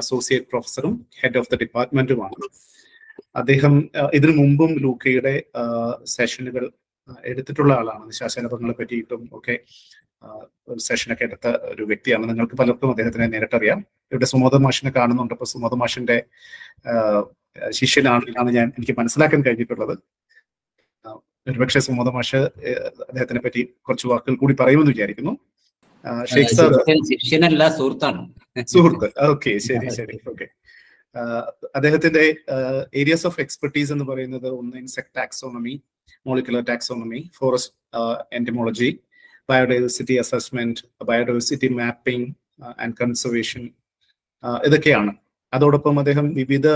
Associate പ്രൊഫസറും head of the ഡിപ്പാർട്ട്മെന്റുമാണ് അദ്ദേഹം ഇതിനു മുമ്പും ലൂക്കയുടെ സെഷനുകൾ എടുത്തിട്ടുള്ള ആളാണ്. നിശാശലഭങ്ങളെ പറ്റിയിട്ടും ഒക്കെ ഒരു സെഷനൊക്കെ എടുത്ത ഒരു വ്യക്തിയാണ്. നിങ്ങൾക്ക് പലർക്കും അദ്ദേഹത്തിനെ നേരിട്ടറിയാം. ഇവിടെ സുമോദ മാഷിനെ കാണുന്നുണ്ട്. അപ്പൊ സുമോദ മാഷിന്റെ ശിഷ്യനാണെന്നാണ് ഞാൻ എനിക്ക് മനസ്സിലാക്കാൻ കഴിഞ്ഞിട്ടുള്ളത്. ഒരുപക്ഷെ സുമോദ മാഷ് അദ്ദേഹത്തിനെ പറ്റി കുറച്ച് വാക്കുകൾ കൂടി പറയുമെന്ന് വിചാരിക്കുന്നു. ഷെയ്ഖ് സാർ ശിഷ്യനല്ല സുഹൃത്താണ്. സുഹൃത്ത്. ഓക്കെ ശരി ശരി ഓക്കെ അദ്ദേഹത്തിന്റെ ഏരിയസ് ഓഫ് എക്സ്പെർട്ടീസ് എന്ന് പറയുന്നത് ഒന്ന് insect taxonomy molecular taxonomy forest entomology biodiversity assessment biodiversity mapping and conservation ഇതൊക്കെയാണ്. അതോടൊപ്പം അദ്ദേഹം വിവിധ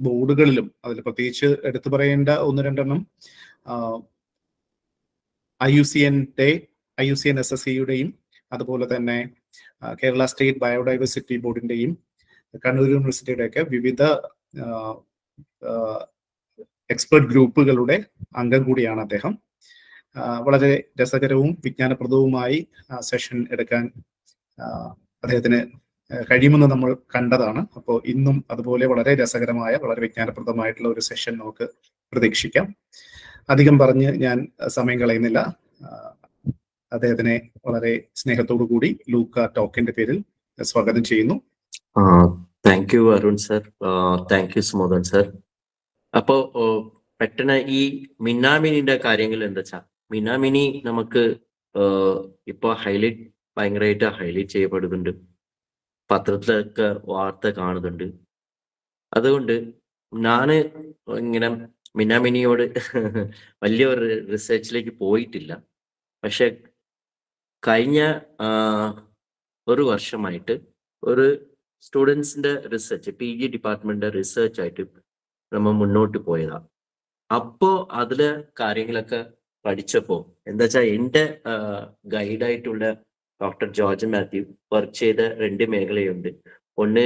ബോർഡുകളിലും അതിൽ പ്രത്യേകിച്ച് എടുത്തു പറയേണ്ട ഒന്ന് രണ്ടെണ്ണം ഐ യു സി എന്റെ I U C N S S സിയുടെയും അതുപോലെ തന്നെ കേരള സ്റ്റേറ്റ് ബയോഡൈവേഴ്സിറ്റി ബോർഡിന്റെയും കണ്ണൂർ യൂണിവേഴ്സിറ്റിയുടെ ഒക്കെ വിവിധ എക്സ്പെർട്ട് ഗ്രൂപ്പുകളുടെ അംഗം കൂടിയാണ് അദ്ദേഹം. വളരെ രസകരവും വിജ്ഞാനപ്രദവുമായി സെഷൻ എടുക്കാൻ അദ്ദേഹത്തിന് കഴിയുമെന്ന് നമ്മൾ കണ്ടതാണ്. അപ്പോൾ ഇന്നും അതുപോലെ വളരെ രസകരമായ വളരെ വിജ്ഞാനപ്രദമായിട്ടുള്ള ഒരു സെഷൻ നമുക്ക് പ്രതീക്ഷിക്കാം. അധികം പറഞ്ഞ് ഞാൻ സമയം കളയുന്നില്ല. അദ്ദേഹത്തിനെ വളരെ സ്നേഹത്തോടു കൂടി ലൂക്ക ടോക്കിന്റെ പേരിൽ സ്വാഗതം ചെയ്യുന്നു. Thank you Arun sir thank you Sumodan sir അപ്പോ പെട്ടെന്ന് ഈ മിന്നാമിനിന്റെ കാര്യങ്ങൾ എന്താ വെച്ചാ? മിന്നാമിനി നമുക്ക് ഇപ്പൊ ഹൈലൈറ്റ് ഭയങ്കരമായിട്ട് ഹൈലൈറ്റ് ചെയ്യപ്പെടുന്നുണ്ട്. പത്രത്തിലൊക്കെ വാർത്ത കാണുന്നുണ്ട്. അതുകൊണ്ട് ഞാൻ ഇങ്ങനെ മിന്നാമിനിയോട് വലിയ ഒരു റിസർച്ചിലേക്ക് പോയിട്ടില്ല. പക്ഷെ കഴിഞ്ഞ ഒരു വർഷമായിട്ട് ഒരു സ്റ്റുഡൻസിന്റെ research P G department research ആയിട്ട് നമ്മൾ മുന്നോട്ട് പോയതാണ് അപ്പോ അതിൽ കാര്യങ്ങളൊക്കെ പഠിച്ചപ്പോ എന്താ വെച്ചാൽ എന്റെ ഗൈഡായിട്ടുള്ള ഡോക്ടർ ജോർജ് മാത്യു വർക്ക് ചെയ്ത രണ്ട് മേഖലയുണ്ട്. ഒന്ന്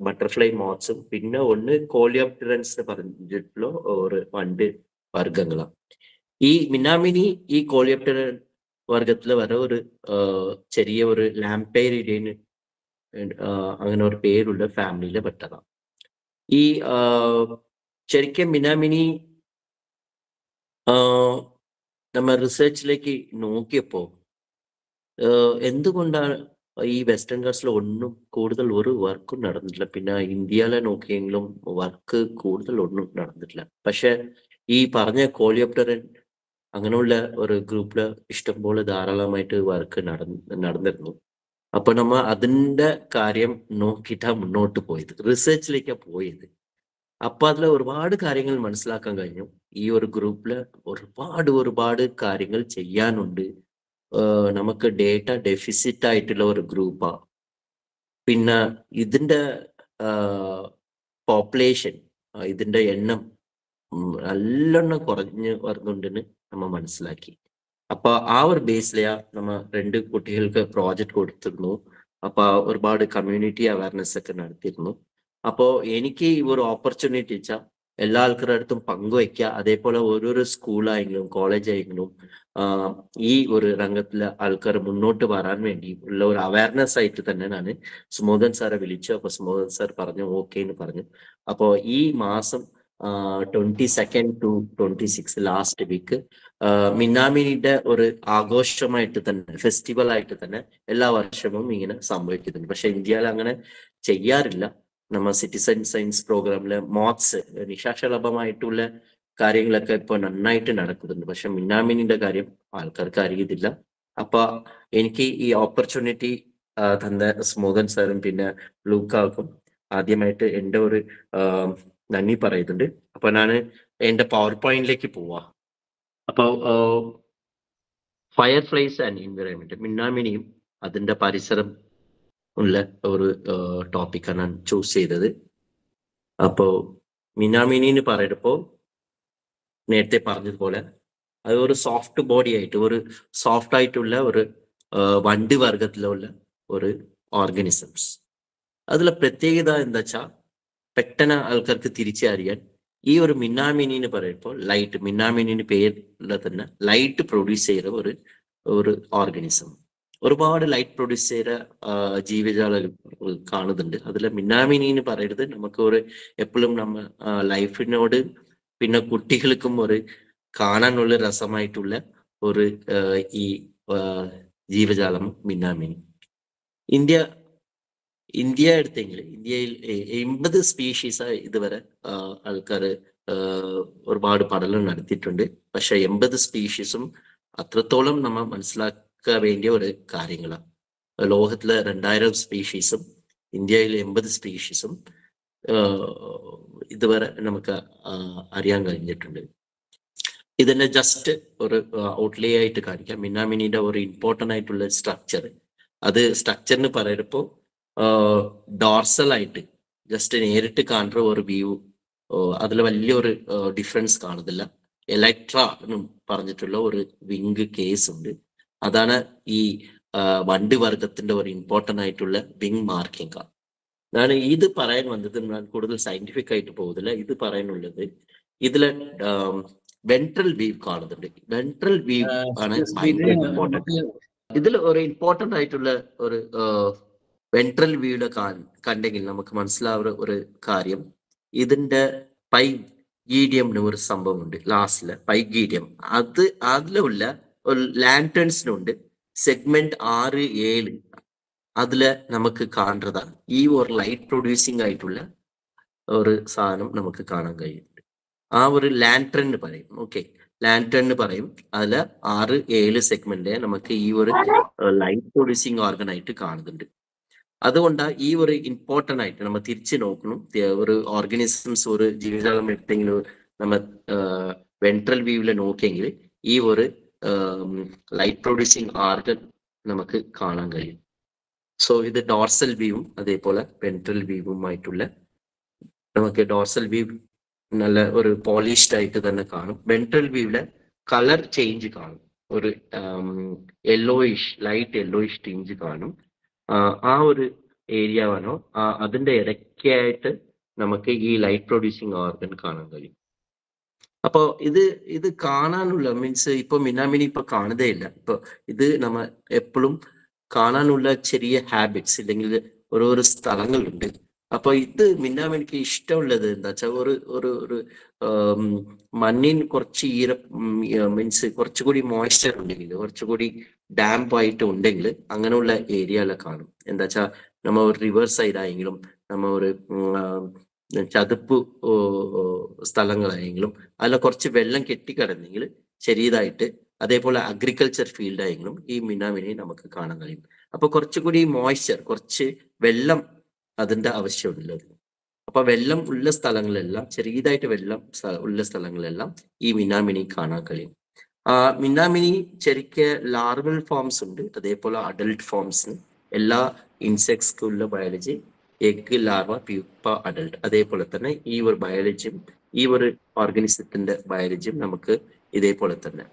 ബട്ടർഫ്ലൈ മോത്സും പിന്നെ ഒന്ന് കോളിയോപ്റ്ററൻസ് പറഞ്ഞിട്ടുള്ള ഒരു വണ്ട് വർഗങ്ങളാണ് ഈ മിനാമിനി ഈ കോളിയോപ്റ്ററൻ വർഗത്തിൽ വരെ ഒരു ചെറിയ ഒരു ലാംപേരിഡിയന് അങ്ങനെ ഒരു പേരുള്ള ഫാമിലിയിൽ പെട്ടതാണ്. ഈ ശരിക്കും മിനാമിനി നമ്മൾ നമ്മ റിസർച്ചിലേക്ക് നോക്കിയപ്പോൾ എന്തുകൊണ്ടാണ് ഈ വെസ്റ്റേൺ ഗാർഡ്സിൽ ഒന്നും കൂടുതൽ ഒരു വർക്കും നടന്നിട്ടില്ല? പിന്നെ ഇന്ത്യയിലെ നോക്കിയെങ്കിലും വർക്ക് കൂടുതൽ ഒന്നും നടന്നിട്ടില്ല. പക്ഷെ ഈ പറഞ്ഞ കോളിയോപ്റ്ററൻ അങ്ങനെയുള്ള ഒരു ഗ്രൂപ്പിൽ ഇഷ്ടംപോലെ ധാരാളമായിട്ട് വർക്ക് നടന്ന് നടന്നിരുന്നു. അപ്പൊ നമ്മ അതിന്റെ കാര്യം നോക്കിയിട്ടാ മുന്നോട്ട് പോയത്. റിസർച്ചിലേക്കാ പോയത്. അപ്പൊ അതിൽ ഒരുപാട് കാര്യങ്ങൾ മനസ്സിലാക്കാൻ കഴിഞ്ഞു. ഈ ഒരു ഗ്രൂപ്പിൽ ഒരുപാട് ഒരുപാട് കാര്യങ്ങൾ ചെയ്യാനുണ്ട്. നമുക്ക് ഡേറ്റ ഡെഫിസിറ്റ് ആയിട്ടുള്ള ഒരു ഗ്രൂപ്പാ. പിന്നെ ഇതിന്റെ പോപ്പുലേഷൻ ഇതിന്റെ എണ്ണം നല്ലെണ്ണം കുറഞ്ഞ് വരുന്നുണ്ടെന്ന് നമ്മ മനസ്സിലാക്കി. അപ്പൊ ആ ഒരു ബേസിലെയാ നമ്മ രണ്ട് കുട്ടികൾക്ക് പ്രോജക്റ്റ് കൊടുത്തിരുന്നു. അപ്പൊ ഒരുപാട് കമ്മ്യൂണിറ്റി അവയർനെസ് ഒക്കെ നടത്തിയിരുന്നു. അപ്പോ എനിക്ക് ഈ ഒരു ഓപ്പർച്യൂണിറ്റി വെച്ചാൽ എല്ലാ ആൾക്കാരുടെ അടുത്തും പങ്കുവയ്ക്കുക അതേപോലെ ഓരോരോ സ്കൂളായെങ്കിലും കോളേജായെങ്കിലും ഈ ഒരു രംഗത്തിലെ ആൾക്കാർ മുന്നോട്ട് വരാൻ വേണ്ടി ഉള്ള ഒരു അവയർനെസ് ആയിട്ട് തന്നെയാണ് സുമോദൻ സാറെ വിളിച്ചു. അപ്പൊ സുമോദൻ സാർ പറഞ്ഞു ഓക്കെ എന്ന് പറഞ്ഞു. അപ്പോ ഈ മാസം twenty second to twenty six last week മിന്നാമിനിയുടെ ഒരു ആഘോഷമായിട്ട് തന്നെ ഫെസ്റ്റിവൽ ആയിട്ട് തന്നെ എല്ലാ വർഷവും ഇങ്ങനെ സംഭവിക്കുന്നുണ്ട്. പക്ഷെ ഇന്ത്യയിൽ അങ്ങനെ ചെയ്യാറില്ല. നമ്മ സിറ്റിസൺ സയൻസ് പ്രോഗ്രാമിലെ മോത്സ് നിശാശലഭമായിട്ടുള്ള കാര്യങ്ങളൊക്കെ ഇപ്പൊ നന്നായിട്ട് നടക്കുന്നുണ്ട്. പക്ഷെ മിന്നാമിനിന്റെ കാര്യം ആൾക്കാർക്ക് അറിയത്തില്ല. അപ്പൊ എനിക്ക് ഈ ഓപ്പർച്യൂണിറ്റി തന്ന സ്മോകൻ സാറും പിന്നെ ലൂക്കാക്കും ആദ്യമായിട്ട് എന്റെ ഒരു നന്ദി പറയുന്നുണ്ട്. അപ്പൊ ഞാൻ എന്റെ പവർ പോയിന്റിലേക്ക് പോവാ. അപ്പോൾ ഫയർ ഫ്ലൈസ് ആൻഡ് എൻവിറോൺമെന്റ് മിന്നാമിനിയും അതിന്റെ പരിസരം ഉള്ള ഒരു ടോപ്പിക്കാണ് ഞാൻ ചൂസ് ചെയ്തത്. അപ്പോ മിന്നാമിനിന്ന് എന്ന് പറയുമ്പോ നേരത്തെ പറഞ്ഞതുപോലെ അത് ഒരു സോഫ്റ്റ് ബോഡി ആയിട്ട് ഒരു സോഫ്റ്റ് ആയിട്ടുള്ള ഒരു വണ്ട് വർഗത്തിലുള്ള ഒരു ഓർഗനിസംസ് അതിലെ പ്രത്യേകത എന്താ വെച്ചാൽ പെട്ടെന്ന് ആൾക്കാർക്ക് തിരിച്ചറിയാൻ ഈ ഒരു മിന്നാമിനി എന്ന് പറയുമ്പോൾ ലൈറ്റ് മിന്നാമിനിന് പേരിൽ തന്നെ ലൈറ്റ് പ്രൊഡ്യൂസ് ചെയ്ത ഒരു ഒരു ഓർഗനിസം ഒരുപാട് ലൈറ്റ് പ്രൊഡ്യൂസ് ചെയ്ത ജീവജാലം കാണുന്നുണ്ട്. അതിൽ മിന്നാമിനി എന്ന് പറയുന്നത് നമുക്ക് ഒരു എപ്പോഴും നമ്മ ലൈഫിനോട് പിന്നെ കുട്ടികൾക്കും ഒരു കാണാനുള്ള രസമായിട്ടുള്ള ഒരു ഈ ജീവജാലം മിന്നാമിനി. ഇന്ത്യ ഇന്ത്യ എടുത്തെങ്കിൽ ഇന്ത്യയിൽ എൺപത് സ്പീഷീസ് ഇതുവരെ ആൾക്കാർ ഒരുപാട് പഠനം നടത്തിയിട്ടുണ്ട്. പക്ഷെ എൺപത് സ്പീഷീസും അത്രത്തോളം നമ്മൾ മനസ്സിലാക്കാൻ വേണ്ടിയ ഒരു കാര്യങ്ങളാണ് ലോകത്തിലെ രണ്ടായിരം സ്പീഷീസും ഇന്ത്യയിൽ എൺപത് സ്പീഷീസും ഇതുവരെ നമുക്ക് അറിയാൻ കഴിഞ്ഞിട്ടുണ്ട്. ഇതിന്റെ ജസ്റ്റ് ഒരു ഔട്ട്ലേ ആയിട്ട് കാണിക്കാം. മിന്നാമിനിയുടെ ഒരു ഇമ്പോർട്ടന്റ് ആയിട്ടുള്ള സ്ട്രക്ചർ അത് സ്ട്രക്ചറിന് പറയുമ്പോ ഡോർസൽ ആയിട്ട് ജസ്റ്റ് നേരിട്ട് കാണുന്ന ഒരു വ്യൂ അതിൽ വലിയൊരു ഡിഫറൻസ് കാണുന്നില്ല. എലക്ട്ര എന്നും പറഞ്ഞിട്ടുള്ള ഒരു വിങ് കേസ് ഉണ്ട്. അതാണ് ഈ വണ്ടി വർഗത്തിന്റെ ഒരു ഇമ്പോർട്ടന്റ് ആയിട്ടുള്ള വിങ് മാർക്കിംഗ് ഞാൻ ഇത് പറയാൻ വന്നത് ഞാൻ കൂടുതൽ സയന്റിഫിക് ആയിട്ട് പോകുന്നില്ല. ഇത് പറയാനുള്ളത് ഇതിൽ വെൻട്രൽ വീവ് കാണുന്നുണ്ട്. വെൻട്രൽ വീവ് ആണ് ഭയങ്കര ഇതിൽ ഒരു ഇമ്പോർട്ടന്റ് ആയിട്ടുള്ള ഒരു വെൻട്രൽ വ്യൂടെ കണ്ടെങ്കിൽ നമുക്ക് മനസ്സിലാവുന്ന ഒരു കാര്യം ഇതിന്റെ പൈ ഗീഡിയം ഒരു സംഭവമുണ്ട്. ലാസ്റ്റിൽ പൈഗീഡിയം അത് അതിലുള്ള ഒരു ലാന്റേൺസിനുണ്ട് സെഗ്മെന്റ് ആറ് ഏഴ്. അതിൽ നമുക്ക് കാണുന്നതാണ്. ഈ ഒരു ലൈറ്റ് പ്രൊഡ്യൂസിങ് ആയിട്ടുള്ള ഒരു സാധനം നമുക്ക് കാണാൻ കഴിയുന്നുണ്ട്. ആ ഒരു ലാൻട്രൻ പറയും. ഓക്കെ ലാൻട്രൻ പറയും. അതിൽ ആറ് ഏഴ് സെഗ്മെന്റ് നമുക്ക് ഈ ഒരു ലൈറ്റ് പ്രൊഡ്യൂസിങ് ഓർഗൻ ആയിട്ട് കാണുന്നുണ്ട്. അതുകൊണ്ടാണ് ഈ ഒരു ഇമ്പോർട്ടന്റ് ആയിട്ട് നമ്മൾ തിരിച്ചു നോക്കണം. ഒരു ഓർഗനിസംസ് ഒരു ജീവിതം എടുത്തെങ്കിലും നമ്മൾ വെൻട്രൽ വ്യൂവിൽ നോക്കിയെങ്കിൽ ഈ ഒരു ലൈറ്റ് പ്രൊഡ്യൂസിങ് ആർഗൻ നമുക്ക് കാണാൻ കഴിയും. സോ ഇത് ഡോർസൽ വ്യൂവും അതേപോലെ വെൻട്രൽ വ്യൂവുമായിട്ടുള്ള നമുക്ക് ഡോർസൽ വ്യൂ നല്ല ഒരു പോളിഷ്ഡ് ആയിട്ട് തന്നെ കാണും. വെൻട്രൽ വ്യൂവിലെ കളർ ചേഞ്ച് കാണും. ഒരു യെല്ലോയിഷ് ലൈറ്റ് യെല്ലോയിഷ് ചേഞ്ച് കാണും. ആ, ഒരു ഏരിയ വനോ ആ അതിന്റെ ഇടയ്ക്കായിട്ട് നമുക്ക് ഈ ലൈറ്റ് പ്രൊഡ്യൂസിങ് ഓർഗൻ കാണാൻ കഴിയും. അപ്പോ ഇത് ഇത് കാണാനുള്ള മീൻസ് ഇപ്പൊ മിന്നാമിനി ഇപ്പൊ കാണുതേ ഇല്ല ഇപ്പൊ ഇത് നമ്മൾ എപ്പോഴും കാണാനുള്ള ചെറിയ ഹാബിറ്റ്സ് ഇല്ലെങ്കിൽ ഓരോരോ സ്ഥലങ്ങളുണ്ട്. അപ്പൊ ഇത് മിന്നാമിനിക്ക് ഇഷ്ടമുള്ളത് എന്താ വെച്ചാൽ ഒരു ഒരു ഒരു മണ്ണിൻ കുറച്ച് ഈര മീൻസ് കുറച്ചുകൂടി മോയ്സ്ചർ ഉണ്ടെങ്കിൽ കുറച്ചുകൂടി ഡാംപ് ആയിട്ട് ഉണ്ടെങ്കിൽ അങ്ങനെയുള്ള ഏരിയയിലെ കാണും. എന്താ വെച്ചാൽ നമ്മ ഒരു റിവർ സൈഡ് ആയെങ്കിലും നമ്മ ഒരു ചതുപ്പ് സ്ഥലങ്ങളായെങ്കിലും അതിൽ കുറച്ച് വെള്ളം കെട്ടിക്കിടന്നെങ്കിൽ ചെറിയതായിട്ട് അതേപോലെ അഗ്രികൾച്ചർ ഫീൽഡ് ആയെങ്കിലും ഈ മിനാമിനെ നമുക്ക് കാണാൻ കഴിയും. അപ്പൊ കുറച്ചുകൂടി മോയ്സ്ചർ കുറച്ച് വെള്ളം അതിന്റെ ആവശ്യമുള്ളത് അപ്പൊ വെള്ളം ഉള്ള സ്ഥലങ്ങളെല്ലാം ചെറിയതായിട്ട് വെള്ളം ഉള്ള സ്ഥലങ്ങളെല്ലാം ഈ മിന്നാമിനി കാണാൻ കഴിയും ആ മിന്നാമിനി ചെറിയ ലാർവൽ ഫോംസ് ഉണ്ട്. അതേപോലെ അഡൽട്ട് ഫോംസ് എല്ലാ ഇൻസെക്ട്സ്ക്കുള്ള biology egg larva pupa adult അതേപോലെ തന്നെ ഈ ഒരു ബയോളജിയും ഈ ഒരു ഓർഗനിസത്തിന്റെ ബയോളജിയും നമുക്ക് ഇതേപോലെ തന്നെ.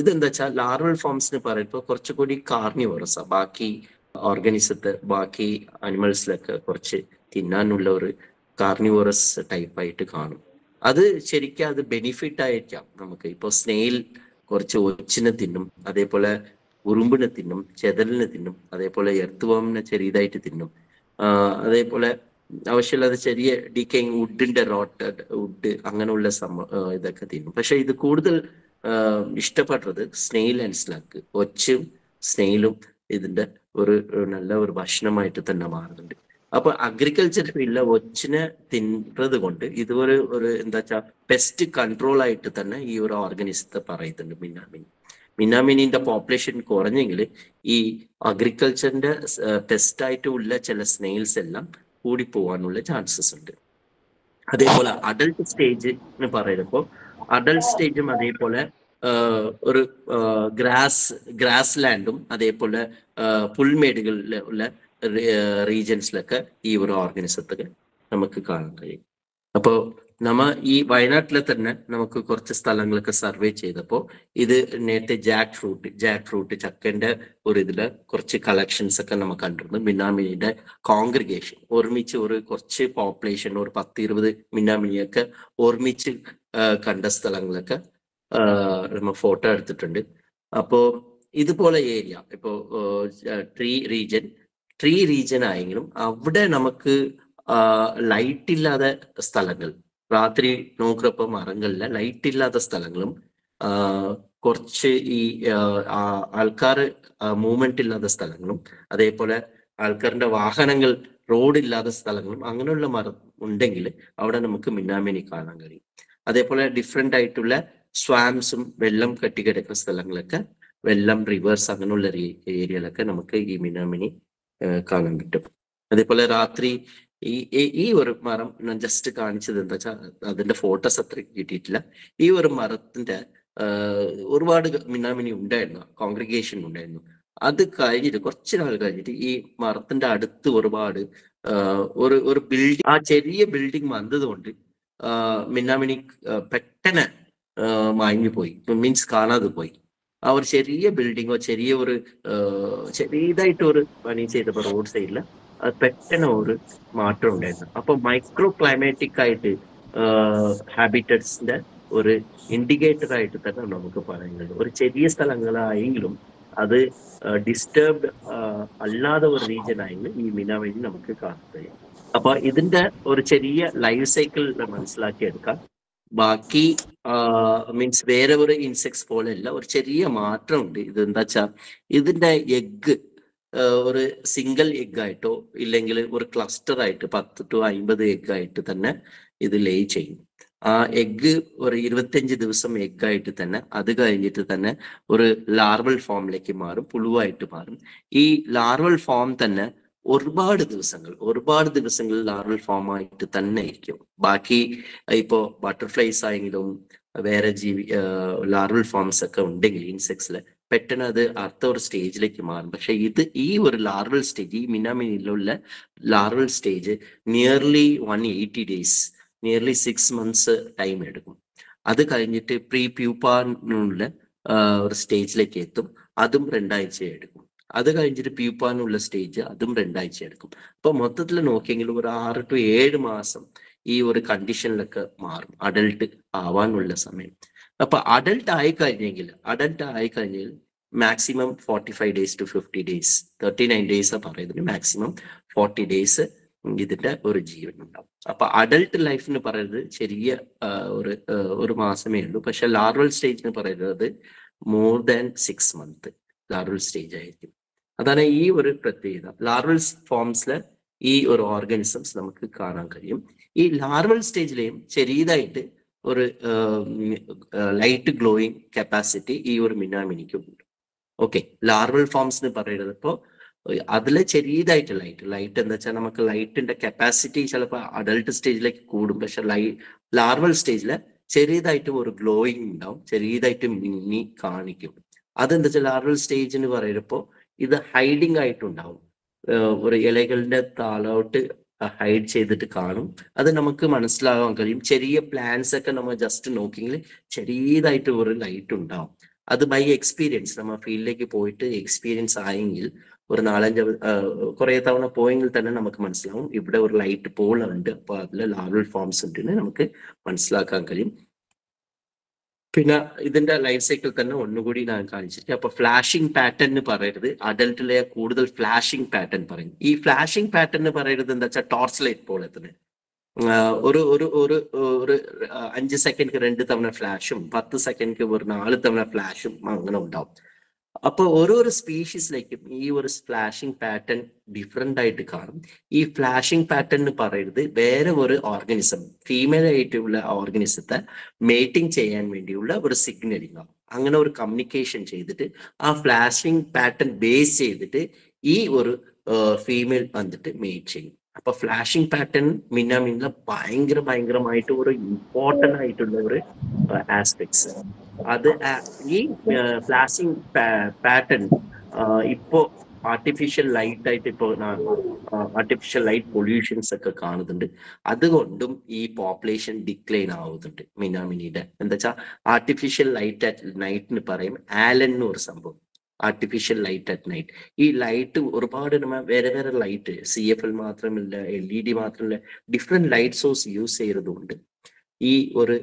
ഇതെന്താ വെച്ചാൽ ലാർവൽ ഫോംസിന് പറയുമ്പോൾ കുറച്ചുകൂടി കാർണിവറസ്. ബാക്കി ഓർഗനിസത്തെ ബാക്കി അനിമൽസിലൊക്കെ കുറച്ച് തിന്നാനുള്ള ഒരു കാർണിവറസ് ടൈപ്പായിട്ട് കാണും. അത് ശരിക്കും അത് ബെനിഫിറ്റ് ആയിരിക്കാം നമുക്ക്. ഇപ്പോൾ സ്നെയിൽ കുറച്ച് ഒച്ചിനെ തിന്നും അതേപോലെ ഉറുമ്പിനെ തിന്നും ചെതലിനെ തിന്നും അതേപോലെ എർത്തുവാമിനെ ചെറിയതായിട്ട് തിന്നും. അതേപോലെ ആവശ്യമില്ലാതെ ചെറിയ ഡീക്കേങ് വുഡിന്റെ റോട്ട് വുഡ് അങ്ങനെയുള്ള സംഭവം ഇതൊക്കെ തിന്നും. പക്ഷെ ഇത് കൂടുതൽ ഇഷ്ടപ്പെടുന്നത് സ്നെയിൽ ആൻഡ് സ്ലഗ് ഒച്ചും സ്നെയിലും ഇതിന്റെ ഒരു നല്ല ഒരു ഭക്ഷണമായിട്ട് തന്നെ മാറുന്നുണ്ട്. അപ്പൊ അഗ്രികൾച്ചർ ഫീൽഡിലെ ഒച്ചിനെ തിന്നത് കൊണ്ട് ഇതുപോലെ ഒരു എന്താ വെച്ചാ പെസ്റ്റ് കൺട്രോൾ ആയിട്ട് തന്നെ ഈ ഒരു ഓർഗനിസത്തെ പറയുന്നുണ്ട് മിന്നാമിനി മിന്നാമിനിന്റെ പോപ്പുലേഷൻ കുറഞ്ഞെങ്കിൽ ഈ അഗ്രികൾച്ചറിന്റെ പെസ്റ്റ് ആയിട്ട് ഉള്ള ചില സ്നെയിൽസ് എല്ലാം കൂടി പോകാനുള്ള ചാൻസസ് ഉണ്ട്. അതേപോലെ അഡൽട്ട് സ്റ്റേജ് എന്ന് പറയുമ്പോൾ അഡൽട്ട് സ്റ്റേജും അതേപോലെ ഒരു ഗ്രാസ് ഗ്രാസ് ലാൻഡും അതേപോലെ പുൽമേടുകളിൽ ഉള്ള റീജൻസിലൊക്കെ ഈ ഒരു ഓർഗനിസത്തുകൾ നമുക്ക് കാണാൻ കഴിയും. അപ്പോൾ നമ്മ ഈ വയനാട്ടിലെ തന്നെ നമുക്ക് കുറച്ച് സ്ഥലങ്ങളൊക്കെ സർവേ ചെയ്തപ്പോൾ ഇത് നേരത്തെ ജാക്ക് ഫ്രൂട്ട് ജാക്ക് ഫ്രൂട്ട് ചക്കന്റെ ഒരു ഇതിൽ കുറച്ച് കളക്ഷൻസ് ഒക്കെ നമ്മൾ കണ്ടിരുന്നു. മിന്നാമിനിയുടെ കോൺഗ്രിഗേഷൻ ഒരുമിച്ച് ഒരു കുറച്ച് പോപ്പുലേഷൻ ഒരു പത്ത് ഇരുപത് മിന്നാമിനിയൊക്കെ ഒരുമിച്ച് കണ്ട സ്ഥലങ്ങളൊക്കെ ആ, നമ്മ ഫോട്ടോ എടുത്തിട്ടുണ്ട്. അപ്പോൾ ഇതുപോലെ ഏരിയ ഇപ്പോൾ ട്രീ റീജൻ ട്രീ റീജൻ ആയെങ്കിലും അവിടെ നമുക്ക് ലൈറ്റ് ഇല്ലാത്ത സ്ഥലങ്ങൾ രാത്രി നോക്കുറപ്പോ മരങ്ങളിലെ ലൈറ്റ് ഇല്ലാത്ത സ്ഥലങ്ങളും കുറച്ച് ഈ ആൾക്കാർ മൂവ്മെന്റ് ഇല്ലാത്ത സ്ഥലങ്ങളും അതേപോലെ ആൾക്കാരുടെ വാഹനങ്ങൾ റോഡ് ഇല്ലാത്ത സ്ഥലങ്ങളും അങ്ങനെയുള്ള മരം ഉണ്ടെങ്കിൽ അവിടെ നമുക്ക് മിന്നാമിനി കാണാൻ കഴിയും. അതേപോലെ ഡിഫറെന്റ് ആയിട്ടുള്ള സ്വാംസും വെള്ളം കെട്ടിക്കിടക്കുന്ന സ്ഥലങ്ങളൊക്കെ വെള്ളം റിവേഴ്സ് അങ്ങനെയുള്ള ഏരിയയിലൊക്കെ നമുക്ക് ഈ മിനാമിനി കാണാൻ പറ്റും. അതേപോലെ രാത്രി ഈ ഈ- ഒരു മരം ഞാൻ ജസ്റ്റ് കാണിച്ചത് എന്താ വെച്ചാൽ അതിന്റെ ഫോട്ടോസ് അത്ര കിട്ടിയിട്ടില്ല. ഈ ഒരു മരത്തിന്റെ ഒരുപാട് മിനാമിനി ഉണ്ടായിരുന്നു കോൺഗ്രിഗേഷൻ ഉണ്ടായിരുന്നു. അത് കഴിഞ്ഞിട്ട് കുറച്ച് നാൾ കഴിഞ്ഞിട്ട് ഈ മരത്തിന്റെ അടുത്ത് ഒരുപാട് ഒരു ഒരു ബിൽഡിംഗ് ആ ചെറിയ ബിൽഡിംഗ് വന്നതുകൊണ്ട് മിന്നാമിനി പെട്ടെന്ന് ആഹ് മാഞ്ഞു പോയി മീൻസ് കാണാതെ പോയി. ആ ഒരു ചെറിയ ബിൽഡിങ്ങോ ചെറിയ ഒരു ചെറിയതായിട്ട് ഒരു പണി ചെയ്തപ്പോ റോഡ് സൈഡിൽ അത് പെട്ടെന്ന് ഒരു മാറ്റം ഉണ്ടായിരുന്നു. അപ്പൊ മൈക്രോ ക്ലൈമാറ്റിക് ആയിട്ട് ഹാബിറ്ററ്റ്സിന്റെ ഒരു ഇൻഡിക്കേറ്റർ ആയിട്ട് തന്നെ നമുക്ക് പറയുന്നത് ഒരു ചെറിയ സ്ഥലങ്ങളായെങ്കിലും അത് ഡിസ്റ്റർബ്ഡ് അല്ലാതെ ഒരു റീജിയൻ ആയെങ്കിലും ഈ മിനാവഴി നമുക്ക് കാണാൻ കഴിയും. അപ്പൊ ഇതിന്റെ ഒരു ചെറിയ ലൈഫ് സൈക്കിൾ മനസ്സിലാക്കിയെടുക്കാം ബാക്കി മീൻസ് വേറെ ഒരു ഇൻസെക്ട്സ് പോലെയല്ല ഒരു ചെറിയ മാറ്റമുണ്ട് ഇത് എന്താ വെച്ചാൽ ഇതിന്റെ എഗ്ഗ് ഒരു സിംഗിൾ എഗ് ആയിട്ടോ ഇല്ലെങ്കിൽ ഒരു ക്ലസ്റ്റർ ആയിട്ട് പത്ത് ടു അമ്പത് എഗ് ആയിട്ട് തന്നെ ഇത് ലേ ചെയ്യും. ആ എഗ്ഗ് ഒരു ഇരുപത്തിയഞ്ച് ദിവസം എഗ് ആയിട്ട് തന്നെ അത് കഴിഞ്ഞിട്ട് തന്നെ ഒരു ലാർവൽ ഫോമിലേക്ക് മാറും പുഴുവായിട്ട് മാറും. ഈ ലാർവൽ ഫോം തന്നെ ഒരുപാട് ദിവസങ്ങൾ ഒരുപാട് ദിവസങ്ങൾ ലാർവൽ ഫോം ആയിട്ട് തന്നെ ഇരിക്കും ബാക്കി ഇപ്പോ ബട്ടർഫ്ലൈസ് ആയെങ്കിലും വേറെ ജീവി ലാർവൽ ഫോംസ് ഒക്കെ ഉണ്ടെങ്കിൽ ഇൻസെക്ട്സിൽ പെട്ടെന്ന് അത് അടുത്ത ഒരു സ്റ്റേജിലേക്ക് മാറും. പക്ഷെ ഇത് ഈ ഒരു ലാർവൽ സ്റ്റേജ് ഈ മിനാമിനിലുള്ള larval stage nearly one eighty days nearly six months time എടുക്കും. അത് കഴിഞ്ഞിട്ട് പ്രീ പ്യൂപ്പാനുള്ള ഒരു സ്റ്റേജിലേക്ക് എത്തും. അതും രണ്ടാഴ്ച എടുക്കും. അത് കഴിഞ്ഞിട്ട് പ്യൂപ്പാനുള്ള സ്റ്റേജ് അതും രണ്ടാഴ്ച എടുക്കും. അപ്പൊ മൊത്തത്തിൽ നോക്കിയെങ്കിൽ ഒരു ആറ് ടു ഏഴ് മാസം ഈ ഒരു കണ്ടീഷനിലൊക്കെ മാറും. അഡൽട്ട് ആവാനുള്ള സമയം. അപ്പൊ അഡൽട്ട് ആയി കഴിഞ്ഞെങ്കിൽ അഡൽട്ട് ആയി കഴിഞ്ഞാൽ maximum forty five days to fifty days thirty nine days പറയുന്നത് മാക്സിമം ഫോർട്ടി ഡേയ്സ് ഇതിന്റെ ഒരു ജീവൻ ഉണ്ടാവും. അപ്പൊ അഡൽട്ട് ലൈഫിന് പറയുന്നത് ചെറിയ ഒരു ഒരു മാസമേ ഉള്ളൂ. പക്ഷെ ലാർവൽ സ്റ്റേജിന് പറയുന്നത് more than six month larval stage ആയിരിക്കും. അതാണ് ഈ ഒരു പ്രത്യേകത. ലാർവൽ ഫോംസിൽ ഈ ഒരു ഓർഗാനിസംസ് നമുക്ക് കാണാൻ കഴിയും. ഈ ലാർവൽ സ്റ്റേജിലെയും ചെറിയതായിട്ട് ഒരു ലൈറ്റ് ഗ്ലോയിങ് കപ്പാസിറ്റി ഈ ഒരു മിനാമിനിക്കും ഉണ്ട്. ഓക്കെ ലാർവൽ ഫോംസ് എന്ന് പറയുന്നത് ഇപ്പോൾ അതിൽ ചെറിയതായിട്ട് ലൈറ്റ് ലൈറ്റ് എന്താ വെച്ചാൽ നമുക്ക് ലൈറ്റിന്റെ കപ്പാസിറ്റി ചിലപ്പോൾ അഡൽട്ട് സ്റ്റേജിലേക്ക് കൂടും. പക്ഷെ ലൈ ലാർവൽ സ്റ്റേജിൽ ചെറിയതായിട്ട് ഒരു ഗ്ലോയിങ് ഉണ്ടാവും ചെറിയതായിട്ട് മിന്നി കാണിക്കും. അതെന്താ വെച്ചാൽ ലാർവൽ സ്റ്റേജ് എന്ന് പറയുമ്പോൾ ഇത് ഹൈഡിങ് ആയിട്ടുണ്ടാവും. ഒരു ഇലകളുടെ താളോട്ട് ഹൈഡ് ചെയ്തിട്ട് കാണും. അത് നമുക്ക് മനസ്സിലാകാൻ കഴിയും. ചെറിയ പ്ലാന്റ്സ് ഒക്കെ നമ്മൾ ജസ്റ്റ് നോക്കിയെങ്കിൽ ചെറിയതായിട്ട് ഒരു ലൈറ്റ് ഉണ്ടാവും. അത് ബൈ എക്സ്പീരിയൻസ് നമ്മൾ ഫീൽഡിലേക്ക് പോയിട്ട് എക്സ്പീരിയൻസ് ആയെങ്കിൽ ഒരു നാലഞ്ച് കുറേ തവണ പോയെങ്കിൽ തന്നെ നമുക്ക് മനസ്സിലാവും. ഇവിടെ ഒരു ലൈറ്റ് പോളുണ്ട് ഉണ്ട്. അപ്പൊ അതിൽ ലാർവൽ ഫോംസ് ഉണ്ടെന്ന് നമുക്ക് മനസ്സിലാക്കാൻ കഴിയും. പിന്നെ ഇതിന്റെ ലൈഫ് സൈക്കിൾ തന്നെ ഒന്നുകൂടി ഞാൻ കാണിച്ചിട്ട്. അപ്പൊ ഫ്ലാഷിംഗ് പാറ്റേൺ എന്ന് പറയരുത്. അഡൽട്ടിലെ കൂടുതൽ ഫ്ലാഷിംഗ് പാറ്റേൺ പറയും. ഈ ഫ്ലാഷിംഗ് പാറ്റേൺ എന്ന് പറയരുത് എന്താ വെച്ചാൽ ടോർച്ച് ലൈറ്റ് പോലെ തന്നെ ഒരു ഒരു ഒരു ഒരു അഞ്ച് സെക്കൻഡ് രണ്ട് തവണ ഫ്ലാഷും പത്ത് സെക്കൻഡ് ഒരു നാല് തവണ ഫ്ലാഷും അങ്ങനെ ഉണ്ടാവും. അപ്പൊ ഓരോരോ സ്പീഷീസിലേക്കും ഈ ഒരു ഫ്ലാഷിംഗ് പാറ്റേൺ ഡിഫറെന്റ് ആയിട്ട് കാണും. ഈ ഫ്ലാഷിംഗ് പാറ്റേൺ എന്ന് പറയുന്നത് വേറെ ഒരു ഓർഗനിസം ഫീമെയിൽ ആയിട്ടുള്ള ഓർഗനിസത്തെ മേറ്റിംഗ് ചെയ്യാൻ വേണ്ടിയുള്ള ഒരു സിഗ്നലിംഗ് ആണ്. അങ്ങനെ ഒരു കമ്മ്യൂണിക്കേഷൻ ചെയ്തിട്ട് ആ ഫ്ലാഷിംഗ് പാറ്റേൺ ബേസ് ചെയ്തിട്ട് ഈ ഒരു ഫീമെയിൽ വന്നിട്ട് മേറ്റ് ചെയ്യും. അപ്പൊ ഫ്ലാഷിംഗ് പാറ്റേൺ മിന്നാമിന്നിലെ ഭയങ്കര ഭയങ്കരമായിട്ട് ഒരു ഇമ്പോർട്ടന്റ് ആയിട്ടുള്ള ഒരു ആസ്പെക്ട്സ് അത് ഈ ഫ്ലാഷിംഗ് പാറ്റേൺ ഇപ്പോ ആർട്ടിഫിഷ്യൽ ലൈറ്റ് ആയിട്ട് ഇപ്പോൾ ആർട്ടിഫിഷ്യൽ ലൈറ്റ് പൊല്യൂഷൻസ് ഒക്കെ കാണുന്നുണ്ട്. അതുകൊണ്ടും ഈ പോപ്പുലേഷൻ ഡിക്ലൈൻ ആവുന്നുണ്ട് മിനാമിനിയുടെ എന്താ വെച്ചാൽ ആർട്ടിഫിഷ്യൽ ലൈറ്റ് അറ്റ് നൈറ്റിന് പറയും ആലൻ എന്ന് ഒരു സംഭവം. ആർട്ടിഫിഷ്യൽ ലൈറ്റ് അറ്റ് നൈറ്റ് ഈ ലൈറ്റ് ഒരുപാട് നമ്മൾ വേറെ വേറെ ലൈറ്റ് സി എഫ് എൽ മാത്രമല്ല എൽ ഇ ഡി മാത്രമല്ല ഡിഫറെന്റ് ലൈറ്റ് സോഴ്സ് യൂസ് ചെയ്യുന്നതുകൊണ്ട് ഈ ഒരു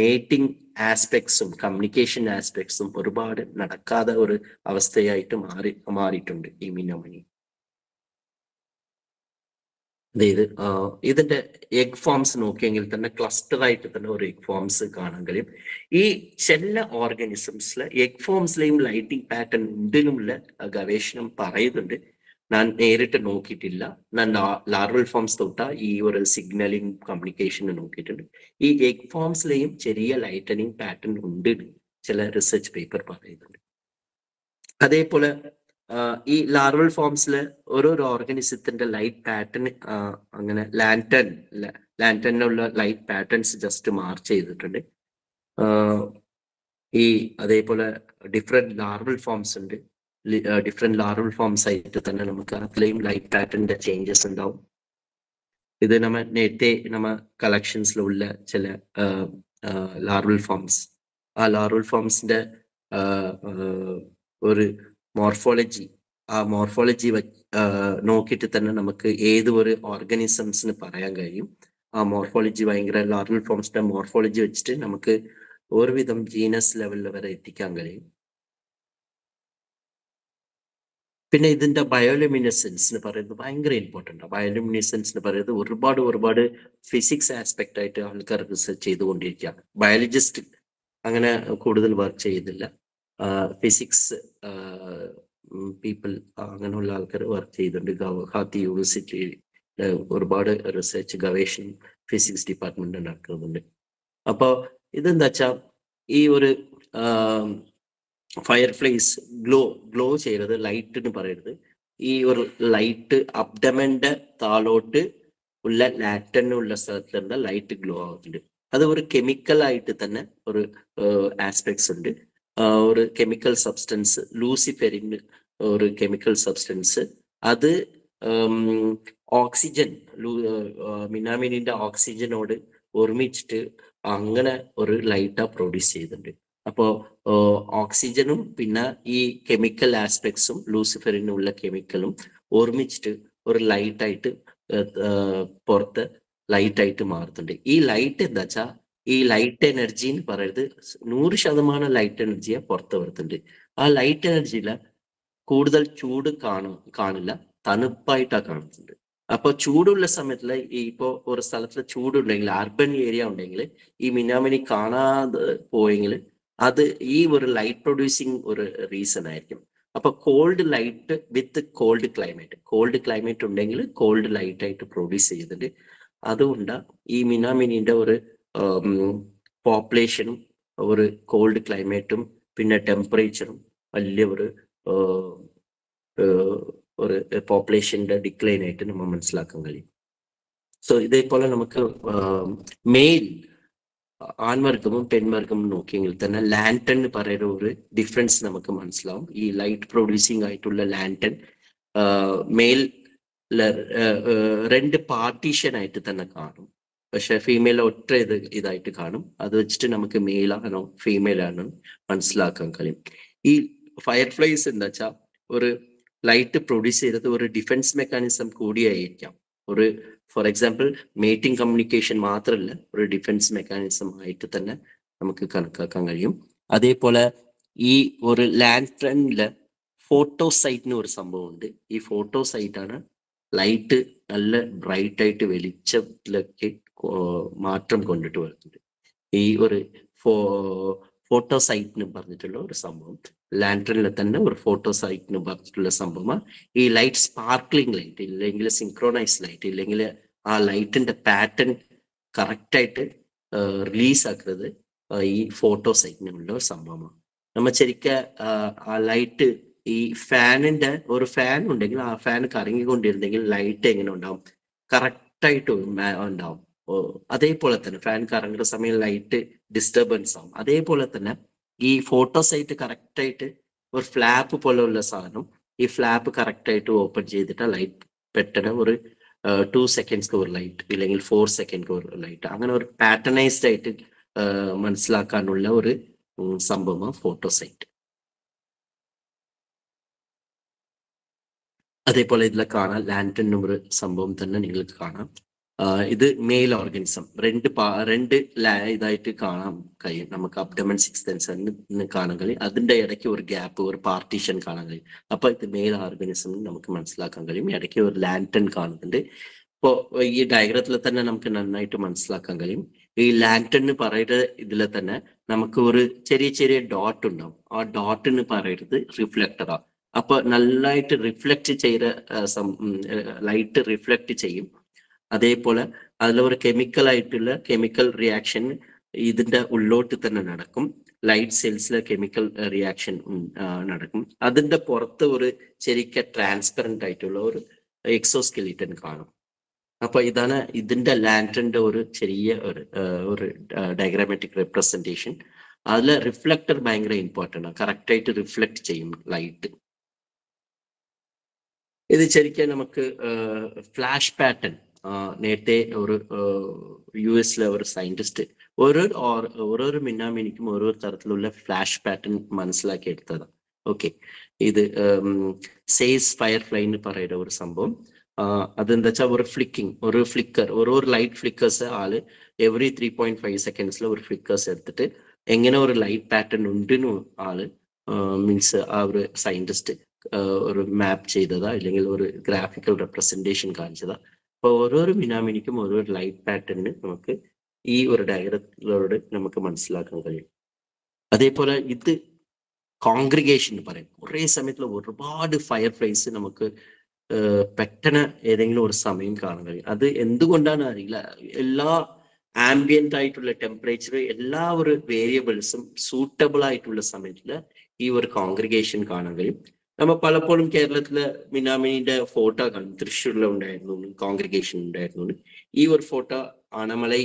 മേറ്റിംഗ് ആസ്പെക്ട്സും കമ്മ്യൂണിക്കേഷൻ ആസ്പെക്ട്സും ഒരുപാട് നടക്കാതെ ഒരു അവസ്ഥയായിട്ട് മാറി മാറിയിട്ടുണ്ട് ഈ മിന്നോമണി. ആ, ഇതിന്റെ എഗ് ഫോംസ് നോക്കിയെങ്കിൽ തന്നെ ക്ലസ്റ്റർ ആയിട്ട് തന്നെ ഒരു എഗ് ഫോംസ് കാണാൻ കഴിയും ഈ ചെല്ല ഓർഗാനിസംസിൽ എഗ് ഫോംസിലെയും ലൈറ്റിംഗ് പാറ്റേൺ ഉണ്ടെന്നുള്ള ഗവേഷണം പറയുന്നുണ്ട്. ഞാൻ നേരിട്ട് നോക്കിയിട്ടില്ല. ഞാൻ ലാർവൽ ഫോംസ് തൊട്ട ഈ ഒരു സിഗ്നലിംഗ് കമ്മ്യൂണിക്കേഷൻ നോക്കിയിട്ടുണ്ട്. ഈ എഗ് ഫോംസിലെയും ചെറിയ ലൈറ്റനിങ് പാറ്റേൺ ഉണ്ട് ചില റിസർച്ച് പേപ്പർ പറയുന്നുണ്ട്. അതേപോലെ ഈ ലാർവൽ ഫോംസിൽ ഓരോരോ ഓർഗനിസത്തിന്റെ ലൈറ്റ് പാറ്റേൺ അങ്ങനെ ലാന്റൺ ലാന്റണിലുള്ള ലൈറ്റ് പാറ്റേൺസ് ജസ്റ്റ് മാർക്ക് ചെയ്തിട്ടുണ്ട്. ഈ അതേപോലെ ഡിഫറെന്റ് ലാർവൽ ഫോംസ് ഉണ്ട്. ഡിഫറെന്റ് ലാർവൽ ഫോംസ് ആയിട്ട് തന്നെ നമുക്ക് അതിലെയും ലൈറ്റ് പാറ്റേണിന്റെ ചേഞ്ചസ് ഉണ്ടാവും. ഇത് നമ്മ നേരത്തെ നമ്മ കളക്ഷൻസിലുള്ള ചില ലാർവൽ ഫോംസ് ആ ലാർവൽ ഫോംസിന്റെ ഒരു മോർഫോളജി ആ മോർഫോളജി നോക്കിയിട്ട് തന്നെ നമുക്ക് ഏത് ഒരു ഓർഗനിസംസിന് പറയാൻ കഴിയും. ആ മോർഫോളജി ഭയങ്കര ലാർവൽ ഫോംസിന്റെ മോർഫോളജി വെച്ചിട്ട് നമുക്ക് ഒരുവിധം ജീനസ് ലെവലിൽ വരെ എത്തിക്കാൻ കഴിയും. പിന്നെ ഇതിന്റെ ബയോലുമിനസെൻസ് എന്ന് പറയുന്നത് ഭയങ്കര ഇമ്പോർട്ടന്റ് ബയോലുമിനസെൻസ് എന്ന് പറയുന്നത് ഒരുപാട് ഒരുപാട് ഫിസിക്സ് ആസ്പെക്റ്റ് ആയിട്ട് ആൾക്കാർ റിസർച്ച് ചെയ്തുകൊണ്ടിരിക്കുകയാണ് ബയോളജിസ്റ്റ് അങ്ങനെ കൂടുതൽ വർക്ക് ചെയ്യുന്നില്ല. ഫിസിക്സ് പീപ്പിൾ അങ്ങനെയുള്ള ആൾക്കാർ വർക്ക് ചെയ്തിട്ടുണ്ട്. ഗൗഹാത്തി യൂണിവേഴ്സിറ്റി ഒരുപാട് റിസർച്ച് ഗവേഷണം ഫിസിക്സ് ഡിപ്പാർട്ട്മെന്റ് നടക്കുന്നുണ്ട്. അപ്പോൾ ഇതെന്താ വെച്ചാൽ ഈ ഒരു ഫയർഫ്ലൈസ് ഗ്ലോ ഗ്ലോ ചെയ്യരുത് ലൈറ്റ് എന്ന് പറയരുത്. ഈ ഒരു ലൈറ്റ് അബ്ഡമന്റെ താളോട്ട് ഉള്ള ലാറ്റനുള്ള സ്ഥലത്തുള്ള ലൈറ്റ് ഗ്ലോ ആവുന്നുണ്ട്. അത് ഒരു കെമിക്കൽ ആയിട്ട് തന്നെ ഒരു ആസ്പെക്ട്സ് ഉണ്ട്. ഒരു കെമിക്കൽ സബ്സ്റ്റൻസ് ലൂസിഫെറിൻ ഒരു കെമിക്കൽ സബ്സ്റ്റൻസ് അത് ഓക്സിജൻ മിനാമിനിന്റെ ഓക്സിജനോട് ഒരുമിച്ചിട്ട് അങ്ങനെ ഒരു ലൈറ്റാ പ്രൊഡ്യൂസ് ചെയ്യുന്നുണ്ട് അപ്പോ ഓക്സിജനും പിന്നെ ഈ കെമിക്കൽ ആസ്പെക്ട്സും ലൂസിഫറിനുള്ള കെമിക്കലും ഒരുമിച്ചിട്ട് ഒരു ലൈറ്റായിട്ട് പുറത്ത് ലൈറ്റായിട്ട് മാറുന്നുണ്ട്. ഈ ലൈറ്റ് എന്താ വെച്ചാ ഈ ലൈറ്റ് എനർജി എന്ന് പറയുന്നത് നൂറ് ശതമാനം ലൈറ്റ് എനർജിയെ പുറത്ത് വരുന്നുണ്ട്. ആ ലൈറ്റ് എനർജിയില കൂടുതൽ ചൂട് കാണും കാണില്ല തണുപ്പായിട്ടാണ് കാണുന്നുണ്ട്. അപ്പൊ ചൂടുള്ള സമയത്തിൽ ഈ ഇപ്പോ ഒരു സ്ഥലത്ത് ചൂടുണ്ടെങ്കിൽ അർബൻ ഏരിയ ഉണ്ടെങ്കിൽ ഈ മിനാമിനി കാണാതെ പോയെങ്കിൽ അത് ഈ ഒരു ലൈറ്റ് പ്രൊഡ്യൂസിങ് ഒരു റീസൺ ആയിരിക്കും. അപ്പൊ cold light with cold climate cold climate ഉണ്ടെങ്കിൽ കോൾഡ് ലൈറ്റ് ആയിട്ട് പ്രൊഡ്യൂസ് ചെയ്യുന്നുണ്ട് അതുകൊണ്ട് ഈ മിനാമിനിന്റെ ഒരു പോപ്പുലേഷനും ഒരു കോൾഡ് ക്ലൈമറ്റും പിന്നെ ടെമ്പറേച്ചറും വലിയ ഒരു ഒരു പോപ്പുലേഷന്റെ ഡിക്ലൈൻ ആയിട്ട് നമ്മൾ മനസ്സിലാക്കാൻ കഴിയും. സോ ഇതേപോലെ നമുക്ക് മെയിൽ ആൺമാർക്കും പെൺമാർക്കും നോക്കിയെങ്കിൽ തന്നെ ലാന്റൺ എന്ന് പറയുന്ന ഒരു ഡിഫറൻസ് നമുക്ക് മനസ്സിലാവും. ഈ ലൈറ്റ് പ്രൊഡ്യൂസിങ് ആയിട്ടുള്ള ലാന്റൺ മെയിൽ രണ്ട് പാർട്ടീഷൻ ആയിട്ട് തന്നെ കാണും. പക്ഷെ ഫീമെയിൽ ഒറ്റ ഇത് ഇതായിട്ട് കാണും. അത് വെച്ചിട്ട് നമുക്ക് മെയിൽ ആണോ ഫീമെയിൽ ആണോ മനസ്സിലാക്കാൻ കഴിയും. ഈ ഫയർഫ്ലൈസ് എന്താ വെച്ചാൽ ഒരു ലൈറ്റ് പ്രൊഡ്യൂസ് ചെയ്തത് ഒരു ഡിഫൻസ് മെക്കാനിസം കൂടിയായിരിക്കാം. ഒരു ഫോർ എക്സാമ്പിൾ മേറ്റിംഗ് കമ്മ്യൂണിക്കേഷൻ മാത്രമല്ല ഒരു ഡിഫൻസ് മെക്കാനിസം ആയിട്ട് തന്നെ നമുക്ക് കണക്കാക്കാൻ കഴിയും. അതേപോലെ ഈ ഒരു ലാൻഡ് ഫ്രണ്ടിൽ ഫോട്ടോസൈറ്റ് എന്ന് ഒരു സംഭവം ഉണ്ട് ഈ ഫോട്ടോസൈറ്റ് ആണ് ലൈറ്റ് നല്ല ബ്രൈറ്റ് ആയിട്ട് വെളിച്ചത്തിലൊക്കെ മാറ്റം കൊണ്ടിട്ട് വരുന്നുണ്ട്. ഈ ഒരു ഫോ ഫോട്ടോസൈറ്റ് എന്ന് പറഞ്ഞിട്ടുള്ള ഒരു സംഭവം ലാൻഡ്രനിൽ തന്നെ ഒരു ഫോട്ടോസൈറ്റ് എന്ന് പറഞ്ഞിട്ടുള്ള സംഭവമാണ്. ഈ ലൈറ്റ് സ്പാർക്ലിംഗ് ലൈറ്റ് ഇല്ലെങ്കിൽ സിൻക്രോണൈസ് ലൈറ്റ് ഇല്ലെങ്കിൽ ആ ലൈറ്റിന്റെ പാറ്റേൺ കറക്റ്റായിട്ട് റിലീസ് ആക്കുന്നത് ഈ ഫോട്ടോസൈറ്റിനുള്ള ഒരു സംഭവമാണ്. നമ്മ ശരിക്കും ആ ലൈറ്റ് ഈ ഫാനിന്റെ ഒരു ഫാൻ ഉണ്ടെങ്കിൽ ആ ഫാൻ കറങ്ങിക്കൊണ്ടിരുന്നെങ്കിൽ ലൈറ്റ് എങ്ങനെ ഉണ്ടാവും? കറക്റ്റ് ആയിട്ട് ഉണ്ടാവും. അതേപോലെ തന്നെ ഫാൻ കറങ്ങുന്ന സമയം ലൈറ്റ് ഡിസ്റ്റർബൻസ് ആവും. അതേപോലെ തന്നെ ഈ ഫോട്ടോസൈറ്റ് സൈറ്റ് ആയിട്ട് ഒരു ഫ്ലാപ്പ് പോലെയുള്ള സാധനം ഈ ഫ്ലാപ്പ് കറക്റ്റ് ആയിട്ട് ഓപ്പൺ ചെയ്തിട്ട് ലൈറ്റ് പെട്ടെന്ന് ഒരു ടു സെക്കൻഡ്സ് ഒരു ലൈറ്റ് ഇല്ലെങ്കിൽ ഫോർ സെക്കൻഡ് ഒരു ലൈറ്റ് അങ്ങനെ ഒരു പാറ്റേണൈസ്ഡ് ആയിട്ട് മനസ്സിലാക്കാനുള്ള ഒരു സംഭവമാണ് ഫോട്ടോസൈറ്റ് അതേപോലെ ഇതിൽ കാണാം ലാൻഡൻ നമ്പർ സംഭവം തന്നെ നിങ്ങൾക്ക് കാണാം. ഇത് മെയിൽ ഓർഗനിസം രണ്ട് രണ്ട് ഇതായിട്ട് കാണാൻ കഴിയും. നമുക്ക് അബ്ഡമൻ സിക്സ് സെൻസറിന് കാണാൻ കഴിയും. അതിന്റെ ഇടയ്ക്ക് ഒരു ഗ്യാപ്പ് ഒരു പാർട്ടീഷൻ കാണാൻ കഴിയും. അപ്പൊ ഇത് മെയിൽ ഓർഗനിസം നമുക്ക് മനസ്സിലാക്കാൻ കഴിയും. ഇടയ്ക്ക് ഒരു ലാന്റൺ കാണുന്നുണ്ട്. ഇപ്പോ ഈ ഡയഗ്രത്തിൽ തന്നെ നമുക്ക് നന്നായിട്ട് മനസ്സിലാക്കാൻ കഴിയും. ഈ ലാന്റൺ പറയുന്ന ഇതിൽ തന്നെ നമുക്ക് ഒരു ചെറിയ ചെറിയ ഡോട്ട് ഉണ്ടാവും. ആ ഡോട്ടിന് പറയുന്നത് റിഫ്ലക്ടറാണ് അപ്പൊ നല്ലായിട്ട് റിഫ്ലക്ട് ചെയ്ത ലൈറ്റ് റിഫ്ലക്ട് ചെയ്യും. അതേപോലെ അതിൽ ഒരു കെമിക്കൽ ആയിട്ടുള്ള കെമിക്കൽ റിയാക്ഷൻ ഇതിന്റെ ഉള്ളോട്ട് തന്നെ നടക്കും. ലൈറ്റ് സെൽസിലെ കെമിക്കൽ റിയാക്ഷൻ നടക്കും. അതിന്റെ പുറത്ത് ഒരു ശരിക്കും ട്രാൻസ്പെറന്റ് ആയിട്ടുള്ള ഒരു എക്സോസ്കെലിറ്റൻ കാണും. അപ്പൊ ഇതാണ് ഇതിന്റെ ലാൻഡറിന്റെ ഒരു ചെറിയ ഒരു ഒരു ഡയഗ്രാമാറ്റിക് റിപ്രസെന്റേഷൻ അതിൽ റിഫ്ലക്ടർ ഭയങ്കര ഇമ്പോർട്ടന്റ് ആണ്. കറക്റ്റ് ആയിട്ട് റിഫ്ലക്ട് ചെയ്യും ലൈറ്റ് ഇത് ശരിക്കും നമുക്ക് ഫ്ലാഷ് പാറ്റേൺ നേരത്തെ ഒരു യു എസിലെ ഒരു സയന്റിസ്റ്റ് ഓരോ ഓരോരു മിന്നാമിനിക്കും ഓരോ തരത്തിലുള്ള ഫ്ലാഷ് പാറ്റേൺ മനസ്സിലാക്കി എടുത്തതാണ് ഓക്കെ ഇത് സേസ് ഫയർ ഫ്ലൈ എന്ന് പറയുന്ന ഒരു സംഭവം. അതെന്താ വെച്ചാൽ ഒരു ഫ്ലിക്കിംഗ് ഒരു ഫ്ലിക്കർ ഓരോ light flickers all every three point five സെക്കൻഡ്സിൽ ഒരു ഫ്ലിക്കേഴ്സ് എടുത്തിട്ട് എങ്ങനെ ഒരു ലൈറ്റ് പാറ്റേൺ ഉണ്ടെന്ന് ആൾ മീൻസ് ആ ഒരു സയന്റിസ്റ്റ് ഒരു മാപ്പ് ചെയ്തതാ അല്ലെങ്കിൽ ഒരു ഗ്രാഫിക്കൽ റെപ്രസെന്റേഷൻ കാണിച്ചതാ. അപ്പൊ ഓരോരോ ബിനാമിനിക്കും ഓരോ ലൈറ്റ് പാറ്റേണിന് നമുക്ക് ഈ ഒരു ഡയഗ്രത്തിലൂടെ നമുക്ക് മനസ്സിലാക്കാൻ കഴിയും. അതേപോലെ ഇത് കോൺഗ്രിഗേഷൻ എന്ന് പറയും. ഒരേ സമയത്തുള്ള ഒരുപാട് ഫയർ ഫ്ലൈസ് നമുക്ക് പെട്ടെന്ന് ഏതെങ്കിലും ഒരു സമയം കാണാൻ കഴിയും. അത് എന്തുകൊണ്ടാണ് അറിയില്ല. എല്ലാ ആംബിയന്റ് ആയിട്ടുള്ള ടെമ്പറേച്ചർ എല്ലാ ഒരു വേരിയബിൾസും സൂട്ടബിൾ ആയിട്ടുള്ള സമയത്തിൽ ഈ ഒരു കോൺഗ്രിഗേഷൻ കാണാൻ കഴിയും. നമ്മ പലപ്പോഴും കേരളത്തിലെ മിനാമിനിന്റെ ഫോട്ടോ കാണും തൃശ്ശൂരിലെ ഉണ്ടായിരുന്നു കോൺഗ്രിഗേഷൻ ഉണ്ടായിരുന്നു. ഈ ഒരു photo Anamalai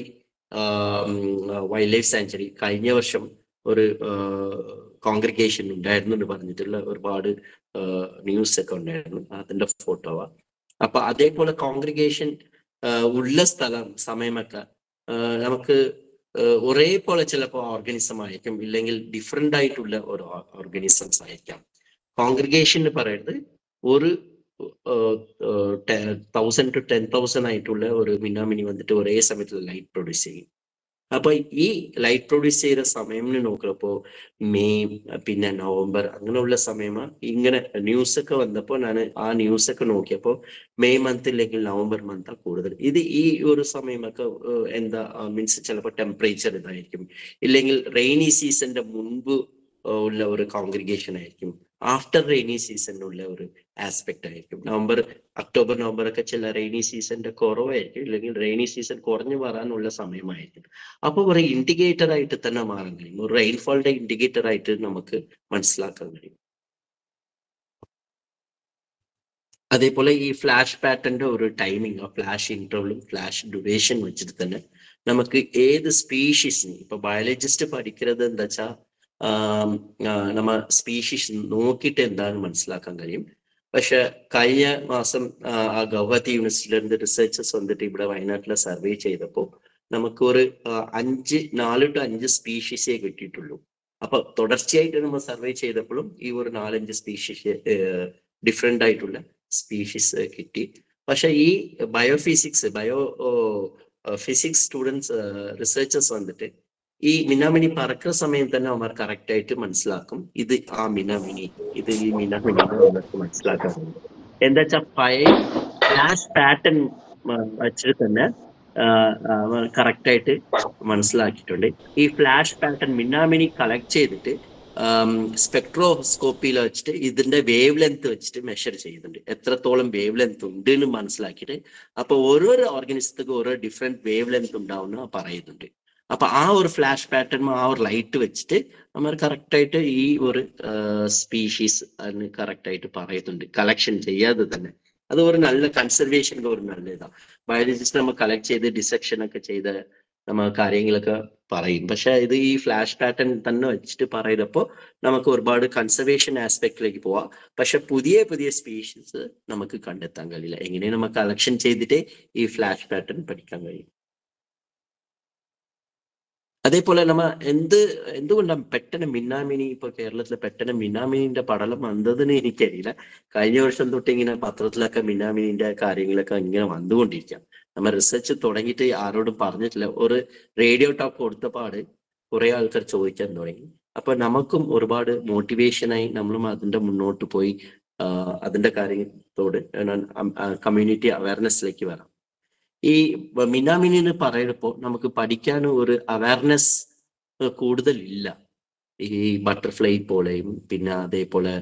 wildlife sanctuary കഴിഞ്ഞ വർഷം ഒരു കോൺഗ്രിഗേഷൻ ഉണ്ടായിരുന്നു എന്ന് പറഞ്ഞിട്ടുള്ള ഒരുപാട് ന്യൂസ് ഒക്കെ ഉണ്ടായിരുന്നു. അതിന്റെ ഫോട്ടോവാ. അപ്പൊ അതേപോലെ കോൺഗ്രിഗേഷൻ ഉള്ള സ്ഥലം സമയമൊക്കെ നമുക്ക് ഒരേപോലെ ചിലപ്പോൾ ഓർഗനിസം ആയിരിക്കും ഇല്ലെങ്കിൽ ഡിഫറെന്റ് ആയിട്ടുള്ള ഒരു ഓർഗനിസംസ് ആയിരിക്കാം. കോൺഗ്രിഗേഷൻ പറയുന്നത് ഒരു തൗസൻഡ് ടു ടെൻ തൗസൻഡ് ആയിട്ടുള്ള ഒരു മിനാമിനി വന്നിട്ട് ഒരേ സമയത്ത് ലൈറ്റ് പ്രൊഡ്യൂസ് ചെയ്യും. അപ്പൊ ഈ ലൈറ്റ് പ്രൊഡ്യൂസ് ചെയ്ത സമയം നോക്കുമ്പോ മെയ് പിന്നെ നവംബർ അങ്ങനെയുള്ള സമയമാ ഇങ്ങനെ ന്യൂസ് ഒക്കെ വന്നപ്പോ ഞാൻ ആ ന്യൂസ് ഒക്കെ നോക്കിയപ്പോ മെയ് മന്ത് ഇല്ലെങ്കിൽ നവംബർ മന്താ കൂടുതൽ. ഇത് ഈ ഒരു സമയമൊക്കെ എന്താ മീൻസ് ചിലപ്പോൾ ടെമ്പറേച്ചർ ഇതായിരിക്കും. ഇല്ലെങ്കിൽ റെയിനി സീസണിന്റെ മുൻപ് ഉള്ള ഒരു കോൺഗ്രിഗേഷൻ ആയിരിക്കും. ആഫ്റ്റർ റെയിനി സീസണിലുള്ള ഒരു ആസ്പെക്ട് ആയിരിക്കും. നവംബർ ഒക്ടോബർ നവംബർ ഒക്കെ ചില റെയിനി സീസണിന്റെ കുറവായിരിക്കും. അല്ലെങ്കിൽ റെയിനി സീസൺ കുറഞ്ഞു വരാനുള്ള സമയമായിരിക്കും. അപ്പോൾ ഒരു ഇൻഡിക്കേറ്റർ ആയിട്ട് തന്നെ മാറാൻ കഴിയും. ഒരു റെയിൻഫോളിന്റെ ഇൻഡിക്കേറ്റർ ആയിട്ട് നമുക്ക് മനസ്സിലാക്കാൻ കഴിയും. അതേപോലെ ഈ ഫ്ലാഷ് പാറ്റേണിന്റെ ഒരു ടൈമിംഗ് ആ ഫ്ലാഷ് ഇന്റർവലും ഫ്ലാഷ് ഡ്യൂറേഷൻ വെച്ചിട്ട് തന്നെ നമുക്ക് ഏത് സ്പീഷീസിന് ഇപ്പൊ ബയോളജിസ്റ്റ് പഠിക്കുന്നത് എന്താ വെച്ചാൽ നമ്മ സ്പീഷീസ് നോക്കിയിട്ട് എന്താണ് മനസ്സിലാക്കാൻ കഴിയും. പക്ഷെ കഴിഞ്ഞ മാസം ആ ഗൗഹത്തി യൂണിവേഴ്സിറ്റിയിലെ റിസർച്ചസ് വന്നിട്ട് ഇവിടെ വയനാട്ടിലെ സർവേ ചെയ്തപ്പോൾ നമുക്ക് ഒരു അഞ്ച് നാല് ടു അഞ്ച് സ്പീഷീസേ കിട്ടിയിട്ടുള്ളൂ. അപ്പൊ തുടർച്ചയായിട്ട് നമ്മൾ സർവേ ചെയ്തപ്പോഴും ഈ ഒരു നാലഞ്ച് സ്പീഷീസ് ഡിഫറെന്റ് ആയിട്ടുള്ള സ്പീഷീസ് കിട്ടി. പക്ഷെ ഈ biophysics bio physics students researchers വന്നിട്ട് ഈ മിനാമിനി പറക്കുന്ന സമയം തന്നെ അവന്മാർ കറക്റ്റ് ആയിട്ട് മനസ്സിലാക്കും. ഇത് ആ മിനാമിനി ഇത് ഈ മിനാമിനി അവർക്ക് മനസ്സിലാക്കാൻ എന്താ വെച്ചാൽ പഴയ ഫ്ലാഷ് പാറ്റേൺ വെച്ചിട്ട് തന്നെ കറക്റ്റ് ആയിട്ട് മനസ്സിലാക്കിയിട്ടുണ്ട്. ഈ ഫ്ലാഷ് പാറ്റേൺ മിന്നാമിനി കളക്ട് ചെയ്തിട്ട് സ്പെക്ട്രോസ്കോപ്പിയിൽ വെച്ചിട്ട് ഇതിന്റെ വേവ് ലെങ്ത് വെച്ചിട്ട് മെഷർ ചെയ്യുന്നുണ്ട്. എത്രത്തോളം വേവ് ലെങ്ത് ഉണ്ട് എന്ന് മനസ്സിലാക്കിയിട്ട് അപ്പൊ ഓരോരോ ഓർഗനിസത്തിക്ക് ഓരോ ഡിഫറെന്റ് വേവ് ലെങ്ത് ഉണ്ടാവുന്ന പറയുന്നുണ്ട്. അപ്പൊ ആ ഒരു ഫ്ലാഷ് പാറ്റേൺ ആ ഒരു ലൈറ്റ് വെച്ചിട്ട് നമ്മൾ കറക്റ്റായിട്ട് ഈ ഒരു സ്പീഷീസ് അതിന് കറക്റ്റ് ആയിട്ട് പറയുന്നുണ്ട്. കളക്ഷൻ ചെയ്യാതെ തന്നെ. അത് ഒരു നല്ല കൺസർവേഷൻ ഒരു നല്ല ഇതാ. ബയോളജിസ്റ്റ് നമ്മൾ കളക്ട് ചെയ്ത് ഡിസെക്ഷൻ ഒക്കെ ചെയ്ത് നമ്മൾ കാര്യങ്ങളൊക്കെ പറയും. പക്ഷെ ഇത് ഈ ഫ്ലാഷ് പാറ്റേൺ തന്നെ വെച്ചിട്ട് പറയുന്നപ്പോൾ നമുക്ക് ഒരുപാട് കൺസർവേഷൻ ആസ്പെക്റ്റിലേക്ക് പോവാം. പക്ഷെ പുതിയ പുതിയ സ്പീഷീസ് നമുക്ക് കണ്ടെത്താൻ കഴിയില്ല. എങ്ങനെ നമുക്ക് കളക്ഷൻ ചെയ്തിട്ട് ഈ ഫ്ലാഷ് പാറ്റേൺ പഠിക്കാൻ കഴിയും. അതേപോലെ നമ്മ എന്ത് എന്തുകൊണ്ടാണ് പെട്ടെന്ന് മിന്നാമിനി ഇപ്പൊ കേരളത്തിലെ പെട്ടെന്ന് മിന്നാമിനിന്റെ പടലം വന്നതെന്ന് എനിക്കറിയില്ല. കഴിഞ്ഞ വർഷം തൊട്ട് ഇങ്ങനെ പത്രത്തിലൊക്കെ മിന്നാമിനിന്റെ കാര്യങ്ങളൊക്കെ ഇങ്ങനെ വന്നുകൊണ്ടിരിക്കാം. നമ്മൾ റിസർച്ച് തുടങ്ങിയിട്ട് ആരോടും പറഞ്ഞിട്ടില്ല. ഒരു റേഡിയോ ടോക്ക് കൊടുത്ത പാട് കുറെ ആൾക്കാർ ചോദിക്കാൻ തുടങ്ങി. അപ്പൊ നമുക്കും ഒരുപാട് മോട്ടിവേഷനായി നമ്മളും അതിന്റെ മുന്നോട്ട് പോയി അതിന്റെ കാര്യത്തോട് കമ്മ്യൂണിറ്റി അവയർനെസ്സിലേക്ക് വരാം. ഈ മിനാമിനി എന്ന് പറയുമ്പോൾ നമുക്ക് പഠിക്കാൻ ഒരു അവയർനെസ് കൂടുതലില്ല. ഈ ബട്ടർഫ്ലൈ പോലെയും പിന്നെ അതേപോലെ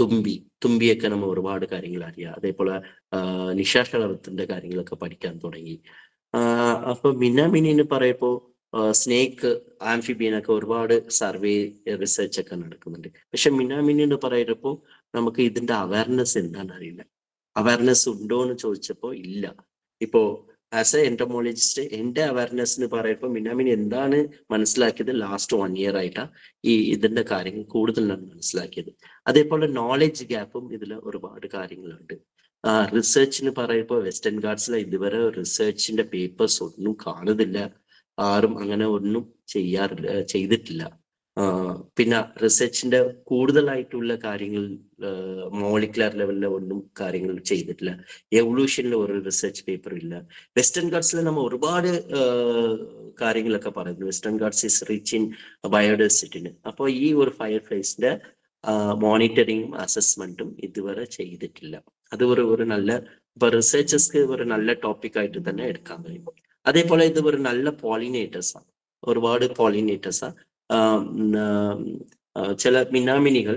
തുമ്പി തുമ്പിയൊക്കെ നമ്മൾ ഒരുപാട് കാര്യങ്ങൾ അറിയാം. അതേപോലെ ആഹ് നിശാശലഭത്തിന്റെ കാര്യങ്ങളൊക്കെ പഠിക്കാൻ തുടങ്ങി. അപ്പൊ മിനാമിനി എന്ന് പറയുമ്പോൾ സ്നേക്ക് ആംഫിബിയനൊക്കെ ഒരുപാട് സർവേ റിസർച്ച് ഒക്കെ നടക്കുന്നുണ്ട്. പക്ഷെ മിനാമിനി എന്ന് പറയുമ്പോൾ നമുക്ക് ഇതിന്റെ അവയർനെസ് എന്താണെന്ന് അറിയില്ല അവയർനെസ് ഉണ്ടോ എന്ന് ചോദിച്ചപ്പോൾ ഇല്ല. ഇപ്പോ ആസ് എ എന്റമോളജിസ്റ്റ് എന്റെ അവയർനെസ് എന്ന് പറയുമ്പോൾ മിനാമിൻ എന്താണ് മനസ്സിലാക്കിയത് ലാസ്റ്റ് വൺ ഇയർ ആയിട്ടാ ഈ ഇതിന്റെ കാര്യങ്ങൾ കൂടുതൽ ഞാൻ മനസ്സിലാക്കിയത്. അതേപോലെ നോളജ് ഗ്യാപ്പും ഇതിൽ ഒരുപാട് കാര്യങ്ങളുണ്ട്. റിസർച്ചിന് പറയുമ്പോൾ വെസ്റ്റേൺ ഗാർഡ്സിലെ ഇതുവരെ റിസർച്ചിന്റെ പേപ്പേഴ്സ് ഒന്നും കാണുന്നില്ല. ആരും അങ്ങനെ ഒന്നും ചെയ്യാറില്ല ചെയ്തിട്ടില്ല. പിന്നെ റിസർച്ചിന്റെ കൂടുതലായിട്ടുള്ള കാര്യങ്ങൾ മോളിക്കുലർ ലെവലിലെ ഒന്നും കാര്യങ്ങൾ ചെയ്തിട്ടില്ല. എവല്യൂഷനിൽ ഒരു റിസർച്ച് പേപ്പർ ഇല്ല. വെസ്റ്റേൺ ഗാർഡ്സിൽ നമ്മൾ ഒരുപാട് കാര്യങ്ങളൊക്കെ പറയുന്നു. Western Ghats is rich in ബയോഡൈവേഴ്സിറ്റിന് അപ്പോൾ ഈ ഒരു ഫയർ ഫ്ലൈസിന്റെ മോണിറ്ററിങ്ങും അസസ്മെന്റും ഇതുവരെ ചെയ്തിട്ടില്ല. അത് ഒരു ഒരു നല്ല ഇപ്പൊ റിസർച്ചേഴ്സ്ക്ക് ഒരു നല്ല ടോപ്പിക് ആയിട്ട് തന്നെ എടുക്കാൻ കഴിയും. അതേപോലെ ഇത് ഒരു നല്ല പോളിനേറ്റേഴ്സാണ്. ഒരുപാട് പോളിനേറ്റേഴ്സ്. ചില മിന്നാമിനികൾ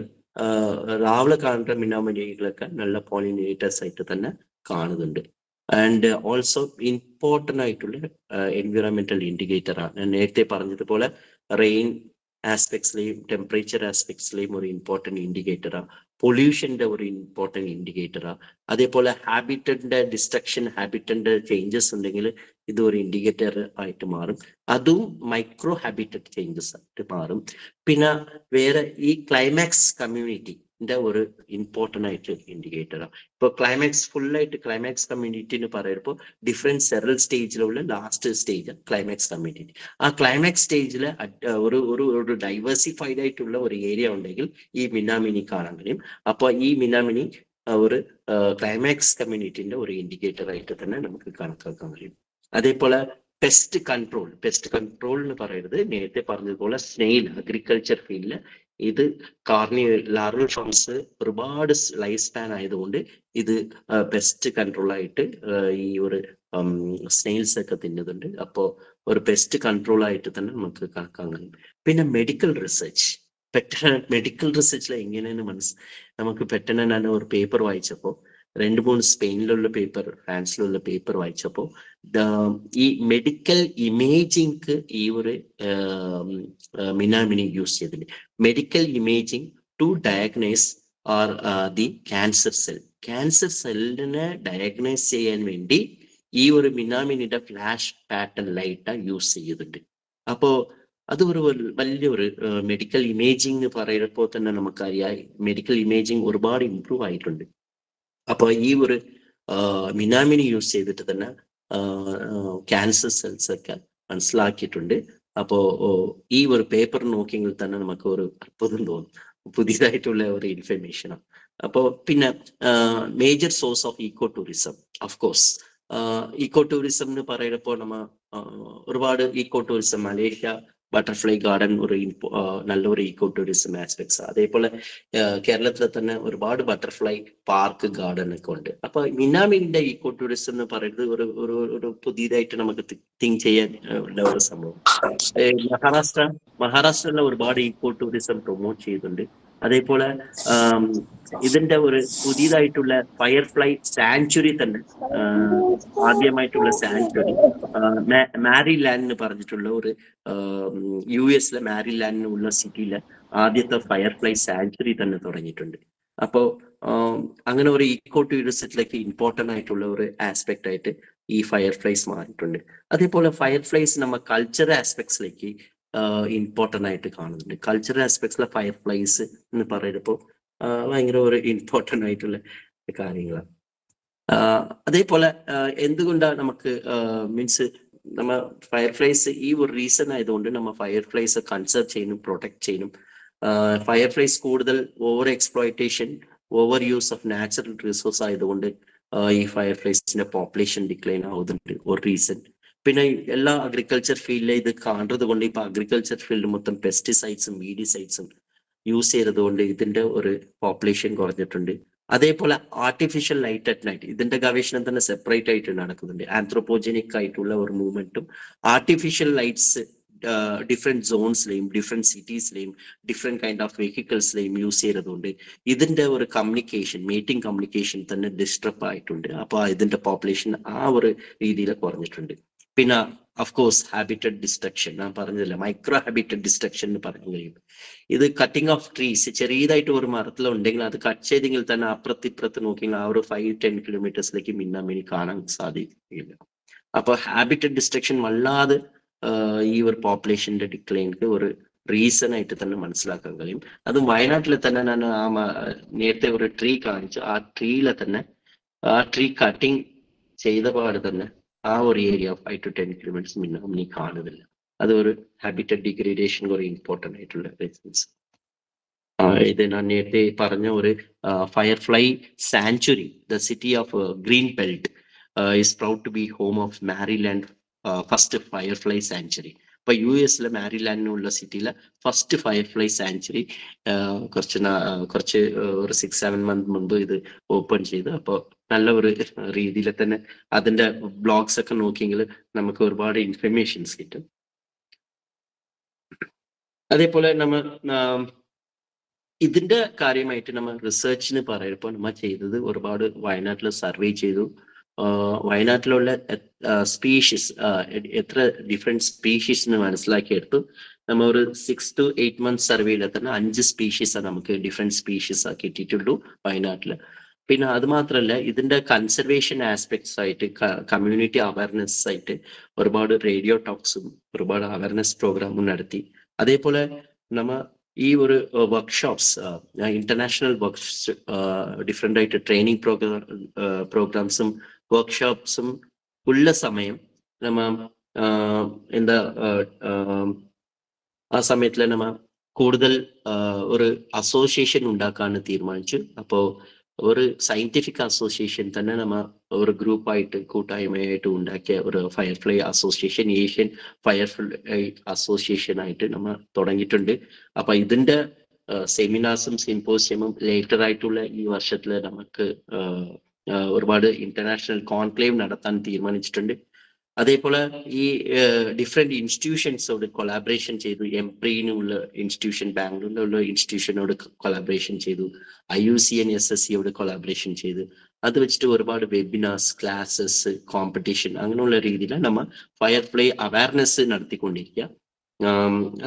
രാവിലെ കാണുന്ന മിന്നാമിനികളൊക്കെ നല്ല പോളിനേറ്റേഴ്സ് ആയിട്ട് തന്നെ കാണുന്നുണ്ട്. ആൻഡ് ഓൾസോ ഇമ്പോർട്ടന്റ് ആയിട്ടുള്ള എൻവിറോൺമെന്റൽ ഇൻഡിക്കേറ്റർ ആണ്. നേരത്തെ പറഞ്ഞതുപോലെ റെയിൻ ആസ്പെക്ട്സിലെയും ടെമ്പറേച്ചർ ആസ്പെക്ട്സിലെയും ഒരു ഇൻഡിക്കേറ്റർ ഇൻഡിക്കേറ്ററാണ് പൊല്യൂഷന്റെ ഒരു ഇമ്പോർട്ടന്റ് ഇൻഡിക്കേറ്ററാണ് അതേപോലെ ഹാബിറ്റന്റെ ഡിസ്ട്രക്ഷൻ ഹാബിറ്റന്റെ ചേഞ്ചസ് ഉണ്ടെങ്കിൽ ഇത് ഒരു ഇൻഡിക്കേറ്റർ ആയിട്ട് മാറും. അതും മൈക്രോ ഹാബിറ്റഡ് ചേഞ്ചസ് ആയിട്ട് മാറും. പിന്നെ വേറെ ഈ ക്ലൈമാക്സ് കമ്മ്യൂണിറ്റിന്റെ ഒരു ഇമ്പോർട്ടന്റ് ആയിട്ട് ഇൻഡിക്കേറ്ററാണ് ഇപ്പോൾ ക്ലൈമാക്സ് ഫുള്ളായിട്ട് ക്ലൈമാക്സ് കമ്മ്യൂണിറ്റി എന്ന് പറയുമ്പോൾ ഡിഫറെന്റ് സെറൽ സ്റ്റേജിലുള്ള ലാസ്റ്റ് സ്റ്റേജ് ക്ലൈമാക്സ് കമ്മ്യൂണിറ്റി ആ ക്ലൈമാക്സ് സ്റ്റേജിൽ ഒരു ഒരു ഒരു ഡൈവേഴ്സിഫൈഡ് ആയിട്ടുള്ള ഒരു ഏരിയ ഉണ്ടെങ്കിൽ ഈ മിനാമിനി കാണാൻ കഴിയും അപ്പോൾ ഈ മിനാമിനി ഒരു ക്ലൈമാക്സ് കമ്മ്യൂണിറ്റിന്റെ ഒരു ഇൻഡിക്കേറ്റർ ആയിട്ട് തന്നെ നമുക്ക് കണക്കാക്കാൻ കഴിയും. അതേപോലെ പെസ്റ്റ് കൺട്രോൾ പെസ്റ്റ് കൺട്രോൾ എന്ന് പറയുന്നത് നേരത്തെ പറഞ്ഞതുപോലെ സ്നെയിൽ അഗ്രികൾച്ചർ ഫീൽഡിൽ ഇത് കാർണി ലാറൽ ഫോംസ് ഒരുപാട് ലൈഫ് സ്പാൻ ആയതുകൊണ്ട് ഇത് പെസ്റ്റ് കൺട്രോൾ ആയിട്ട് ഈ ഒരു സ്നെയിൽസ് ഒക്കെ തിന്നുന്നുണ്ട്. അപ്പോൾ ഒരു പെസ്റ്റ് കൺട്രോൾ ആയിട്ട് തന്നെ നമുക്ക് കണക്കാൻ കഴിയും പിന്നെ മെഡിക്കൽ റിസർച്ച് പെട്ടെന്ന് മെഡിക്കൽ റിസർച്ചിൽ എങ്ങനെയാണ് മനസ്സ് നമുക്ക് പെട്ടെന്ന് ഒരു പേപ്പർ വായിച്ചപ്പോൾ രണ്ട് മൂന്ന് സ്പെയിനിലുള്ള പേപ്പർ ഫ്രാൻസിലുള്ള പേപ്പർ വായിച്ചപ്പോൾ ഈ മെഡിക്കൽ ഇമേജിങ് ഈ ഒരു മിനാമിനി യൂസ് ചെയ്തില്ല? Medical imaging to diagnose are the cancer cell. Cancer സെല്ലിനെ ഡയഗ്നൈസ് ചെയ്യാൻ വേണ്ടി ഈ ഒരു മിനാമിനിയുടെ ഫ്ലാഷ് പാറ്റേൺ ലൈറ്റ് യൂസ് ചെയ്യുന്നുണ്ട് അപ്പോൾ അത് ഒരു വലിയൊരു മെഡിക്കൽ ഇമേജിംഗ് പറയുമ്പോൾ തന്നെ നമുക്കറിയാം മെഡിക്കൽ ഇമേജിംഗ് ഒരുപാട് ഇമ്പ്രൂവ് ആയിട്ടുണ്ട്. അപ്പോൾ ഈ ഒരു മിനാമിനി യൂസ് ചെയ്തിട്ട് തന്നെ ക്യാൻസർ സെൽസ് ഒക്കെ മനസ്സിലാക്കിയിട്ടുണ്ട്. അപ്പോൾ ഈ ഒരു പേപ്പർ നോക്കിയെങ്കിൽ തന്നെ നമുക്ക് ഒരു അത്ഭുതം തോന്നും. പുതിയതായിട്ടുള്ള ഒരു ഇൻഫർമേഷനാണ് അപ്പോൾ പിന്നെ major source of ecotourism of course ecotourism എന്ന് പറയുമ്പോൾ നമ്മ ഒരുപാട് Eeco tourism Malaysia butterfly garden ഒരു നല്ലൊരു ഈക്കോ ടൂറിസം ആസ്പെക്ട്സ് അതേപോലെ കേരളത്തിൽ തന്നെ ഒരുപാട് ബട്ടർഫ്ലൈ പാർക്ക് ഗാർഡൻ ഒക്കെ ഉണ്ട്. അപ്പൊ മിനാമിന്റെ ഈക്കോ ടൂറിസം എന്ന് പറയുന്നത് ഒരു ഒരു ഒരു പുതിയതായിട്ട് നമുക്ക് തിങ്ക് ചെയ്യാൻ ഉള്ള ഒരു സംഭവം. മഹാരാഷ്ട്ര മഹാരാഷ്ട്രയിലെ ഒരുപാട് ഈക്കോ ടൂറിസം പ്രൊമോട്ട് ചെയ്യുന്നുണ്ട് അതേപോലെ ഇതിന്റെ ഒരു പുതിയതായിട്ടുള്ള ഫയർഫ്ലൈ സാങ്ച്വറി തന്നെ ആദ്യമായിട്ടുള്ള സാങ്ച്വറി മാരി എന്ന് പറഞ്ഞിട്ടുള്ള ഒരു യു എസിലെ മാരി ലാൻഡിനുള്ള സിറ്റിയിലെ ആദ്യത്തെ ഫയർഫ്ലൈ സാങ്ച്വറി തന്നെ തുടങ്ങിയിട്ടുണ്ട്. അപ്പോ അങ്ങനെ ഒരു ഇക്കോ ടൂറിസത്തിലേക്ക് ഇമ്പോർട്ടന്റ് ആയിട്ടുള്ള ഒരു ആസ്പെക്ട് ആയിട്ട് ഈ ഫയർഫ്ലൈസ് മാറിയിട്ടുണ്ട്. അതേപോലെ ഫയർഫ്ലൈസ് നമ്മ കൾച്ചറൽ ആസ്പെക്ട്സിലേക്ക് ഇമ്പോർട്ടന്റ് ആയിട്ട് കാണുന്നുണ്ട്. കൾച്ചറൽ ആസ്പെക്ട്സിലെ ഫയർ ഫ്ലൈസ് എന്ന് പറയുമ്പോൾ ഭയങ്കര ഒരു ഇമ്പോർട്ടന്റ് ആയിട്ടുള്ള കാര്യങ്ങളാണ്. അതേപോലെ എന്തുകൊണ്ടാണ് നമുക്ക് മീൻസ് നമ്മ ഫയർ ഫ്ലൈസ് ഈ ഒരു റീസൺ ആയതുകൊണ്ട് നമ്മ ഫയർഫ്ലൈസ് കൺസേർവ് ചെയ്യണം പ്രൊട്ടക്ട് ചെയ്യുന്നു. ഫയർ ഫ്ലൈസ് കൂടുതൽ overexploitation overuse of natural resource ആയതുകൊണ്ട് ഈ ഫയർ ഫ്ലൈസിന്റെ പോപ്പുലേഷൻ ഡിക്ലൈൻ ആവുന്നുണ്ട്. ഒരു റീസൺ പിന്നെ എല്ലാ അഗ്രികൾച്ചർ ഫീൽഡിലെ ഇത് കാണുന്നത് കൊണ്ട് ഇപ്പൊ അഗ്രികൾച്ചർ ഫീൽഡ് മൊത്തം പെസ്റ്റിസൈഡ്സും വീഡിസൈഡ്സും യൂസ് ചെയ്തത് കൊണ്ട് ഇതിന്റെ ഒരു പോപ്പുലേഷൻ കുറഞ്ഞിട്ടുണ്ട്. അതേപോലെ ആർട്ടിഫിഷ്യൽ ലൈറ്റ് അറ്റ് നൈറ്റ് ഇതിന്റെ ഗവേഷണം തന്നെ സെപ്പറേറ്റ് ആയിട്ട് നടക്കുന്നുണ്ട്. ആന്ത്രോപോജനിക് ആയിട്ടുള്ള ഒരു മൂവ്മെന്റും ആർട്ടിഫിഷ്യൽ ലൈറ്റ്സ് ഡിഫറെന്റ് സോൺസിലെയും ഡിഫറെന്റ് സിറ്റീസിലെയും ഡിഫറെന്റ് കൈൻഡ് ഓഫ് വെഹിക്കിൾസിലെയും യൂസ് ചെയ്തതുകൊണ്ട് ഇതിന്റെ ഒരു കമ്മ്യൂണിക്കേഷൻ മീറ്റിംഗ് കമ്മ്യൂണിക്കേഷൻ തന്നെ ഡിസ്റ്റർബ് ആയിട്ടുണ്ട്. അപ്പോൾ ഇതിന്റെ പോപ്പുലേഷൻ ആ ഒരു രീതിയിൽ കുറഞ്ഞിട്ടുണ്ട്. പിന്നെ അഫ്കോഴ്സ് ഹാബിറ്റഡ് ഡിസ്ട്രക്ഷൻ ഞാൻ പറഞ്ഞില്ല മൈക്രോ ഹാബിറ്റഡ് ഡിസ്ട്രക്ഷൻ എന്ന് പറഞ്ഞു കഴിയും. ഇത് കട്ടിംഗ് ഓഫ് ട്രീസ് ചെറിയതായിട്ട് ഒരു മരത്തിൽ ഉണ്ടെങ്കിൽ അത് കട്ട് ചെയ്തെങ്കിൽ തന്നെ അപ്പുറത്ത് ഇപ്പുറത്ത് നോക്കിയെങ്കിൽ ആ ഒരു ഫൈവ് ടെൻ കിലോമീറ്റേഴ്സിലേക്ക് മിന്നാമിനി കാണാൻ സാധിക്കില്ല. അപ്പൊ ഹാബിറ്റഡ് ഡിസ്ട്രക്ഷൻ വല്ലാതെ ഈ ഒരു പോപ്പുലേഷന്റെ ഡിക്ലൈനിക്ക് ഒരു റീസൺ ആയിട്ട് തന്നെ മനസ്സിലാക്കാൻ കഴിയും. അത് വയനാട്ടിൽ തന്നെ ഞാൻ ആ നേരത്തെ ഒരു ട്രീ കാണിച്ചു. ആ ട്രീയിലെ തന്നെ ആ ട്രീ കട്ടിങ് ചെയ്ത പാട് തന്നെ ആ ഒരു area five to ten kilometres നീ കാണുന്നില്ല. അത് ഒരു ഹാബിറ്റഡ് ഡിഗ്രേഡേഷൻ കുറെ ഇമ്പോർട്ടന്റ് ആയിട്ടുള്ള റീസൺസ് ഇത് ഞാൻ നേരത്തെ പറഞ്ഞ ഒരു firefly sanctuary the city of Greenbelt is proud to be home of Maryland first firefly sanctuary ഇപ്പൊ യു എസിലെ മാരിലാൻഡിനുള്ള സിറ്റിയിലെ ഫസ്റ്റ് ഫയർ ഫ്ലൈ സാഞ്ചുറി കുറച്ച് കുറച്ച് ഒരു സിക്സ് സെവൻ മന്ത് മുമ്പ് ഇത് ഓപ്പൺ ചെയ്ത്. അപ്പോൾ നല്ല ഒരു രീതിയിൽ തന്നെ അതിന്റെ ബ്ലോഗ്സ് ഒക്കെ നോക്കിയെങ്കിൽ നമുക്ക് ഒരുപാട് ഇൻഫർമേഷൻസ് കിട്ടും. അതേപോലെ നമ്മൾ ഇതിന്റെ കാര്യമായിട്ട് നമ്മൾ റിസർച്ചിന് പറയുമ്പോൾ നമ്മൾ ചെയ്തത് ഒരുപാട് വയനാട്ടിൽ സർവേ ചെയ്തു. വയനാട്ടിലുള്ള സ്പീഷീസ് എത്ര സ്പീഷീസ് എന്ന് മനസ്സിലാക്കിയെടുത്തു. നമ്മൾ ഒരു സിക്സ് ടു എയ്റ്റ് മന്ത്സ് സർവേയിൽ തന്നെ അഞ്ച് സ്പീഷീസ് നമുക്ക് ഡിഫറെന്റ് സ്പീഷീസ് കിട്ടിയിട്ടുള്ളൂ വയനാട്ടിൽ പിന്നെ അത് മാത്രമല്ല ഇതിന്റെ കൺസർവേഷൻ ആസ്പെക്ട്സ് ആയിട്ട് കമ്മ്യൂണിറ്റി അവയർനെസ് ആയിട്ട് ഒരുപാട് റേഡിയോ ടോക്സും ഒരുപാട് അവയർനെസ് പ്രോഗ്രാമും നടത്തി. അതേപോലെ നമ്മ ഈ ഒരു വർക്ക്ഷോപ്സ് ഇന്റർനാഷണൽ വർക്ക് ഡിഫറെന്റ് ആയിട്ട് ട്രെയിനിങ് പ്രോഗ്രാം പ്രോഗ്രാംസും വർക്ക്ഷോപ്സും ഉള്ള സമയം നമ്മ എന്താ ആ സമയത്തിൽ നമ്മ കൂടുതൽ ഒരു അസോസിയേഷൻ ഉണ്ടാക്കാൻ തീരുമാനിച്ചു. അപ്പോ ഒരു സയന്റിഫിക് അസോസിയേഷൻ തന്നെ നമ്മ ഒരു ഗ്രൂപ്പായിട്ട് കൂട്ടായ്മയായിട്ട് ഉണ്ടാക്കിയ ഒരു firefly association Asian Firefly Association ആയിട്ട് നമ്മ തുടങ്ങിയിട്ടുണ്ട്. അപ്പൊ ഇതിന്റെ സെമിനാർസും സിമ്പോസിയമും ലേറ്റർ ആയിട്ടുള്ള ഈ വർഷത്തിൽ നമുക്ക് ഒരുപാട് ഇന്റർനാഷണൽ കോൺക്ലേവ് നടത്താൻ തീരുമാനിച്ചിട്ടുണ്ട്. അതേപോലെ ഈ ഡിഫറെന്റ് ഇൻസ്റ്റിറ്റ്യൂഷൻസോട് കൊളാബറേഷൻ ചെയ്തു. എംപ്രീനുള്ള ഇൻസ്റ്റിറ്റ്യൂഷൻ ബാംഗ്ലൂരിലുള്ള ഇൻസ്റ്റിറ്റ്യൂഷനോട് കൊളാബറേഷൻ ചെയ്തു. I U C N S S സിയോട് collaboration ചെയ്തു. അത് വെച്ചിട്ട് ഒരുപാട് വെബിനാർസ് ക്ലാസ്സസ് കോമ്പറ്റീഷൻ അങ്ങനെയുള്ള രീതിയിൽ നമ്മൾ ഫയർ പ്ലേ അവയർനെസ് നടത്തിക്കൊണ്ടിരിക്കുക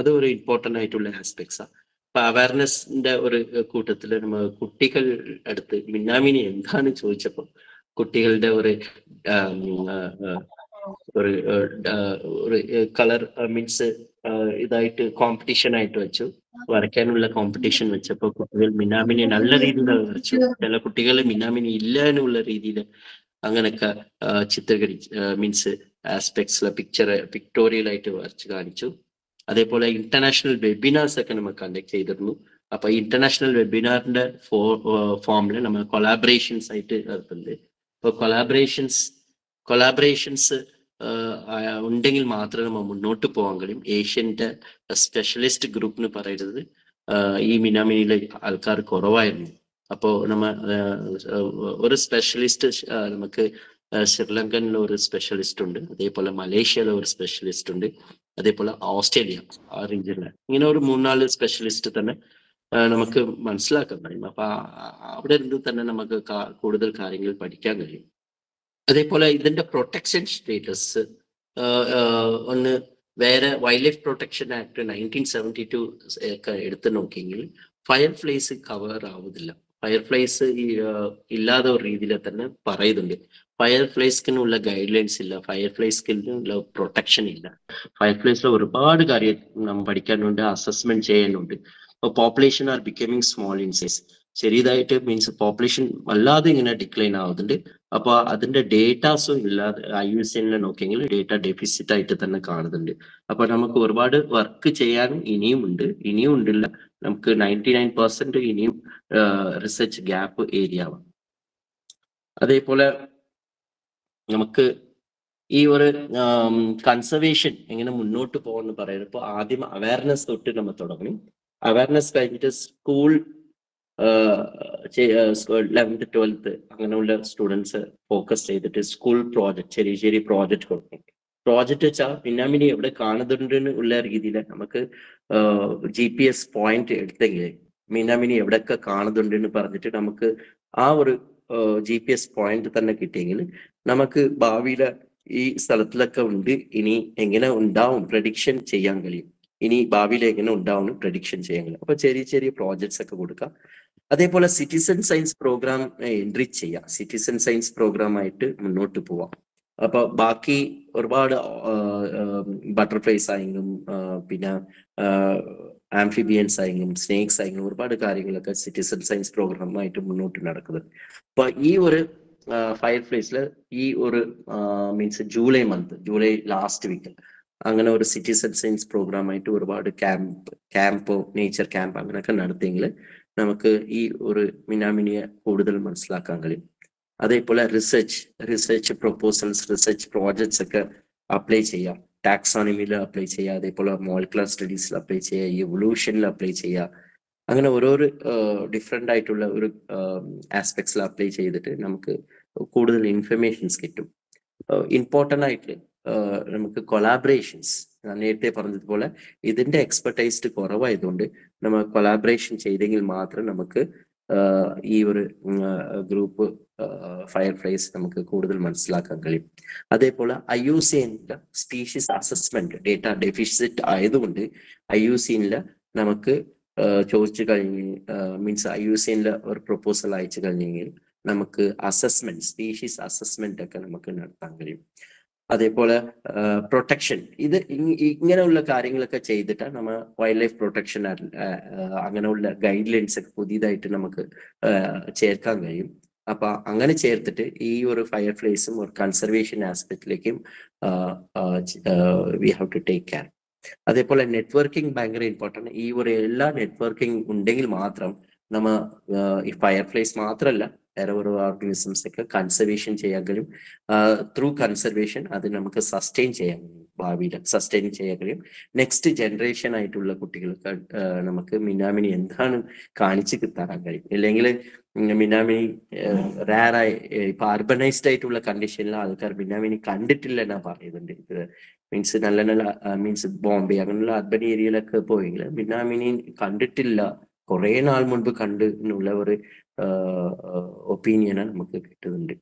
അത് ഒരു ഇമ്പോർട്ടന്റ് ആയിട്ടുള്ള ആസ്പെക്ട്സാണ് അപ്പൊ അവയർനെസിന്റെ ഒരു കൂട്ടത്തിൽ കുട്ടികൾ അടുത്ത് മിന്നാമിനി എന്താണ് ചോദിച്ചപ്പോൾ കുട്ടികളുടെ ഒരു ഒരു ഒരു കളർ മീൻസ് ഇതായിട്ട് കോമ്പറ്റീഷൻ ആയിട്ട് വെച്ചു. വരയ്ക്കാനുള്ള കോമ്പറ്റീഷൻ വെച്ചപ്പോൾ കുട്ടികൾ മിനാമിനി നല്ല രീതിയിൽ വരച്ചു. ചില കുട്ടികൾ മിന്നാമിനി ഇല്ല എന്നുള്ള രീതിയിൽ അങ്ങനെയൊക്കെ ചിത്രീകരിച്ച് മീൻസ് ആസ്പെക്ട്സിലെ പിക്ചർ പിക്ടോറിയൽ ആയിട്ട് വരച്ച് കാണിച്ചു. അതേപോലെ ഇന്റർനാഷണൽ വെബിനാർസ് ഒക്കെ നമ്മൾ കണ്ടക്ട് ചെയ്തിരുന്നു. അപ്പൊ ഇന്റർനാഷണൽ വെബിനാറിന്റെ ഫോമിൽ നമ്മൾ കൊളാബറേഷൻസ് ആയിട്ട് നടത്തുന്നുണ്ട്. ഇപ്പൊ കൊളാബറേഷൻസ് കൊളാബറേഷൻസ് ഉണ്ടെങ്കിൽ മാത്രമേ നമ്മൾ മുന്നോട്ട് പോകാൻ കഴിയും. ഏഷ്യന്റെ സ്പെഷ്യലിസ്റ്റ് ഗ്രൂപ്പ് എന്ന് പറയുന്നത് ഈ മിനാമിനിയിലെ ആൾക്കാർ കുറവായിരുന്നു. അപ്പോൾ നമ്മ ഒരു സ്പെഷ്യലിസ്റ്റ് നമുക്ക് ശ്രീലങ്കനിലെ ഒരു സ്പെഷ്യലിസ്റ്റ് ഉണ്ട്. അതേപോലെ മലേഷ്യയിലെ ഒരു സ്പെഷ്യലിസ്റ്റ് ഉണ്ട്. അതേപോലെ ഓസ്ട്രേലിയ ആ റീജിയനിലെ ഇങ്ങനെ ഒരു മൂന്നാൽ സ്പെഷ്യലിസ്റ്റ് തന്നെ നമുക്ക് മനസ്സിലാക്കാൻ കഴിയും. അപ്പൊ അവിടെ ഇരുന്ന് തന്നെ നമുക്ക് കൂടുതൽ കാര്യങ്ങൾ പഠിക്കാൻ കഴിയും. അതേപോലെ ഇതിന്റെ പ്രൊട്ടക്ഷൻ സ്റ്റേറ്റസ് ഒന്ന് വേറെ Wildlife Protection Act nineteen seventy two ഒക്കെ എടുത്തു നോക്കിയെങ്കിൽ ഫയർ ഫ്ലേസ് കവർ ആവുന്നില്ല. ഫയർ ഫ്ലൈസ് ഇല്ലാത്ത ഒരു രീതിയിൽ തന്നെ പറയുന്നുണ്ട്. ഫയർഫ്ലൈസ്കിനുള്ള ഗൈഡ് ലൈൻസ് ഇല്ല. ഫയർഫ്ലൈസ്കിനുള്ള പ്രൊട്ടക്ഷൻ ഇല്ല. ഫയർ ഫ്ലൈസിൽ ഒരുപാട് കാര്യം നമ്മൾ പഠിക്കാനുണ്ട് അസസ്മെന്റ് ചെയ്യാനുണ്ട്. Population are becoming small in size ചെറിയതായിട്ട് means population വല്ലാതെ ഇങ്ങനെ ഡിക്ലൈൻ ആവുന്നുണ്ട്. അപ്പൊ അതിന്റെ ഡേറ്റാസും ഇല്ലാതെ I U C എല്ലിനെ നോക്കിയെങ്കിൽ data deficit ആയിട്ട് തന്നെ കാണുന്നുണ്ട്. അപ്പൊ നമുക്ക് ഒരുപാട് വർക്ക് ചെയ്യാനും ഇനിയും ഉണ്ട് ഇനിയും ഉണ്ടില്ല നമുക്ക് നയന്റി നയൻ പെർസെന്റ് ഇനിയും റിസർച്ച് ഗ്യാപ്പ് ഏരിയ ആണ് അതേപോലെ നമുക്ക് ഈ ഒരു കൺസർവേഷൻ എങ്ങനെ മുന്നോട്ട് പോകുമെന്ന് പറയുന്നത് ഇപ്പോൾ ആദ്യം അവയർനെസ് തൊട്ട് നമ്മൾ തുടങ്ങണം അവയർനെസ് കഴിഞ്ഞിട്ട് സ്കൂൾ ലെവൻത്ത് ട്വൽത്ത് അങ്ങനെയുള്ള സ്റ്റുഡൻസ് ഫോക്കസ് ചെയ്തിട്ട് സ്കൂൾ പ്രോജക്റ്റ് ചെറിയ ചെറിയ പ്രോജക്റ്റ് കൊടുക്കും. പ്രോജക്റ്റ് വെച്ചാൽ പിന്നാമിനി എവിടെ കാണുന്നുണ്ട് ഉള്ള രീതിയിൽ നമുക്ക് ജി പി എസ് പോയിന്റ് എടുത്തെങ്കിൽ മിനാമിനി എവിടെയൊക്കെ കാണുന്നുണ്ട് എന്ന് പറഞ്ഞിട്ട് നമുക്ക് ആ ഒരു ജി പി എസ് പോയിന്റ് തന്നെ കിട്ടിയെങ്കിൽ നമുക്ക് ഭാവിയിലെ ഈ സ്ഥലത്തിലൊക്കെ ഉണ്ട്. ഇനി എങ്ങനെ ഉണ്ടാവും പ്രഡിക്ഷൻ ചെയ്യാൻ കഴിയും. ഇനി ഭാവിയിൽ എങ്ങനെ ഉണ്ടാവും പ്രഡിക്ഷൻ ചെയ്യാൻ കഴിയും. അപ്പൊ ചെറിയ ചെറിയ പ്രോജക്ട്സ് ഒക്കെ കൊടുക്കാം. അതേപോലെ സിറ്റിസൺ സയൻസ് പ്രോഗ്രാം എൻട്രി ചെയ്യാം. സിറ്റിസൺ സയൻസ് പ്രോഗ്രാം ആയിട്ട് മുന്നോട്ട് പോവാം. അപ്പൊ ബാക്കി ഒരുപാട് ബട്ടർഫ്ലൈസ് ആയെങ്കിലും പിന്നെ ആംഫിബിയൻസ് ആയെങ്കിലും സ്നേക്സ് ആയെങ്കിലും ഒരുപാട് കാര്യങ്ങളൊക്കെ സിറ്റിസൺ സയൻസ് പ്രോഗ്രാമായിട്ട് മുന്നോട്ട് നടക്കുന്നത്. അപ്പൊ ഈ ഒരു ഫയർ ഫ്ലേസിൽ ഈ ഒരു means July month July last വീക്കിൽ അങ്ങനെ ഒരു സിറ്റിസൺ സയൻസ് പ്രോഗ്രാം ആയിട്ട് ഒരുപാട് ക്യാമ്പ് ക്യാമ്പ് നേച്ചർ ക്യാമ്പ് അങ്ങനെയൊക്കെ നടത്തിയെങ്കിൽ നമുക്ക് ഈ ഒരു മിനാമിനിയെ കൂടുതൽ മനസ്സിലാക്കാൻ കഴിയും. അതേപോലെ research research proposals research projects ഒക്കെ അപ്ലൈ ചെയ്യാം. ടാക്സോണമിയിൽ അപ്ലൈ ചെയ്യുക അതേപോലെ മോളിക്കുലർ സ്റ്റഡീസിൽ അപ്ലൈ ചെയ്യുക ഇവല്യൂഷനിൽ അപ്ലൈ ചെയ്യുക. അങ്ങനെ ഓരോരോ ഡിഫറെന്റ് ആയിട്ടുള്ള ഒരു ആസ്പെക്ട്സിൽ അപ്ലൈ ചെയ്തിട്ട് നമുക്ക് കൂടുതൽ ഇൻഫർമേഷൻസ് കിട്ടും. ഇമ്പോർട്ടന്റ് ആയിട്ട് നമുക്ക് കൊലാബറേഷൻസ് ഞാൻ നേരത്തെ പറഞ്ഞതുപോലെ ഇതിന്റെ എക്സ്പെർട്ടൈസ്ഡ് കുറവായതുകൊണ്ട് നമ്മൾ കൊലാബറേഷൻ ചെയ്തെങ്കിൽ മാത്രം നമുക്ക് ഈ ഒരു ഗ്രൂപ്പ് ഫയർ ഫ്ലൈസ് നമുക്ക് കൂടുതൽ മനസ്സിലാക്കാൻ കഴിയും. അതേപോലെ ഐ യു സിന്റെ സ്പീഷീസ് അസസ്മെന്റ് ഡേറ്റ ഡെഫിസിറ്റ് ആയതുകൊണ്ട് ഐ യു സിനിൽ നമുക്ക് ചോദിച്ചു കഴിഞ്ഞ് മീൻസ് ഐ യു സിനിലെ ഒരു പ്രൊപ്പോസൽ അയച്ചു കഴിഞ്ഞെങ്കിൽ നമുക്ക് അസസ്മെന്റ് സ്പീഷീസ് അസസ്മെന്റ് ഒക്കെ നമുക്ക് നടത്താൻ കഴിയും. അതേപോലെ പ്രൊട്ടക്ഷൻ ഇത് ഇങ്ങനെയുള്ള കാര്യങ്ങളൊക്കെ ചെയ്തിട്ട് നമ്മൾ വൈൽഡ് ലൈഫ് പ്രൊട്ടക്ഷൻ അങ്ങനെയുള്ള ഗൈഡ് ലൈൻസ് ഒക്കെ പുതിയതായിട്ട് നമുക്ക് ചേർക്കാൻ കഴിയും. അപ്പൊ അങ്ങനെ ചേർത്തിട്ട് ഈ ഒരു ഫയർ ഫ്ലേസും ഒരു conservation ആസ്പെക്റ്റിലേക്കും we have to take care അതേപോലെ നെറ്റ്വർക്കിംഗ് ഭയങ്കര ഇമ്പോർട്ടന്റ് ഈ ഒരു എല്ലാ നെറ്റ്വർക്കിംഗ് ഉണ്ടെങ്കിൽ മാത്രം നമ്മ ഈ ഫയർ ഫ്ലേസ് മാത്രമല്ല ഓരോ ഓർഗാനിസംസ് ഒക്കെ കൺസർവേഷൻ ചെയ്യാൻ കഴിയും ത്രൂ കൺസർവേഷൻ അത് നമുക്ക് സസ്റ്റെയിൻ ചെയ്യാൻ കഴിയും ഭാവിയിൽ സസ്റ്റെയിൻ ചെയ്യാൻ കഴിയും. നെക്സ്റ്റ് ജനറേഷൻ ആയിട്ടുള്ള കുട്ടികൾക്ക് നമുക്ക് മിനാമിനി എന്താണ് കാണിച്ചു തരാൻ കഴിയും? ഇല്ലെങ്കിൽ മിനാമിനി റയറായി ഇപ്പൊ അർബനൈസ്ഡ് ആയിട്ടുള്ള കണ്ടീഷനിൽ ആൾക്കാർ മിനാമിനി കണ്ടിട്ടില്ല എന്നാ പറയുന്നുണ്ട്. ഇത് മീൻസ് നല്ല നല്ല മീൻസ് ബോംബെ അങ്ങനെയുള്ള അർബൻ ഏരിയയിലൊക്കെ പോയെങ്കിൽ മിനാമിനി കണ്ടിട്ടില്ല. കുറെ നാൾ മുൻപ് കണ്ട് എന്നുള്ള ഒരു ഒപ്പീനിയന് നമുക്ക് കിട്ടുന്നുണ്ട്.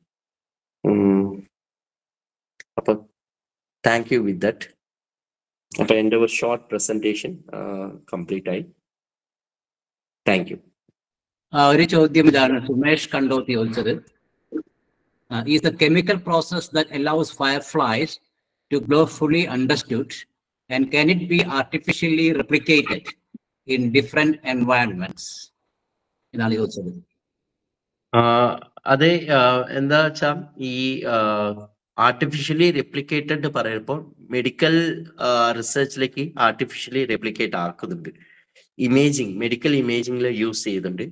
അപ്പൊ താങ്ക് യു വിത്ത് ദറ്റ് അപ്പൊ എന്റെ ഒരു ഷോർട്ട് പ്രസന്റേഷൻ കംപ്ലീറ്റ് ആയി. താങ്ക് യു ഒരു ചോദ്യം ഇതാണ് സുമേഷ് കണ്ടോ ചോദിച്ചത്. Is the chemical process that allows fireflies to glow fully understood and can it be artificially replicated in different environments ഇതാണ് ചോദിച്ചത്. അതെ എന്താ വെച്ചാ ഈ ആർട്ടിഫിഷ്യലി റെപ്ലിക്കേറ്റഡ് പറയുമ്പോൾ മെഡിക്കൽ റിസർച്ചിലേക്ക് ആർട്ടിഫിഷ്യലി റെപ്ലിക്കേറ്റ് ആക്കുന്നുണ്ട്. ഇമേജിങ് മെഡിക്കൽ ഇമേജിങ്ങിൽ യൂസ് ചെയ്യുന്നുണ്ട്.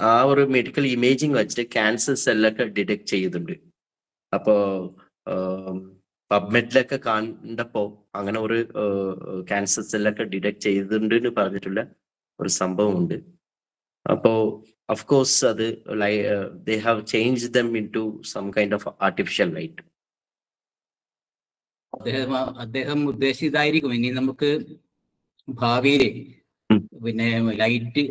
ആ ഒരു മെഡിക്കൽ ഇമേജിങ് വെച്ചിട്ട് ക്യാൻസർ സെല്ലൊക്കെ ഡിറ്റക്ട് ചെയ്യുന്നുണ്ട്. അപ്പോ പബ്മെഡിലൊക്കെ കണ്ടപ്പോ അങ്ങനെ ഒരു ക്യാൻസർ സെല്ലൊക്കെ ഡിറ്റക്ട് ചെയ്തിട്ടുണ്ട് എന്ന് പറഞ്ഞിട്ടുള്ള ഒരു സംഭവം ഉണ്ട് അപ്പോ of course uh, the, like, uh, they have changed them into some kind of artificial light. അദ്ദേഹം അദ്ദേഹം ഉദ്ദേശിച്ചതായിരിക്കും. ഇനി നമുക്ക് ഭാവിയിൽ പിന്നെ ലൈറ്റ്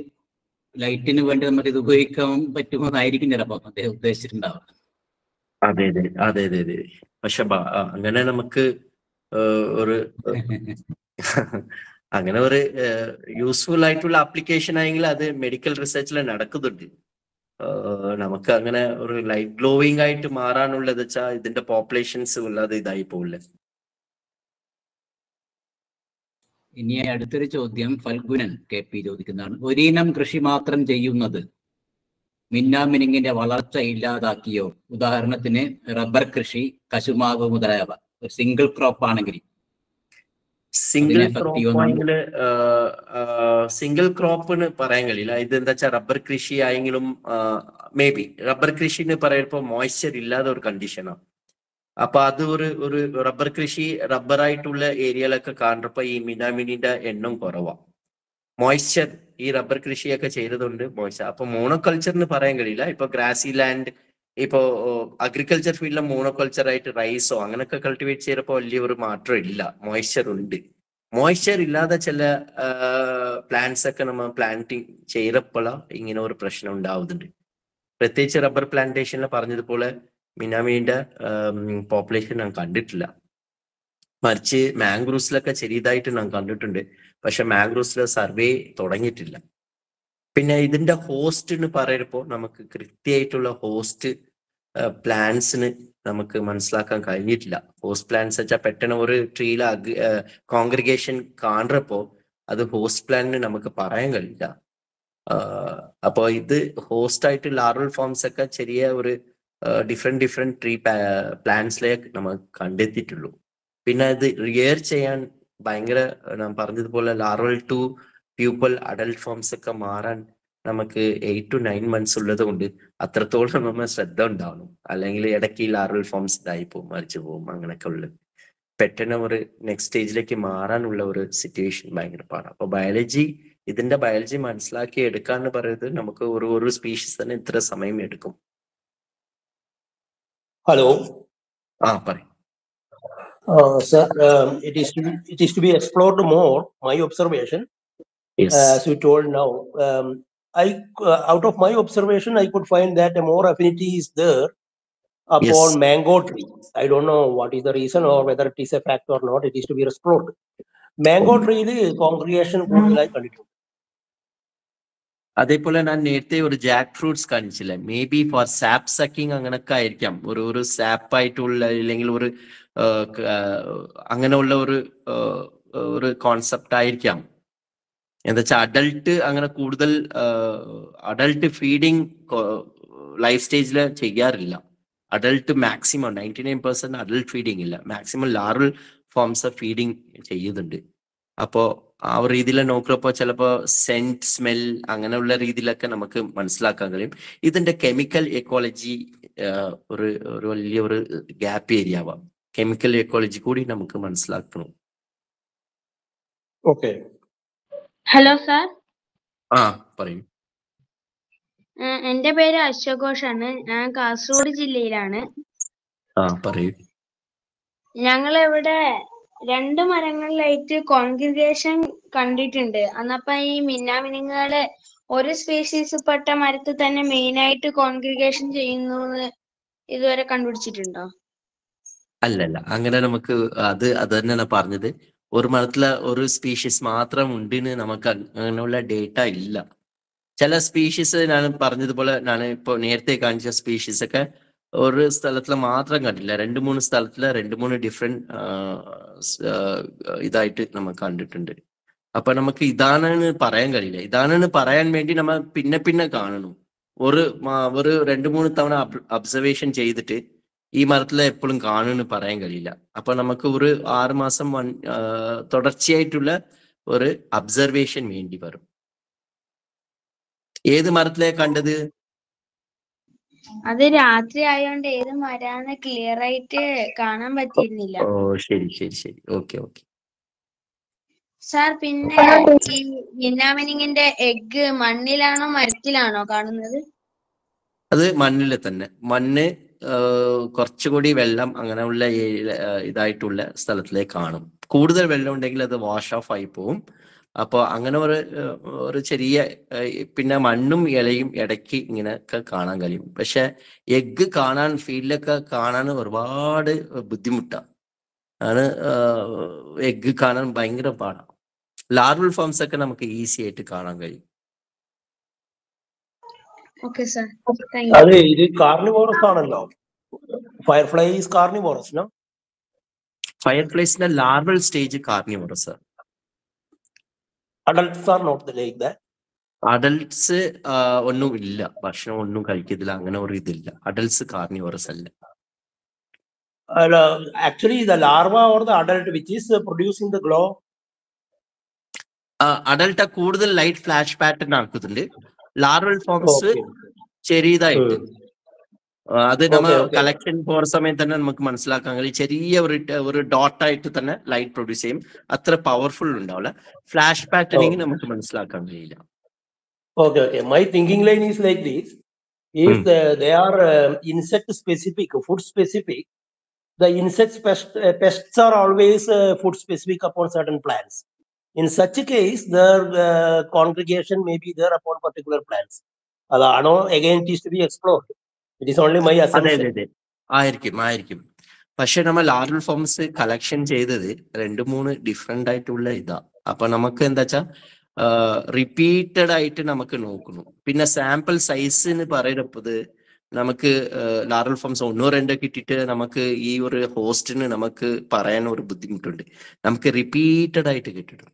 ലൈറ്റിന് വേണ്ടി നമുക്ക് ഇത് ഉപയോഗിക്കാൻ പറ്റുമോ എന്നായിരിക്കും ചിലപ്പോ അദ്ദേഹം ഉദ്ദേശിച്ചിട്ടുണ്ടാവുക. അതെ അതെ അതെ അതെ അതെ. പക്ഷെ അങ്ങനെ നമുക്ക് ഒരു അങ്ങനെ ഒരു യൂസ്ഫുൾ ആയിട്ടുള്ള ആപ്ലിക്കേഷൻ ആയെങ്കിൽ അത് മെഡിക്കൽ റിസർച്ചിൽ നടക്കുന്നുണ്ട്. നമുക്ക് അങ്ങനെ ഒരു ലൈറ്റ് ഗ്ലോയിങ് ആയിട്ട് മാറാനുള്ളത് വെച്ചാൽ ഇതിന്റെ പോപ്പുലേഷൻസ് ഉള്ളത് ഇതായി പോകില്ല ഇനി അടുത്തൊരു ചോദ്യം ഫൽഗുനൻ കെ പി ചോദിക്കുന്നതാണ്. ഒരിനം കൃഷി മാത്രം ചെയ്യുന്നത് മിന്നാമിനിങ്ങിന്റെ വളർച്ച ഇല്ലാതാക്കിയോ? ഉദാഹരണത്തിന് റബ്ബർ കൃഷി കശുമാവ് മുതലായവ. ഒരു സിംഗിൾ ക്രോപ്പ് ആണെങ്കിൽ സിംഗിൾ ക്രോപ്പാണെങ്കിൽ സിംഗിൾ ക്രോപ്പിന് പറയാൻ കഴിയില്ല. ഇത് എന്താ വെച്ചാൽ റബ്ബർ കൃഷി ആയെങ്കിലും മേ ബി റബ്ബർ കൃഷി എന്ന് പറയുമ്പോൾ മോയ്സ്ചർ ഇല്ലാത്ത ഒരു കണ്ടീഷനാണ് അപ്പൊ അത് ഒരു ഒരു റബ്ബർ കൃഷി റബ്ബറായിട്ടുള്ള ഏരിയയിലൊക്കെ കാണുമ്പോൾ ഈ മിനാമിനിന്റെ എണ്ണം കുറവാ. മോയ്സ്ചർ ഈ റബ്ബർ കൃഷിയൊക്കെ ചെയ്തതുകൊണ്ട് മോയ്സ്ചർ അപ്പൊ മോണോകൾച്ചറിന് പറയാൻ കഴിയില്ല. ഇപ്പൊ ഗ്രാസി ലാൻഡ് ഇപ്പോ അഗ്രികൾച്ചർ ഫീൽഡിലെ മോണോകൾച്ചർ ആയിട്ട് റൈസോ അങ്ങനെയൊക്കെ കൾട്ടിവേറ്റ് ചെയ്തപ്പോ വലിയ ഒരു മാറ്റം ഇല്ല. മോയ്സ്ചർ ഉണ്ട്. മോയ്സ്ചർ ഇല്ലാതെ ചില പ്ലാന്റ്സ് ഒക്കെ നമ്മൾ പ്ലാന്റിങ് ചെയ്തപ്പോഴാ ഇങ്ങനെ ഒരു പ്രശ്നം ഉണ്ടാവുന്നുണ്ട്. പ്രത്യേകിച്ച് റബ്ബർ പ്ലാന്റേഷനിൽ പറഞ്ഞതുപോലെ മിനാമീന്റെ പോപ്പുലേഷൻ ഞാൻ കണ്ടിട്ടില്ല. മറിച്ച് മാംഗ്രൂസിലൊക്കെ ചെറിയതായിട്ട് ഞാൻ കണ്ടിട്ടുണ്ട്. പക്ഷെ മാംഗ്രൂസിലെ സർവേ തുടങ്ങിയിട്ടില്ല. പിന്നെ ഇതിന്റെ ഹോസ്റ്റ് എന്ന് പറയുമ്പോൾ നമുക്ക് കൃത്യമായിട്ടുള്ള ഹോസ്റ്റ് പ്ലാൻസിന് നമുക്ക് മനസ്സിലാക്കാൻ കഴിഞ്ഞിട്ടില്ല. ഹോസ്റ്റ് പ്ലാൻസ് വെച്ചാൽ പെട്ടെന്ന് ഒരു ട്രീയിൽ കോൺഗ്രിഗേഷൻ കാണുമ്പോൾ അത് ഹോസ്റ്റ് പ്ലാനിന് നമുക്ക് പറയാൻ കഴിയില്ല. അപ്പോൾ ഇത് ഹോസ്റ്റ് ആയിട്ട് ലാർവൽ ഫോംസ് ഒക്കെ ചെറിയ ഒരു ഡിഫറെന്റ് ഡിഫറെന്റ് ട്രീ പ്ലാൻസിലേക്ക് നമ്മൾ കണ്ടെത്തിയിട്ടുള്ളൂ. പിന്നെ ഇത് റിയർ ചെയ്യാൻ ഭയങ്കര ഞാൻ പറഞ്ഞതുപോലെ larval to pupal adult forms ഒക്കെ മാറാൻ നമുക്ക് എയ്റ്റ് ടു നയൻ മന്ത്സ് ഉള്ളത് കൊണ്ട് അത്രത്തോളം നമ്മൾ ശ്രദ്ധ ഉണ്ടാവണം. അല്ലെങ്കിൽ ഇടയ്ക്ക് ഈ ലാറൽ ഫോംസ് ഇതായി പോകും മരിച്ചു പോകും അങ്ങനെയൊക്കെ ഉള്ളത്. പെട്ടെന്ന് ഒരു നെക്സ്റ്റ് സ്റ്റേജിലേക്ക് മാറാനുള്ള ഒരു സിറ്റുവേഷൻ ഭയങ്കര പാടാണ് അപ്പൊ ബയോളജി ഇതിന്റെ ബയോളജി മനസ്സിലാക്കി എടുക്കാന്ന് പറയുന്നത് നമുക്ക് ഒരു ഒരു സ്പീഷീസ് തന്നെ ഇത്ര സമയം എടുക്കും. ഹലോ ആ പറയും. Uh, it is to be explored more my is yes as you told now, um, I uh, out of my observation, I could find that a more affinity is there upon Yes. mango tree. I don't know what is the reason or whether it is a fact or not. It is to be explored. Mango tree congregation കൂടുതലായി കണ്ടിട്ടുണ്ട് അതേപോലെ ഞാൻ നേരത്തെ ഒരു jack fruits കാണിച്ചില്ലേ may be for sap sucking അങ്ങനൊക്കെ ആയിരിക്കാം ഒരു ഒരു സാപ്പ് ആയിട്ടുള്ള അല്ലെങ്കിൽ ഒരു അങ്ങനെയുള്ള ഒരു ഒരു കോൺസെപ്റ്റ് ആയിരിക്കാം എന്താ വെച്ചാൽ അഡൾട്ട് അങ്ങനെ കൂടുതൽ അഡൾട്ട് ഫീഡിങ് ലൈഫ് സ്റ്റേജിൽ ചെയ്യാറില്ല. Adult maximum ninety nine percent adult feeding ഇല്ല. Maximum larval forms of feeding ചെയ്യുന്നുണ്ട്. അപ്പോ ആ ഒരു രീതിയിൽ നോക്കുമ്പോൾ ചിലപ്പോ സെന്റ് സ്മെൽ അങ്ങനെയുള്ള രീതിയിലൊക്കെ നമുക്ക് മനസ്സിലാക്കാൻ കഴിയും. ഇതിന്റെ കെമിക്കൽ എക്കോളജി ഒരു ഒരു വലിയ ഒരു ഗ്യാപ്പ് ഏരിയ ആവാം. കെമിക്കൽ എക്കോളജി കൂടി നമുക്ക് മനസ്സിലാക്കണം. ഓക്കെ ഹലോ സാർ ആ പറയും. എന്റെ പേര് അശ്വഘോഷാണ് ഞാൻ കാസർഗോഡ് ജില്ലയിലാണ്. ആ പറയൂ. ഞങ്ങൾ ഇവിടെ രണ്ട് മരങ്ങളിലായിട്ട് കോൺഗ്രിഗേഷൻ കണ്ടിട്ടുണ്ട്. അന്നപ്പ ഈ മിന്നാമിനുങ്ങൾ ഒരു സ്പീഷീസ് പെട്ട മരത്തിൽ തന്നെ മെയിൻ ആയിട്ട് കോൺഗ്രിഗേഷൻ ചെയ്യുന്നു ഇതുവരെ കണ്ടുപിടിച്ചിട്ടുണ്ടോ? അല്ലല്ല അങ്ങനെ നമുക്ക് അത് അത് തന്നെയാണ് പറഞ്ഞത്. ഒരു മരത്തിലെ ഒരു സ്പീഷീസ് മാത്രം ഉണ്ടെന്ന് നമുക്ക് അങ് അങ്ങനെയുള്ള ഡേറ്റ ഇല്ല. ചില സ്പീഷീസ് ഞാൻ പറഞ്ഞതുപോലെ ഞാൻ ഇപ്പൊ നേരത്തെ കാണിച്ച സ്പീഷീസ് ഒക്കെ ഒരു സ്ഥലത്തിൽ മാത്രം കണ്ടില്ല രണ്ട് മൂന്ന് സ്ഥലത്തിൽ രണ്ട് മൂന്ന് ഡിഫറെന്റ് ഇതായിട്ട് നമ്മൾ കണ്ടിട്ടുണ്ട്. അപ്പൊ നമുക്ക് ഇതാണെന്ന് പറയാൻ കഴിയില്ല. ഇതാണെന്ന് പറയാൻ വേണ്ടി നമ്മൾ പിന്നെ പിന്നെ കാണണം. ഒരു ഒരു രണ്ട് മൂന്ന് തവണ അബ്സർവേഷൻ ചെയ്തിട്ട് ഈ മരത്തിൽ എപ്പോഴും കാണുമെന്ന് പറയാൻ കഴിയില്ല. അപ്പൊ നമുക്ക് ഒരു ആറുമാസം വൺ- തുടർച്ചയായിട്ടുള്ള ഒരു അബ്സർവേഷൻ വേണ്ടി വരും. ഏത് മരത്തിലെ കണ്ടത്? അത് രാത്രി ആയതുകൊണ്ട് ഏത് മരാന്ന് ക്ലിയർ ആയിട്ട് കാണാൻ പറ്റിയിരുന്നില്ല. ഓ ശരി ശരി ശരി. Okay okay. സാർ പിന്നെ ഈ മിന്നാമിനിങ്ങിന്റെ എഗ്ഗ് മണ്ണിലാണോ മരത്തിലാണോ കാണുന്നത്? അത് മണ്ണിൽ തന്നെ. മണ്ണ് കുറച്ചുകൂടി വെള്ളം അങ്ങനെയുള്ള ഇതായിട്ടുള്ള സ്ഥലത്തിലേക്ക് കാണും. കൂടുതൽ വെള്ളം ഉണ്ടെങ്കിൽ അത് വാഷ് ഓഫ് ആയി പോവും. അപ്പോൾ അങ്ങനെ ഒരു ഒരു ചെറിയ പിന്നെ മണ്ണും ഇലയും ഇടയ്ക്ക് ഇങ്ങനെയൊക്കെ കാണാൻ കഴിയും. പക്ഷെ എഗ്ഗ് കാണാൻ ഫീൽഡിലൊക്കെ കാണാൻ ഒരുപാട് ബുദ്ധിമുട്ടാണ് ആണ് എഗ്ഗ് കാണാൻ ഭയങ്കര പാടാണ് ലാർവൽ ഫോംസ് ഒക്കെ നമുക്ക് ഈസി ആയിട്ട് കാണാൻ കഴിയും ഓക്കെ സാർ താങ്ക് യു അത് ഇത് കാർണിവോറസ് ആണല്ലോ fireflies carnivorous no fire ഫ്ലൈസിന്റെ larval stage carnivorous. Adults are not like that. Adults ഒന്നും ഇല്ല. ഭക്ഷണം ഒന്നും കഴിക്കത്തില്ല. അങ്ങനെ ഒരു ഇതില്ല. അഡൽട്സ് കാർണിവോറസ് അല്ല. Adult actually, the larva or the adult which is producing the glow. Adult കൂടുതൽ ലൈറ്റ് ഫ്ലാഷ് പാറ്റേൺ ആക്കുന്നുണ്ട്. Larval forms. ചെറിയതായിട്ട് Hmm. അത് നമ്മ Okay, okay. കളക്ഷൻ പോകുന്ന സമയത്ത് തന്നെ നമുക്ക് മനസ്സിലാക്കാൻ കഴിയും ചെറിയ ഒരു ഒരു ഡോട്ട് ആയിട്ട് തന്നെ ലൈറ്റ് പ്രൊഡ്യൂസ് ചെയ്യും അത്ര പവർഫുൾ ഉണ്ടാവില്ല ഫ്ലാഷ് പാറ്റേണിങ് Oh. നമുക്ക് മനസ്സിലാക്കാൻ കഴിയില്ല Okay, okay. My thinking line is like this. If Hmm. the, they are um, insect specific, food specific, the insects pest, uh, pests are always uh, food specific upon certain plants. In such a case, congregation may congregation may be there upon particular plants. അതാണോ again ടീസ് to. It is only my assumption. അതെ അതെ ആയിരിക്കും ആയിരിക്കും പക്ഷെ നമ്മൾ lauryl forms collection ചെയ്തത് രണ്ട് മൂന്ന് ഡിഫറെന്റ് ആയിട്ടുള്ള ഇതാ അപ്പൊ നമുക്ക് എന്താ വെച്ചാ റിപ്പീറ്റഡ് ആയിട്ട് നമുക്ക് നോക്കുന്നു പിന്നെ സാമ്പിൾ സൈസ് എന്ന് പറയുന്നത് നമുക്ക് ലാറൽ ഫോംസ് ഒന്നോ രണ്ടോ കിട്ടിയിട്ട് നമുക്ക് ഈ ഒരു ഹോസ്റ്റിന് നമുക്ക് പറയാൻ ഒരു ബുദ്ധിമുട്ടുണ്ട് നമുക്ക് റിപ്പീറ്റഡ് ആയിട്ട് കിട്ടിയിട്ടുണ്ട്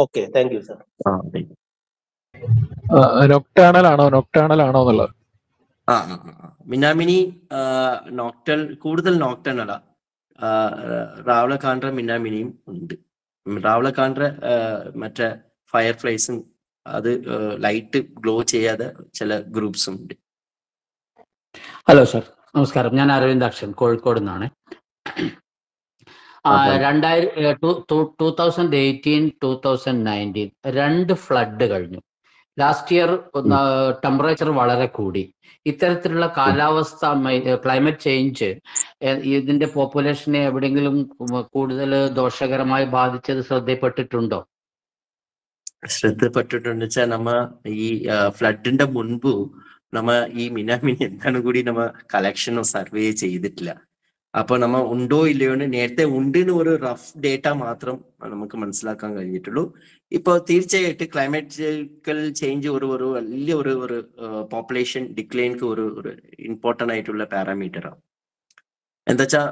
Okay, thank you sir. Nocturnal ആണോ? നൊക്ടാണൽ ആണോ എന്നുള്ളത്? ആ. മിനാമിനി നോക്ടൽ കൂടുതൽ നോക്ടൽ അല്ല മിന്നാമിനിയും മിനാമിനിയും ഉണ്ട്. രാവളക്കാണ്ട്ര മറ്റേ ഫയർ ഫ്ലൈസും അത് ലൈറ്റ് ഗ്ലോ ചെയ്യാതെ ചില ഗ്രൂപ്പ്സും ഉണ്ട്. ഹലോ സർ നമസ്കാരം. ഞാൻ അരവിന്ദാക്ഷൻ കോഴിക്കോട് നിന്നാണ്. രണ്ടായിരം two thousand eighteen two thousand nineteen രണ്ട് ഫ്ലഡ് കഴിഞ്ഞു. ലാസ്റ്റ് ഇയർ ടെമ്പറേച്ചർ വളരെ കൂടി. ഇത്തരത്തിലുള്ള കാലാവസ്ഥ ക്ലൈമറ്റ് ചേഞ്ച് ഇതിന്റെ പോപ്പുലേഷനെ എവിടെയെങ്കിലും കൂടുതൽ ദോഷകരമായി ബാധിച്ചത് ശ്രദ്ധപ്പെട്ടിട്ടുണ്ടോ ശ്രദ്ധപ്പെട്ടിട്ടുണ്ട് വെച്ചാൽ നമ്മ ഈ ഫ്ലഡിന്റെ മുൻപ് നമ്മ ഈ മിനാമിനി എന്താണ് കൂടി നമ്മ കളക്ഷനോ സർവേ ചെയ്തിട്ടില്ല. അപ്പൊ നമ്മൾ ഉണ്ടോ ഇല്ലയോ എന്ന് നേരത്തെ ഉണ്ടിന് ഒരു റഫ് ഡേറ്റ മാത്രം നമുക്ക് മനസ്സിലാക്കാൻ കഴിഞ്ഞിട്ടുള്ളൂ. ഇപ്പൊ തീർച്ചയായിട്ടും ക്ലൈമാറ്റിക്കൽ ചേഞ്ച് ഒരു ഒരു വലിയ ഒരു ഒരു പോപ്പുലേഷൻ ഡിക്ലൈൻക്ക് ഒരു ഒരു ഇമ്പോർട്ടന്റ് ആയിട്ടുള്ള പാരാമീറ്ററാണ് എന്താ വെച്ചാൽ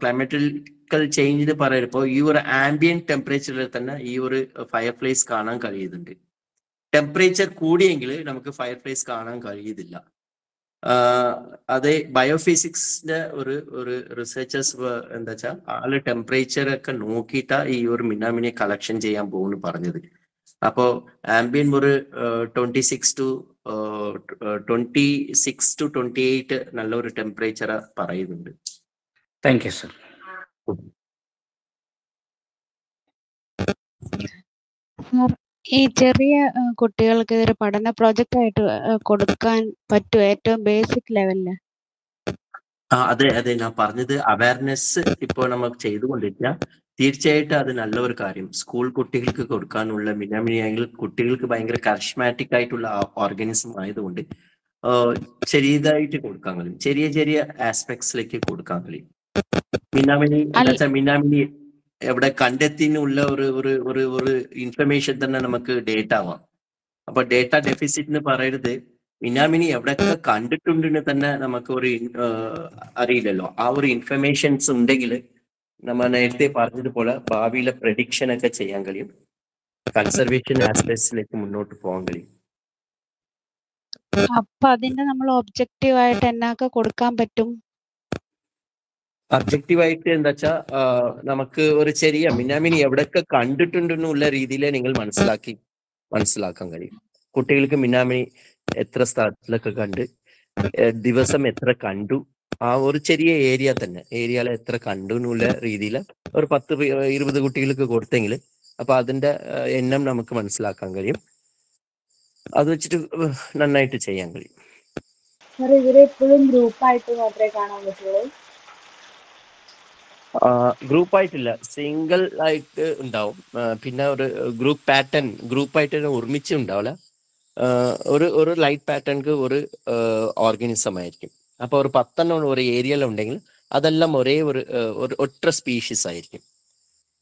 ക്ലൈമാറ്റിക്കൽ ചേഞ്ച് എന്ന് പറയുമ്പോൾ ഈ ഒരു ആംബിയൻ ടെമ്പറേച്ചറിൽ തന്നെ ഈ ഒരു ഫയർ കാണാൻ കഴിയുന്നുണ്ട്. ടെമ്പറേച്ചർ കൂടിയെങ്കിൽ നമുക്ക് ഫയർ കാണാൻ കഴിയുന്നില്ല. അതെ ബയോഫിസിക്സിന്റെ ഒരു ഒരു റിസർച്ചേഴ്സ് എന്താ വെച്ചാൽ ആൾ ടെമ്പറേച്ചർ ഒക്കെ നോക്കിയിട്ടാ ഈ ഒരു മിന്നാമിനെ കളക്ഷൻ ചെയ്യാൻ പോകുന്നു പറഞ്ഞത്. അപ്പോ ആംബിയൻ ഒരു twenty six to twenty six to twenty eight നല്ലൊരു ടെമ്പറേച്ചർ പറയുന്നുണ്ട്. താങ്ക് യു സർ സാർ ഈ ചെറിയ കുട്ടികൾക്ക് ഇതൊരു പഠന പ്രോജക്റ്റ് ആയിട്ട് കൊടുക്കാൻ പറ്റുമോ ഏറ്റവും ബേസിക് ലെവലിൽ ആ അതെ അതെ. ഞാൻ പറഞ്ഞത് അവയർനെസ് ഇപ്പോൾ നമുക്ക് ചെയ്തുകൊണ്ടിരിക്കുക. തീർച്ചയായിട്ടും അത് നല്ല ഒരു കാര്യം. സ്കൂൾ കുട്ടികൾക്ക് കൊടുക്കാനുള്ള മിനാമിനിയെങ്കിൽ കുട്ടികൾക്ക് ഭയങ്കര കർഷ്മാറ്റിക് ആയിട്ടുള്ള ഓർഗാനിസം ആയതുകൊണ്ട് ചെറിയതായിട്ട് കൊടുക്കാൻ കഴിയും. ചെറിയ ചെറിയ ആസ്പെക്ട്സിലേക്ക് കൊടുക്കാൻ കഴിയും. മിനാമിനി മിനാമിനി എവിടെ കണ്ടെത്തിനുള്ള ഒരു ഒരു ഒരു ഒരു ഇൻഫർമേഷൻ തന്നെ നമുക്ക് ഡേറ്റ ആവാം. അപ്പൊ ഡേറ്റ ഡെഫിസിറ്റ് എന്ന് പറയുന്നത് മിനാമിനി എവിടെയൊക്കെ കണ്ടിട്ടുണ്ടെന്ന് തന്നെ നമുക്ക് ഒരു അറിയില്ലല്ലോ. ആ ഒരു ഇൻഫർമേഷൻസ് ഉണ്ടെങ്കിൽ നമ്മൾ നേരത്തെ പറഞ്ഞതുപോലെ ഭാവിയിലെ പ്രഡിക്ഷൻ ഒക്കെ ചെയ്യാൻ കഴിയും. കൺസർവേഷൻ ആസ്പെക്ട്സിലേക്ക് മുന്നോട്ട് പോകാൻ കഴിയും. അപ്പൊ അതിന്റെ നമ്മൾ ഒബ്ജക്റ്റീവ് ആയിട്ട് എന്നൊക്കെ കൊടുക്കാൻ പറ്റും? ഒബ്ജക്റ്റീവായിട്ട് എന്താ വെച്ചാ നമുക്ക് ഒരു ചെറിയ മിനാമിനി എവിടെയൊക്കെ കണ്ടിട്ടുണ്ടെന്നുള്ള രീതിയിൽ നിങ്ങൾ മനസ്സിലാക്കി മനസ്സിലാക്കാൻ കഴിയും. കുട്ടികൾക്ക് മിനാമിനി എത്ര സ്ഥലത്തിലൊക്കെ കണ്ട് ദിവസം എത്ര കണ്ടു ആ ഒരു ചെറിയ ഏരിയ തന്നെ ഏരിയയിൽ എത്ര കണ്ടു എന്നുള്ള രീതിയിൽ ഒരു പത്ത് ഇരുപത് കുട്ടികൾക്ക് കൊടുത്തെങ്കിൽ അപ്പൊ അതിന്റെ എണ്ണം നമുക്ക് മനസ്സിലാക്കാൻ കഴിയും. അത് വെച്ചിട്ട് നന്നായിട്ട് ചെയ്യാൻ കഴിയും. എപ്പോഴും ഗ്രൂപ്പായിട്ട് മാത്രമേ കാണാൻ പറ്റുള്ളൂ. ഗ്രൂപ്പ് ആയിട്ടില്ല സിംഗിൾ ആയിട്ട് ഉണ്ടാവും. പിന്നെ ഒരു ഗ്രൂപ്പ് പാറ്റേൺ ഗ്രൂപ്പ് തന്നെ ഒരുമിച്ച് ഉണ്ടാവില്ല. ഒരു ഒരു ലൈറ്റ് പാറ്റേൺക്ക് ഒരു ഓർഗനിസം ആയിരിക്കും. അപ്പൊ ഒരു പത്തെണ്ണം ഒരു ഏരിയയിൽ ഉണ്ടെങ്കിൽ അതെല്ലാം ഒരേ ഒരു ഒറ്റ സ്പീഷീസ് ആയിരിക്കും.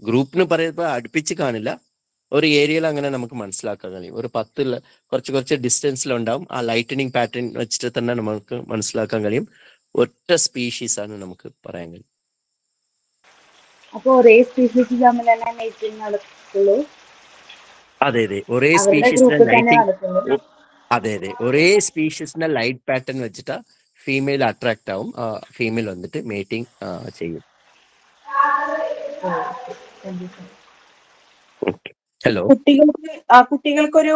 ഗ്രൂപ്പിന് പറയുമ്പോൾ അടുപ്പിച്ച് കാണില്ല. ഒരു ഏരിയയിൽ അങ്ങനെ നമുക്ക് മനസ്സിലാക്കാൻ കഴിയും. ഒരു പത്ത് കുറച്ച് കുറച്ച് ഡിസ്റ്റൻസിലുണ്ടാവും ആ ലൈറ്റനിങ് പാറ്റേൺ വെച്ചിട്ട് തന്നെ നമുക്ക് മനസ്സിലാക്കാൻ കഴിയും. ഒറ്റ സ്പീഷീസ് ആണ് നമുക്ക് പറയാൻ കഴിയും. അപ്പോൾ ഒരേ സ്പീഷീസ് തമ്മിൽ തന്നെ മീറ്റിംഗ് നടക്കുള്ളൂ. അതെ അതെ. ഒരേ സ്പീഷീസ് സ്പീഷീസിനെ ലൈറ്റിംഗ് അതെ അതെ. ഒരേ സ്പീഷീസിന്റെ ലൈറ്റ് പാറ്റേൺ വെച്ചിട്ട് ഫീമെയിൽ അട്രാക്ട് ആവും. ഫീമെയിൽ വന്നിട്ട് മീറ്റിംഗ് ചെയ്യും. ഹലോ കുട്ടികൾക്ക് ആ കുട്ടികൾക്കൊരു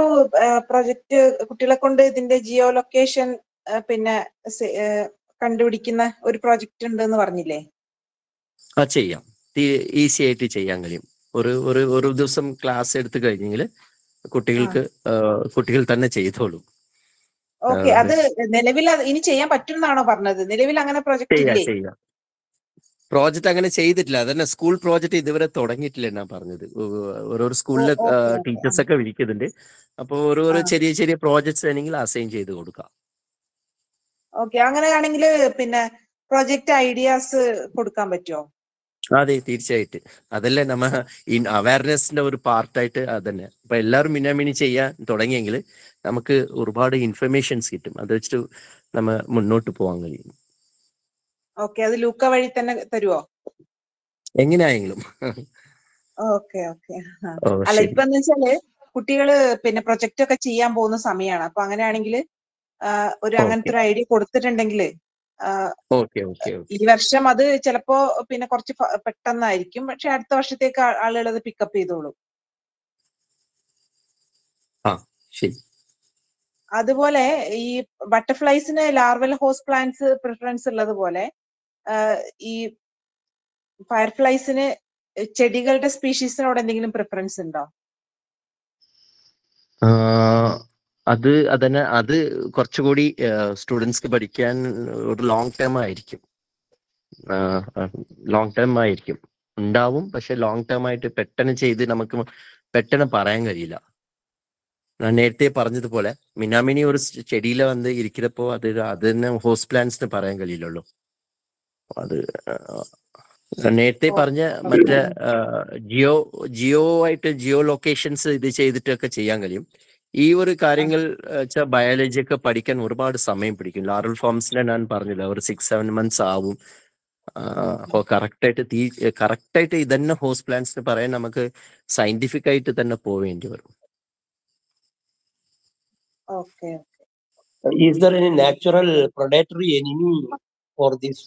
പ്രൊജക്ട് കുട്ടികളെ കൊണ്ട് ഇതിന്റെ ജിയോ ലൊക്കേഷൻ പിന്നെ കണ്ടുപിടിക്കുന്ന ഒരു പ്രൊജക്ട് ഉണ്ട് എന്ന് പറഞ്ഞില്ലേ? ആ ചെയ്യാം. ഈസി ആയിട്ട് ചെയ്യാൻ കഴിയും. ഒരു ഒരു ഒരു ദിവസം ക്ലാസ് എടുത്തു കഴിഞ്ഞെങ്കിൽ കുട്ടികൾക്ക് കുട്ടികൾ തന്നെ ചെയ്തോളും. ഓക്കെ അത് നിലവിൽ ഇനി ചെയ്യാൻ പറ്റുമെന്നാണോ പറഞ്ഞത്? നിലവിൽ അങ്ങനെ പ്രൊജക്ട് ചെയ്യാം പ്രോജക്റ്റ് അങ്ങനെ ചെയ്തിട്ടില്ല. അതന്നെ സ്കൂൾ പ്രോജക്റ്റ് ഇതുവരെ തുടങ്ങിയിട്ടില്ല എന്നാ പറഞ്ഞത്. ഓരോരോ സ്കൂളിലെ ടീച്ചേഴ്സ് ഒക്കെ വിളിക്കുന്നുണ്ട്. അപ്പോൾ ഓരോരോ ചെറിയ ചെറിയ പ്രോജക്ട്സ് വേണമെങ്കിൽ അസൈൻ ചെയ്ത് കൊടുക്കാം. ഓക്കെ അങ്ങനെയാണെങ്കിൽ പിന്നെ പ്രോജക്ട് ഐഡിയാസ് കൊടുക്കാൻ പറ്റുമോ അതെ തീർച്ചയായിട്ടും. അതല്ലേ നമ്മ ഈ അവയർനെസിന്റെ ഒരു പാർട്ടായിട്ട് അതന്നെ. അപ്പൊ എല്ലാവരും മിന്നാമിനി ചെയ്യാൻ തുടങ്ങിയെങ്കിൽ നമുക്ക് ഒരുപാട് ഇൻഫർമേഷൻസ് കിട്ടും. അത് വെച്ചിട്ട് നമ്മ മുന്നോട്ട് പോകാൻ കഴിയും. ഓക്കെ അത് ലൂക്ക വഴി തന്നെ തരുമോ എങ്ങനെയായെങ്കിലും ഓക്കെ ഓക്കെ. അല്ല ഇപ്പൊ എന്ന് വെച്ചാൽ കുട്ടികൾ പിന്നെ പ്രൊജക്ട് ഒക്കെ ചെയ്യാൻ പോകുന്ന സമയമാണ് അപ്പൊ അങ്ങനെയാണെങ്കിൽ ഒരു അങ്ങനത്തെ ഒരു ഐഡിയ കൊടുത്തിട്ടുണ്ടെങ്കിൽ ഈ വർഷം അത് ചിലപ്പോ പിന്നെ കുറച്ച് പെട്ടെന്നായിരിക്കും. പക്ഷെ അടുത്ത വർഷത്തേക്ക് ആളുകൾ അത് പിക്കപ്പ് ചെയ്തോളും. അതുപോലെ ഈ ബട്ടർഫ്ലൈസിന് ലാർവൽ ഹോസ് പ്ലാന്റ്സ് പ്രിഫറൻസ് ഉള്ളത് പോലെ ഈ ഫയർഫ്ലൈസിന് ചെടികളുടെ സ്പീഷീസിനോട് എന്തെങ്കിലും പ്രിഫറൻസ് ഉണ്ടോ? ആ, അത് അതന്നെ അത് കുറച്ചുകൂടി സ്റ്റുഡൻസ്ക്ക് പഠിക്കാൻ ഒരു ലോങ് ടേം ആയിരിക്കും. ലോങ് ടേം ആയിരിക്കും. ഉണ്ടാവും പക്ഷെ ലോങ് ടേം ആയിട്ട് പെട്ടെന്ന് ചെയ്ത് നമുക്ക് പെട്ടെന്ന് പറയാൻ കഴിയില്ല. ഞാൻ നേരത്തെ പറഞ്ഞതുപോലെ മിനാമിനി ഒരു ചെടിയിൽ വന്ന് ഇരിക്കുന്നപ്പോ അത് അത് തന്നെ ഹോസ് പ്ലാന്റ്സിന് പറയാൻ കഴിയില്ലല്ലോ. അത് നേരത്തെ പറഞ്ഞ മറ്റേ ജിയോ ജിയോ ആയിട്ട് ജിയോ ലൊക്കേഷൻസ് ഇത് ചെയ്തിട്ടൊക്കെ ചെയ്യാൻ കഴിയും. ഈ ഒരു കാര്യങ്ങൾ വെച്ചാൽ ബയോളജി ഒക്കെ പഠിക്കാൻ ഒരുപാട് സമയം പിടിക്കും. ലാറൽ ഫോംസിനെ ഞാൻ പറഞ്ഞില്ല ഒരു സിക്സ് സെവൻ മന്ത്സ് ആവും. അപ്പോൾ കറക്റ്റായിട്ട് തീ കറക്റ്റായിട്ട് ഇതന്നെ ഹോസ് പ്ലാന്റ്സിന് പറയാൻ നമുക്ക് സയന്റിഫിക് ആയിട്ട് തന്നെ പോവേണ്ടി വരും.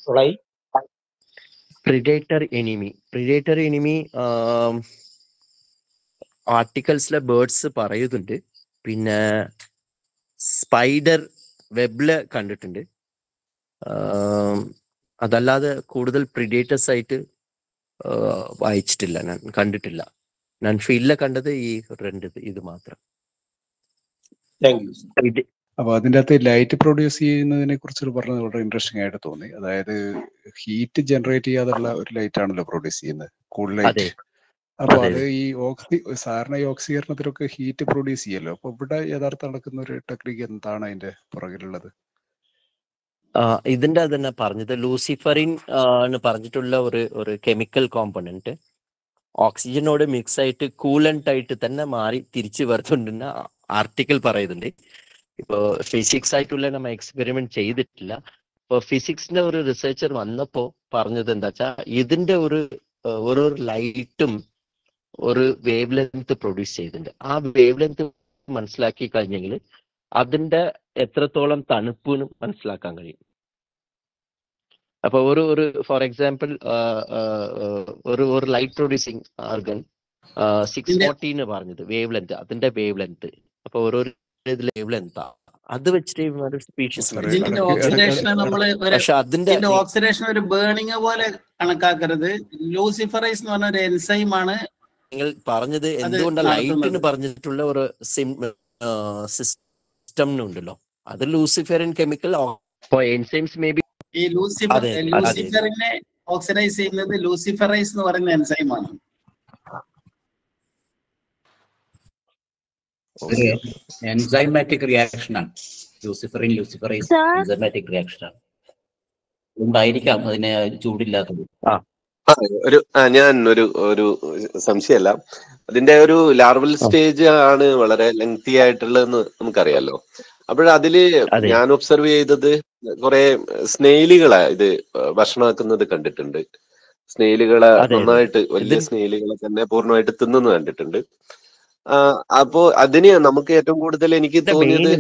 fly? Predator enemy predator enemy ആർട്ടിക്കിൾസിലെ birds പറയുന്നുണ്ട്. പിന്നെ സ്പൈഡർ വെബിൽ കണ്ടിട്ടുണ്ട്. അതല്ലാതെ കൂടുതൽ പ്രിഡേറ്റേഴ്സ് ആയിട്ട് വായിച്ചിട്ടില്ല. ഞാൻ കണ്ടിട്ടില്ല. ഞാൻ ഫീൽഡിലെ കണ്ടത് ഈ രണ്ട് ഇത് മാത്രം. അപ്പൊ അതിന്റെ അകത്ത് ലൈറ്റ് പ്രൊഡ്യൂസ് ചെയ്യുന്നതിനെ കുറിച്ച് പറഞ്ഞത് വളരെ ഇൻട്രസ്റ്റിംഗ് ആയിട്ട് തോന്നി. അതായത് ഹീറ്റ് ജനറേറ്റ് ചെയ്യാതുള്ള ഒരു ലൈറ്റ് ആണല്ലോ പ്രൊഡ്യൂസ് ചെയ്യുന്നത്. കൂൾ ലൈറ്റ് അപ്പൊ അത്. ഈ ഓക്സി സാധാരണ ഈ ഓക്സീകരണത്തിലൊക്കെ ഹീറ്റ് പ്രൊഡ്യൂസ് ചെയ്യല്ലോ. അപ്പൊ ഇവിടെ യഥാർത്ഥം നടക്കുന്ന ഒരു ടെക്നിക്ക് എന്താണ് അതിന്റെ പുറകിലുള്ളത്? ഇതിന്റെ ഇതിന്റെ തന്നെ പറഞ്ഞത്. ലൂസിഫറിൻ എന്ന് പറഞ്ഞിട്ടുള്ള ഒരു ഒരു കെമിക്കൽ കോമ്പണന്റ് ഓക്സിജനോട് മിക്സ് ആയിട്ട് കൂലന്റ് ആയിട്ട് തന്നെ മാറി തിരിച്ചു വരുന്നുണ്ടെന്ന് ആർട്ടിക്കിൾ പറയുന്നുണ്ട്. ഇപ്പോ ഫിസിക്സ് ആയിട്ടുള്ള നമ്മൾ എക്സ്പെരിമെന്റ് ചെയ്തിട്ടില്ല. ഇപ്പൊ ഫിസിക്സിന്റെ ഒരു റിസർച്ചർ വന്നപ്പോൾ പറഞ്ഞത് എന്താ വെച്ചാൽ ഇതിന്റെ ഒരു ഓരോ ഒരു ലൈറ്റും ഒരു വേവ് ലെങ്ത് പ്രൊഡ്യൂസ് ചെയ്തിട്ടുണ്ട്. ആ വേവ് ലെങ്ത് മനസ്സിലാക്കി കഴിഞ്ഞെങ്കിൽ അതിന്റെ എത്രത്തോളം തണുപ്പ് മനസ്സിലാക്കാൻ കഴിയും. അപ്പൊ ഒരു ഒരു ഫോർ എക്സാമ്പിൾ ഒരു ഒരു light producing organ six forty എന്ന് പറഞ്ഞത് വേവ് ലെങ്ത് അതിന്റെ വേവ് ലെങ്ത് അപ്പൊ ഓരോരോ ഇതിൽ വേവ് ലെങ്ത് അത് വെച്ചിട്ട് സ്പീഷീസ് നമ്മൾ പക്ഷെ അതിന്റെ ഓക്സിഡേഷൻ ഒരു ബേണിംഗ് പോലെ കണക്കാക്കരുത്. ലൂസിഫറൈസ് എന്ന് പറഞ്ഞ ഒരു എൻസൈം ആണ് നിങ്ങൾ പറഞ്ഞത് എന്തുകൊണ്ട് എന്തുകൊണ്ടാ ലൈറ്റ് എന്ന് നടത്തുന്നത് പറഞ്ഞിട്ടുള്ള ഒരു സിം സിസ്റ്റം ഉണ്ടല്ലോ അത് luciferin chemical enzymes may be ഈ ലൂസിഫർ ലൂസിഫറിനെ ഓക്സിഡൈസ് ചെയ്യുന്നത് ലൂസിഫറൈസ് എന്ന് പറയുന്ന എൻസൈം ആണ് എൻസൈമാറ്റിക് റിയാക്ഷൻ ആണ് ലൂസിഫറിൻ ലൂസിഫറൈസ് എൻസൈമാറ്റിക് റിയാക്ഷൻ ആണ് ഉണ്ടായിരിക്കാം അതിന് ചൂടില്ലാത്തത്. ഒരു ഞാൻ ഒരു ഒരു സംശയമല്ല അതിന്റെ ഒരു ലാർവൽ സ്റ്റേജ് ആണ് വളരെ ലെങ്തി ആയിട്ടുള്ളതെന്ന് നമുക്കറിയാലോ. അപ്പോഴതിൽ അതിൽ ഞാൻ ഒബ്സർവ് ചെയ്തത് കുറെ സ്നെയിലുകളെ ഇത് ഭക്ഷണമാക്കുന്നത് കണ്ടിട്ടുണ്ട്. സ്നെയിലുകളെ. നന്നായിട്ട് വലിയ സ്നെയിലുകളെ തന്നെ പൂർണമായിട്ട് തിന്നുന്നു കണ്ടിട്ടുണ്ട്. അപ്പോ അതിന് നമുക്ക് ഏറ്റവും കൂടുതൽ എനിക്ക് തോന്നിയത്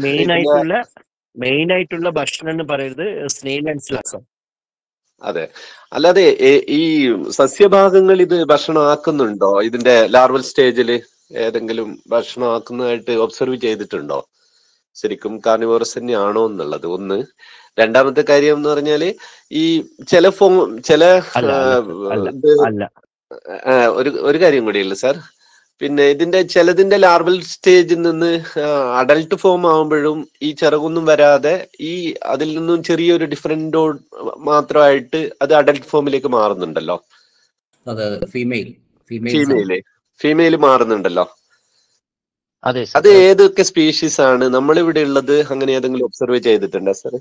മെയിൻ ആയിട്ടുള്ള ഭക്ഷണം എന്ന് പറയുന്നത് സ്നെയിൽ ആൻഡ് അതെ. അല്ലാതെ ഈ സസ്യഭാഗങ്ങൾ ഇത് ഭക്ഷണം ആക്കുന്നുണ്ടോ ഇതിന്റെ ലാർവൽ സ്റ്റേജിൽ ഏതെങ്കിലും ഭക്ഷണമാക്കുന്നതായിട്ട് ഒബ്സർവ് ചെയ്തിട്ടുണ്ടോ? ശരിക്കും കാർണിവോറസ് തന്നെയാണോ എന്നുള്ളത്. ഒന്ന്. രണ്ടാമത്തെ കാര്യം എന്ന് പറഞ്ഞാൽ ഈ ചില ഫോ ചില ഒരു ഒരു കാര്യം കൂടിയുള്ളു സാർ. പിന്നെ ഇതിന്റെ ചിലതിന്റെ ലാർവൽ സ്റ്റേജിൽ നിന്ന് അഡൽട്ട് ഫോം ആകുമ്പോഴും ഈ ചിറകൊന്നും വരാതെ ഈ അതിൽ നിന്നും ചെറിയൊരു ഡിഫറെന്റ് മാത്രമായിട്ട് അത് അഡൽട്ട് ഫോമിലേക്ക് മാറുന്നുണ്ടല്ലോ. ഫീമെയിൽ ഫീമെയിൽ ഫീമെയിൽ ഫീമെയിൽ മാറുന്നുണ്ടല്ലോ. അതെ അത് ഏതൊക്കെ സ്പീഷീസ് ആണ്? നമ്മളിവിടെ ഉള്ളത് അങ്ങനെ ഏതെങ്കിലും ഒബ്സർവ് ചെയ്തിട്ടുണ്ടോ സാർ?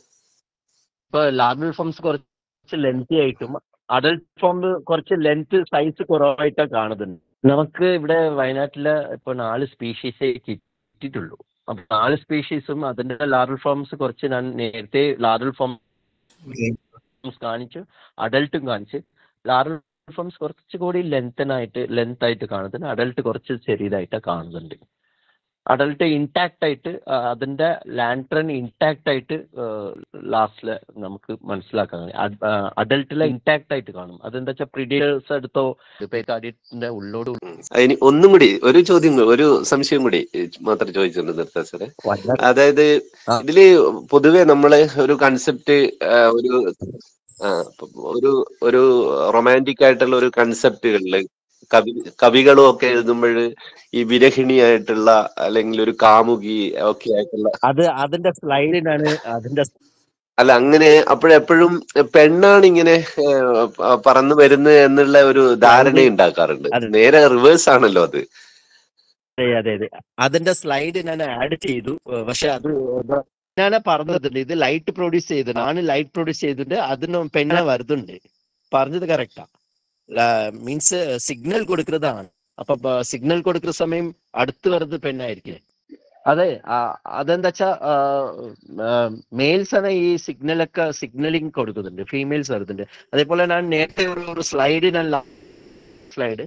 ഇപ്പൊ ലാർവൽ ഫോംസ് കുറച്ച് ലെങ്തി ആയിട്ടും അഡൽട്ട് ഫോം കുറച്ച് ലെങ്ത് സൈസ് കുറവായിട്ടാണ് കാണുന്നുണ്ട് നമുക്ക് ഇവിടെ വയനാട്ടിൽ ഇപ്പൊ നാല് സ്പീഷീസേ കിട്ടിയിട്ടുള്ളൂ. അപ്പൊ നാല് സ്പീഷീസും അതിന്റെ ലാറൽ ഫോംസ് കുറച്ച് ഞാൻ നേരത്തെ ലാറൽ ഫോംസ് കാണിച്ചു അഡൽട്ടും കാണിച്ച്. ലാറൽ ഫോംസ് കുറച്ചുകൂടി ലെങ്തനായിട്ട് ലെങ്ത് ആയിട്ട് കാണുന്നുണ്ട്. അഡൽട്ട് കുറച്ച് ചെറിയതായിട്ടാണ് കാണുന്നുണ്ട്. അഡൽട്ട് ഇൻടാക്ട് ആയിട്ട് അതിന്റെ ലാൻട്രൺ ഇൻടാക്ട് ആയിട്ട് ലാസ്റ്റിൽ നമുക്ക് മനസ്സിലാക്കാൻ കഴിയും. അഡൽട്ടിലെ ഇൻടാക്ട് ആയിട്ട് കാണും. അതെന്താ വെച്ചാൽ പ്രിഡിയേഴ്സ് എടുത്തോ പേക്കാടിന്റെ ഉള്ളോട് അതിന് ഒന്നും കൂടി ഒരു ചോദ്യം ഒരു സംശയം കൂടി മാത്രം ചോദിച്ചിട്ടുണ്ട് നിർത്താ സാറേ. അതായത് ഇതിൽ പൊതുവെ നമ്മൾ ഒരു കൺസെപ്റ്റ് ഒരു ഒരു ഒരു റൊമാന്റിക് ആയിട്ടുള്ള ഒരു കൺസെപ്റ്റുകളിൽ കവി കവികളും ഒക്കെ എഴുതുമ്പോൾ ഈ വിരഹിണിയായിട്ടുള്ള അല്ലെങ്കിൽ ഒരു കാമുകി ഒക്കെ ആയിട്ടുള്ള അത് അതിന്റെ സ്ലൈഡിനാണ് അതിന്റെ അല്ല അങ്ങനെ അപ്പോഴെപ്പോഴും പെണ്ണാണ് ഇങ്ങനെ പറന്നു വരുന്നത് എന്നുള്ള ഒരു ധാരണ ഉണ്ടാക്കാറുണ്ട്. നേരെ റിവേഴ്സ് ആണല്ലോ അത്. അതെ അതെ അതെ. അതിന്റെ സ്ലൈഡ് ഞാൻ ആഡ് ചെയ്തു. പക്ഷെ അത് ഞാൻ പറഞ്ഞതുണ്ട്. ഇത് ലൈറ്റ് പ്രൊഡ്യൂസ് ചെയ്തിട്ടുണ്ട്. ആണ് ലൈറ്റ് പ്രൊഡ്യൂസ് ചെയ്തിട്ടുണ്ട്. അതിന് പെണ്ണ വരുന്നുണ്ട്. പറഞ്ഞത് കറക്റ്റാ മീൻസ് സിഗ്നൽ കൊടുക്കുന്നതാണ്. അപ്പൊ സിഗ്നൽ കൊടുക്കുന്ന സമയം അടുത്ത് വരുന്നത് പെണ്ണായിരിക്കില്ലേ? അതെ അതെന്താ വെച്ചാ മെയിൽസ് ആണ് ഈ സിഗ്നലൊക്കെ സിഗ്നലിംഗ് കൊടുക്കുന്നുണ്ട്. ഫീമെയിൽസ് വരുന്നുണ്ട്. അതേപോലെ ഞാൻ നേരത്തെ ഒരു ഒരു സ്ലൈഡ് ഞാൻ സ്ലൈഡ്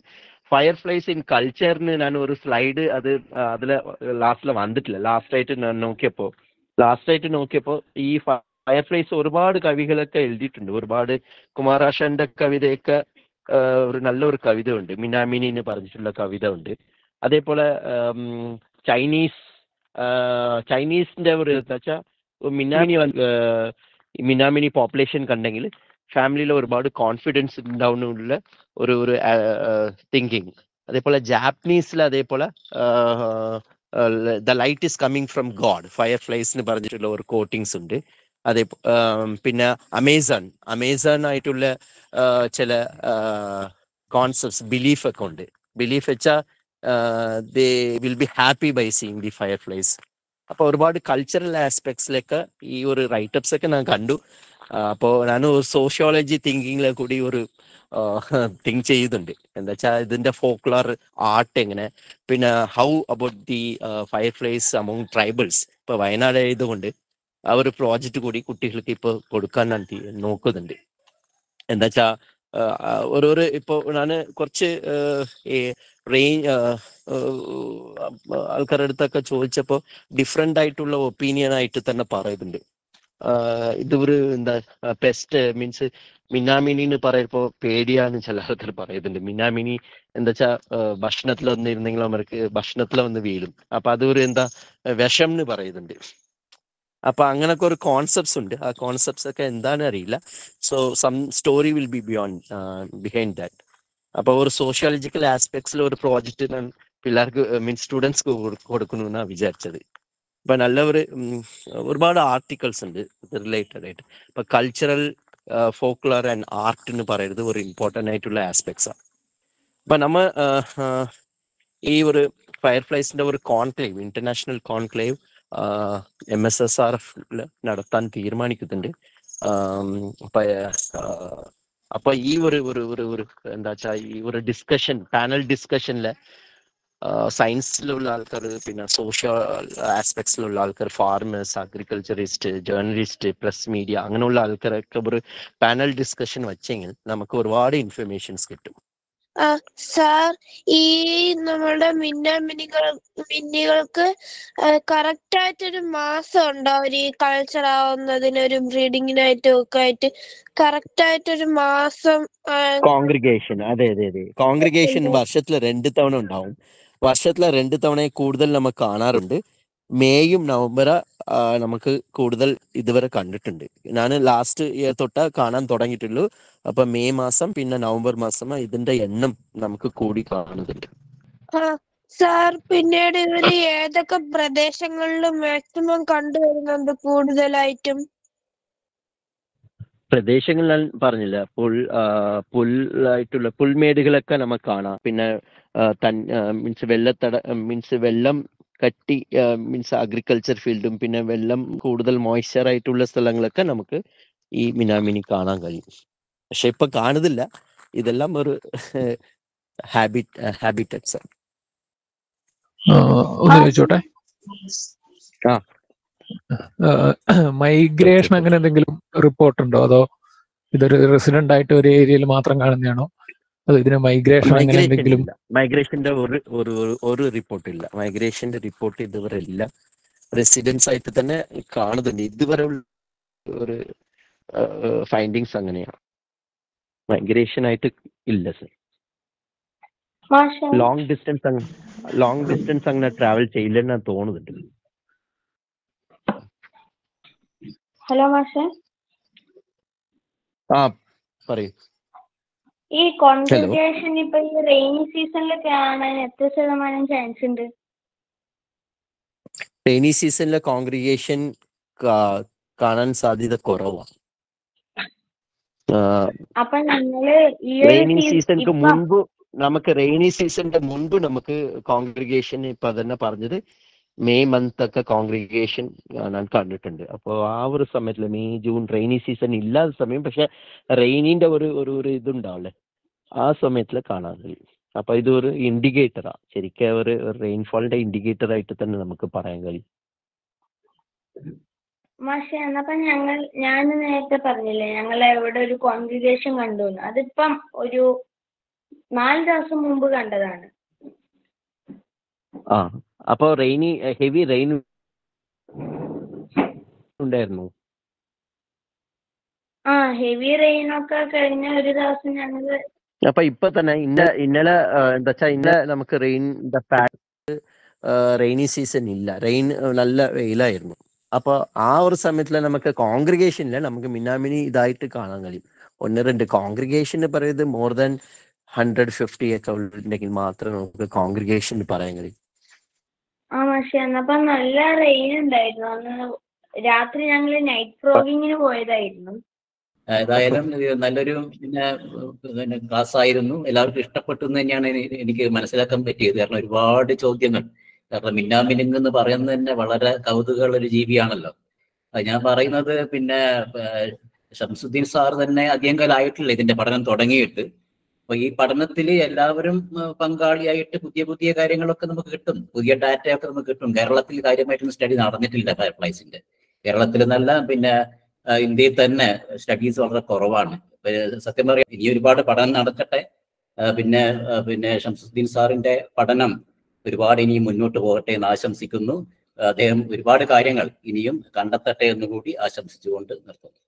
ഫയർഫ്ലൈസ് ഇൻ കൾച്ചറിന് ഞാൻ ഒരു സ്ലൈഡ് അത് അതിൽ അതിൽ ലാസ്റ്റിൽ വന്നിട്ടില്ല. ലാസ്റ്റ് ആയിട്ട് ഞാൻ നോക്കിയപ്പോ ലാസ്റ്റ് ആയിട്ട് നോക്കിയപ്പോ ഈ ഫയർഫ്ലൈസ് ഒരുപാട് കവികളൊക്കെ എഴുതിയിട്ടുണ്ട്. ഒരുപാട് കുമാരാശന്റെ കവിതയൊക്കെ ഒരു നല്ലൊരു കവിത ഉണ്ട് മിനാമിനി എന്ന് പറഞ്ഞിട്ടുള്ള കവിത ഉണ്ട് അതേപോലെ ചൈനീസ് ചൈനീസിന്റെ ഒരു എന്താ വെച്ചാൽ മിനാമിനി മിനാമിനി പോപ്പുലേഷൻ കണ്ടെങ്കിൽ ഫാമിലിയിൽ ഒരുപാട് കോൺഫിഡൻസ് ഉണ്ടാവുന്നുള്ള ഒരു ഒരു തിങ്കിങ് അതേപോലെ ജാപ്പനീസിൽ അതേപോലെ the light is coming from god fireflies എന്ന് പറഞ്ഞിട്ടുള്ള ഒരു കോട്ടിങ്സ് ഉണ്ട്. അതേ പിന്നെ അമേസൺ അമേസൺ ആയിട്ടുള്ള ചില കോൺസെപ്റ്റ്സ് ബിലീഫ് ഒക്കെ ഉണ്ട്. ബിലീഫ് വെച്ചാൽ they will be happy by seeing the fireflies അപ്പോൾ ഒരുപാട് കൾച്ചറൽ ആസ്പെക്ട്സിലൊക്കെ ഈ ഒരു റൈറ്റപ്സ് ഒക്കെ ഞാൻ കണ്ടു. അപ്പോൾ ഞാൻ സോഷ്യോളജി തിങ്കിങ്ങിലെ കൂടി ഒരു തിങ്ക് ചെയ്യുന്നുണ്ട് എന്താ വെച്ചാൽ ഇതിന്റെ ഫോക്ലോർ ആർട്ട് എങ്ങനെ? പിന്നെ how about the fireflies among tribals ഇപ്പോൾ വയനാട് ആയതുകൊണ്ട് ആ ഒരു പ്രോജക്റ്റ് കൂടി കുട്ടികൾക്ക് ഇപ്പോൾ കൊടുക്കാൻ ഞാൻ നോക്കുന്നുണ്ട്. എന്താ വെച്ചാ ഓരോരോ ഇപ്പൊ ഞാൻ കുറച്ച് റേഞ്ച് ആൾക്കാരുടെ അടുത്തൊക്കെ ചോദിച്ചപ്പോൾ ഡിഫറെന്റ് ആയിട്ടുള്ള ഒപ്പീനിയൻ ആയിട്ട് തന്നെ പറയുന്നുണ്ട്. ഇത് ഒരു എന്താ പെസ്റ്റ് മീൻസ് മിന്നാമിനി എന്ന് പറയുമ്പോൾ പേടിയാന്ന് ചില ആൾക്കാർ പറയുന്നുണ്ട്. മിന്നാമിനി എന്താ വെച്ചാ ഭക്ഷണത്തിൽ വന്നിരുന്നെങ്കിൽ അവർക്ക് ഭക്ഷണത്തിൽ വന്ന് വീഴും. അപ്പൊ അതൊരു എന്താ വിഷം എന്ന് പറയുന്നുണ്ട്. അപ്പൊ അങ്ങനൊക്കെ ഒരു കോൺസെപ്റ്റ്സ് ഉണ്ട്. ആ കോൺസെപ്റ്റ്സ് ഒക്കെ എന്താണെന്ന് അറിയില്ല. So some story will be beyond behind that അപ്പൊ ഒരു സോഷ്യോളജിക്കൽ ആസ്പെക്ട്സിൽ ഒരു പ്രോജക്റ്റ് ഞാൻ പിള്ളേർക്ക് മീൻസ് സ്റ്റുഡൻസ്ക്ക് എന്നാ വിചാരിച്ചത്. ഇപ്പൊ നല്ല ഒരു ഒരുപാട് ആർട്ടിക്കിൾസ് ഉണ്ട് റിലേറ്റഡ് ആയിട്ട്. ഇപ്പൊ കൾച്ചറൽ ഫോക്ലർ ആൻഡ് ആർട്ട് എന്ന് പറയുന്നത് ഒരു ഇമ്പോർട്ടന്റ് ആയിട്ടുള്ള ആസ്പെക്ട്സ് ആണ് ഇപ്പൊ നമ്മ ഈ ഒരു ഫയർഫ്ലൈസിന്റെ ഒരു conclave international conclave M S S R F നടത്താൻ തീരുമാനിക്കുന്നുണ്ട്. അപ്പൊ ഈ ഒരു ഒരു ഒരു ഒരു എന്താ വെച്ചാ ഈ ഒരു ഡിസ്കഷൻ പാനൽ ഡിസ്കഷനിൽ സയൻസിലുള്ള ആൾക്കാർ പിന്നെ സോഷ്യൽ ആസ്പെക്ട്സിലുള്ള ആൾക്കാർ farmers agriculturist journalist press media അങ്ങനെയുള്ള ആൾക്കാരൊക്കെ ഒരു പാനൽ ഡിസ്കഷൻ വെച്ചെങ്കിൽ നമുക്ക് ഒരുപാട് ഇൻഫർമേഷൻസ് കിട്ടും. സാർ ഈ നമ്മളുടെ മിന്നൽ മിന്നികൾ മിന്നികൾക്ക് കറക്റ്റ് ആയിട്ടൊരു മാസം ഉണ്ടോ ഒരു കൾച്ചർ ആവുന്നതിന് ഒരു ബ്രീഡിങ്ങിനായിട്ടും ഒക്കെ ആയിട്ട് കറക്റ്റ് ആയിട്ടൊരു മാസം കോൺഗ്രിഗേഷൻ. അതെ അതെ അതെ. കോൺഗ്രിഗേഷൻ വർഷത്തിൽ രണ്ട് തവണ ഉണ്ടാവും. വർഷത്തിലെ രണ്ട് തവണ കൂടുതൽ നമുക്ക് കാണാറുണ്ട്. മേയും നവംബർ നമുക്ക് കൂടുതൽ ഇതുവരെ കണ്ടിട്ടുണ്ട്. ഞാൻ ലാസ്റ്റ് ഇയർ തൊട്ട് കാണാൻ തുടങ്ങിയിട്ടുള്ളൂ. അപ്പൊ മെയ് മാസം പിന്നെ നവംബർ മാസം ഇതിന്റെ എണ്ണം നമുക്ക് കൂടി കാണുന്നുണ്ട്. സാർ പിന്നീട് ഇവർ ഏതൊക്കെ പ്രദേശങ്ങളിലും മാക്സിമം കണ്ടുവരുന്നുണ്ട് കൂടുതലായിട്ടും? പ്രദേശങ്ങൾ ഞാൻ പറഞ്ഞില്ല. പുൽ പുല്ലായിട്ടുള്ള പുൽമേടുകളൊക്കെ നമുക്ക് കാണാം. പിന്നെ തൻ മീൻസ് വെള്ളത്തട മീൻസ് വെള്ളം കട്ടി മീൻസ് അഗ്രികൾച്ചർ ഫീൽഡും പിന്നെ വെള്ളം കൂടുതൽ മോയ്സ്ചർ ആയിട്ടുള്ള സ്ഥലങ്ങളൊക്കെ നമുക്ക് ഈ മിനാമിനി കാണാൻ കഴിയും. പക്ഷെ ഇപ്പൊ കാണുന്നില്ല. ഇതെല്ലാം ഒരു ഹാബിറ്റ് ഹാബിറ്ററ്റ്സ് ഒന്ന് ചോദിച്ചോട്ടെ? ആ. മൈഗ്രേഷൻ അങ്ങനെ എന്തെങ്കിലും റിപ്പോർട്ട് ഉണ്ടോ? അതോ ഇതൊരു റെസിഡന്റ് ആയിട്ട് ഒരു ഏരിയയിൽ മാത്രം കാണുന്നതാണോ? ഇതിന് മൈഗ്രേഷൻ അങ്ങനെ എന്തെങ്കിലും മൈഗ്രേഷന്റെ ഒരു ഒരു ഒരു- റിപ്പോർട്ട് ഇല്ല. മൈഗ്രേഷന്റെ റിപ്പോർട്ട് ഇതുവരെ ഇല്ല. റെസിഡൻസ് ആയിട്ട് തന്നെ കാണുന്നുണ്ട്. ഇതുവരെ ഉള്ള ഒരു ഫൈൻഡിങ്സ് അങ്ങനെയാണ് മൈഗ്രേഷൻ ആയിട്ട് ഇല്ല സർ മാഷെ ലോങ് ഡിസ്റ്റൻസ് ലോങ് ഡിസ്റ്റൻസ് അങ്ങനെ ട്രാവൽ ചെയ്യില്ലെന്ന് തോന്നുന്നുണ്ട്. ഹലോ മാഷേ ആ പറയൂ. ഈ കോൺഗ്രിഗേഷൻ ഇപ്പൊ ഈ റെയിനി സീസണിലൊക്കെ ആവാൻ എത്ര ശതമാനം ചാൻസ് ഉണ്ട്? റെയിനി സീസണിലെ കോൺഗ്രിഗേഷൻ കാണാൻ സാധ്യത കുറവാണ് അപ്പൊ ഞങ്ങൾ റെയിനി സീസണിക്ക് മുൻപ് നമുക്ക് റെയിനി സീസണിന്റെ മുൻപ് നമുക്ക് കോൺഗ്രിഗേഷൻ ഇപ്പൊ തന്നെ പറഞ്ഞത്. മെയ് മന്ത് ഒക്കെ കോൺഗ്രിഗേഷൻ ഞാൻ കണ്ടിട്ടുണ്ട്. അപ്പോൾ ആ ഒരു സമയത്തിൽ മെയ് ജൂൺ റെയിനി സീസൺ ഇല്ലാത്ത സമയം പക്ഷെ റെയിനിന്റെ ഒരു ഒരു ഒരു ഇതുണ്ടാവില്ലേ? ആ സമയത്തിൽ കാണാൻ കഴിയും. അപ്പൊ ഇതൊരു ഇൻഡിക്കേറ്ററാ ശരിക്കും ഒരു റെയിൻഫോളിന്റെ ഇൻഡിക്കേറ്റർ ആയിട്ട് തന്നെ നമുക്ക് പറയാൻ കഴിയും. മാഷെ എന്നപ്പോ ഞങ്ങൾ ഞാൻ നേരത്തെ പറഞ്ഞില്ലേ ഞങ്ങൾ എവിടെ ഒരു കോൺഗ്രിഗേഷൻ കണ്ടു അതിപ്പം ഒരു നാല് ദിവസം മുമ്പ് കണ്ടതാണ്. ആ. അപ്പൊ റെയിനി ഹെവി റെയിൻ ഉണ്ടായിരുന്നു. ആ ഹെവി റെയിൻ ഒക്കെ കഴിഞ്ഞ ഒരു ദിവസം ഞങ്ങൾ അപ്പൊ ഇപ്പൊ തന്നെ ഇന്ന ഇന്നലെ എന്താ വെച്ചാ ഇന്നലെ നമുക്ക് റെയിൻ റെയിനി സീസൺ ഇല്ല. റെയിൻ നല്ല വെയിലായിരുന്നു. അപ്പൊ ആ ഒരു സമയത്തിൽ നമുക്ക് കോൺഗ്രിഗേഷനിൽ നമുക്ക് മിന്നാമിനി ഇതായിട്ട് കാണാൻ കഴിയും. ഒന്ന് രണ്ട് കോൺഗ്രിഗേഷൻ പറയുന്നത് മോർ ദാൻ ഹൺഡ്രഡ് ഫിഫ്റ്റി ഒക്കെ ഉണ്ടെങ്കിൽ മാത്രമേ നമുക്ക് കോൺഗ്രിഗേഷൻ പറയാൻ കഴിയും. ആ മാഷെ എന്നപ്പോ നല്ല റെയിൻ ഉണ്ടായിരുന്നു. അന്ന് രാത്രി ഞങ്ങൾ നൈറ്റ് ഫ്രോഗിങ്ങിന് പോയതായിരുന്നു. ഏതായാലും നല്ലൊരു പിന്നെ പിന്നെ ക്ലാസ് ആയിരുന്നു. എല്ലാവർക്കും ഇഷ്ടപ്പെട്ടു തന്നെയാണ് എനിക്ക് മനസ്സിലാക്കാൻ പറ്റിയത്. കാരണം ഒരുപാട് ചോദ്യങ്ങൾ. കാരണം മിന്നാമിനുങ്ങ് എന്ന് പറയുന്നത് തന്നെ വളരെ കൗതുകമുള്ള ഒരു ജീവിയാണല്ലോ. ഞാൻ പറയുന്നത് പിന്നെ ഷംസുദ്ദീൻ സാർ തന്നെ അധികം കാലമായിട്ടില്ല ഇതിന്റെ പഠനം തുടങ്ങിയിട്ട്. അപ്പൊ ഈ പഠനത്തിൽ എല്ലാവരും പങ്കാളിയായിട്ട് പുതിയ പുതിയ കാര്യങ്ങളൊക്കെ നമുക്ക് കിട്ടും. പുതിയ ഡാറ്റയൊക്കെ നമുക്ക് കിട്ടും. കേരളത്തിൽ കാര്യമായിട്ടൊന്നും സ്റ്റഡി നടന്നിട്ടില്ല ഫയർഫ്ലൈസിന്റെ കേരളത്തിൽ നല്ല പിന്നെ ഇന്ത്യയിൽ തന്നെ സ്റ്റഡീസ് വളരെ കുറവാണ്. സത്യം പറയാം ഇനി ഒരുപാട് പഠനം നടക്കട്ടെ. പിന്നെ പിന്നെ ഷംസുദ്ദീൻ സാറിന്റെ പഠനം ഒരുപാട് ഇനിയും മുന്നോട്ട് പോകട്ടെ എന്ന് ആശംസിക്കുന്നു. അദ്ദേഹം ഒരുപാട് കാര്യങ്ങൾ ഇനിയും കണ്ടെത്തട്ടെ എന്നുകൂടി ആശംസിച്ചുകൊണ്ട് നിർത്തുന്നു.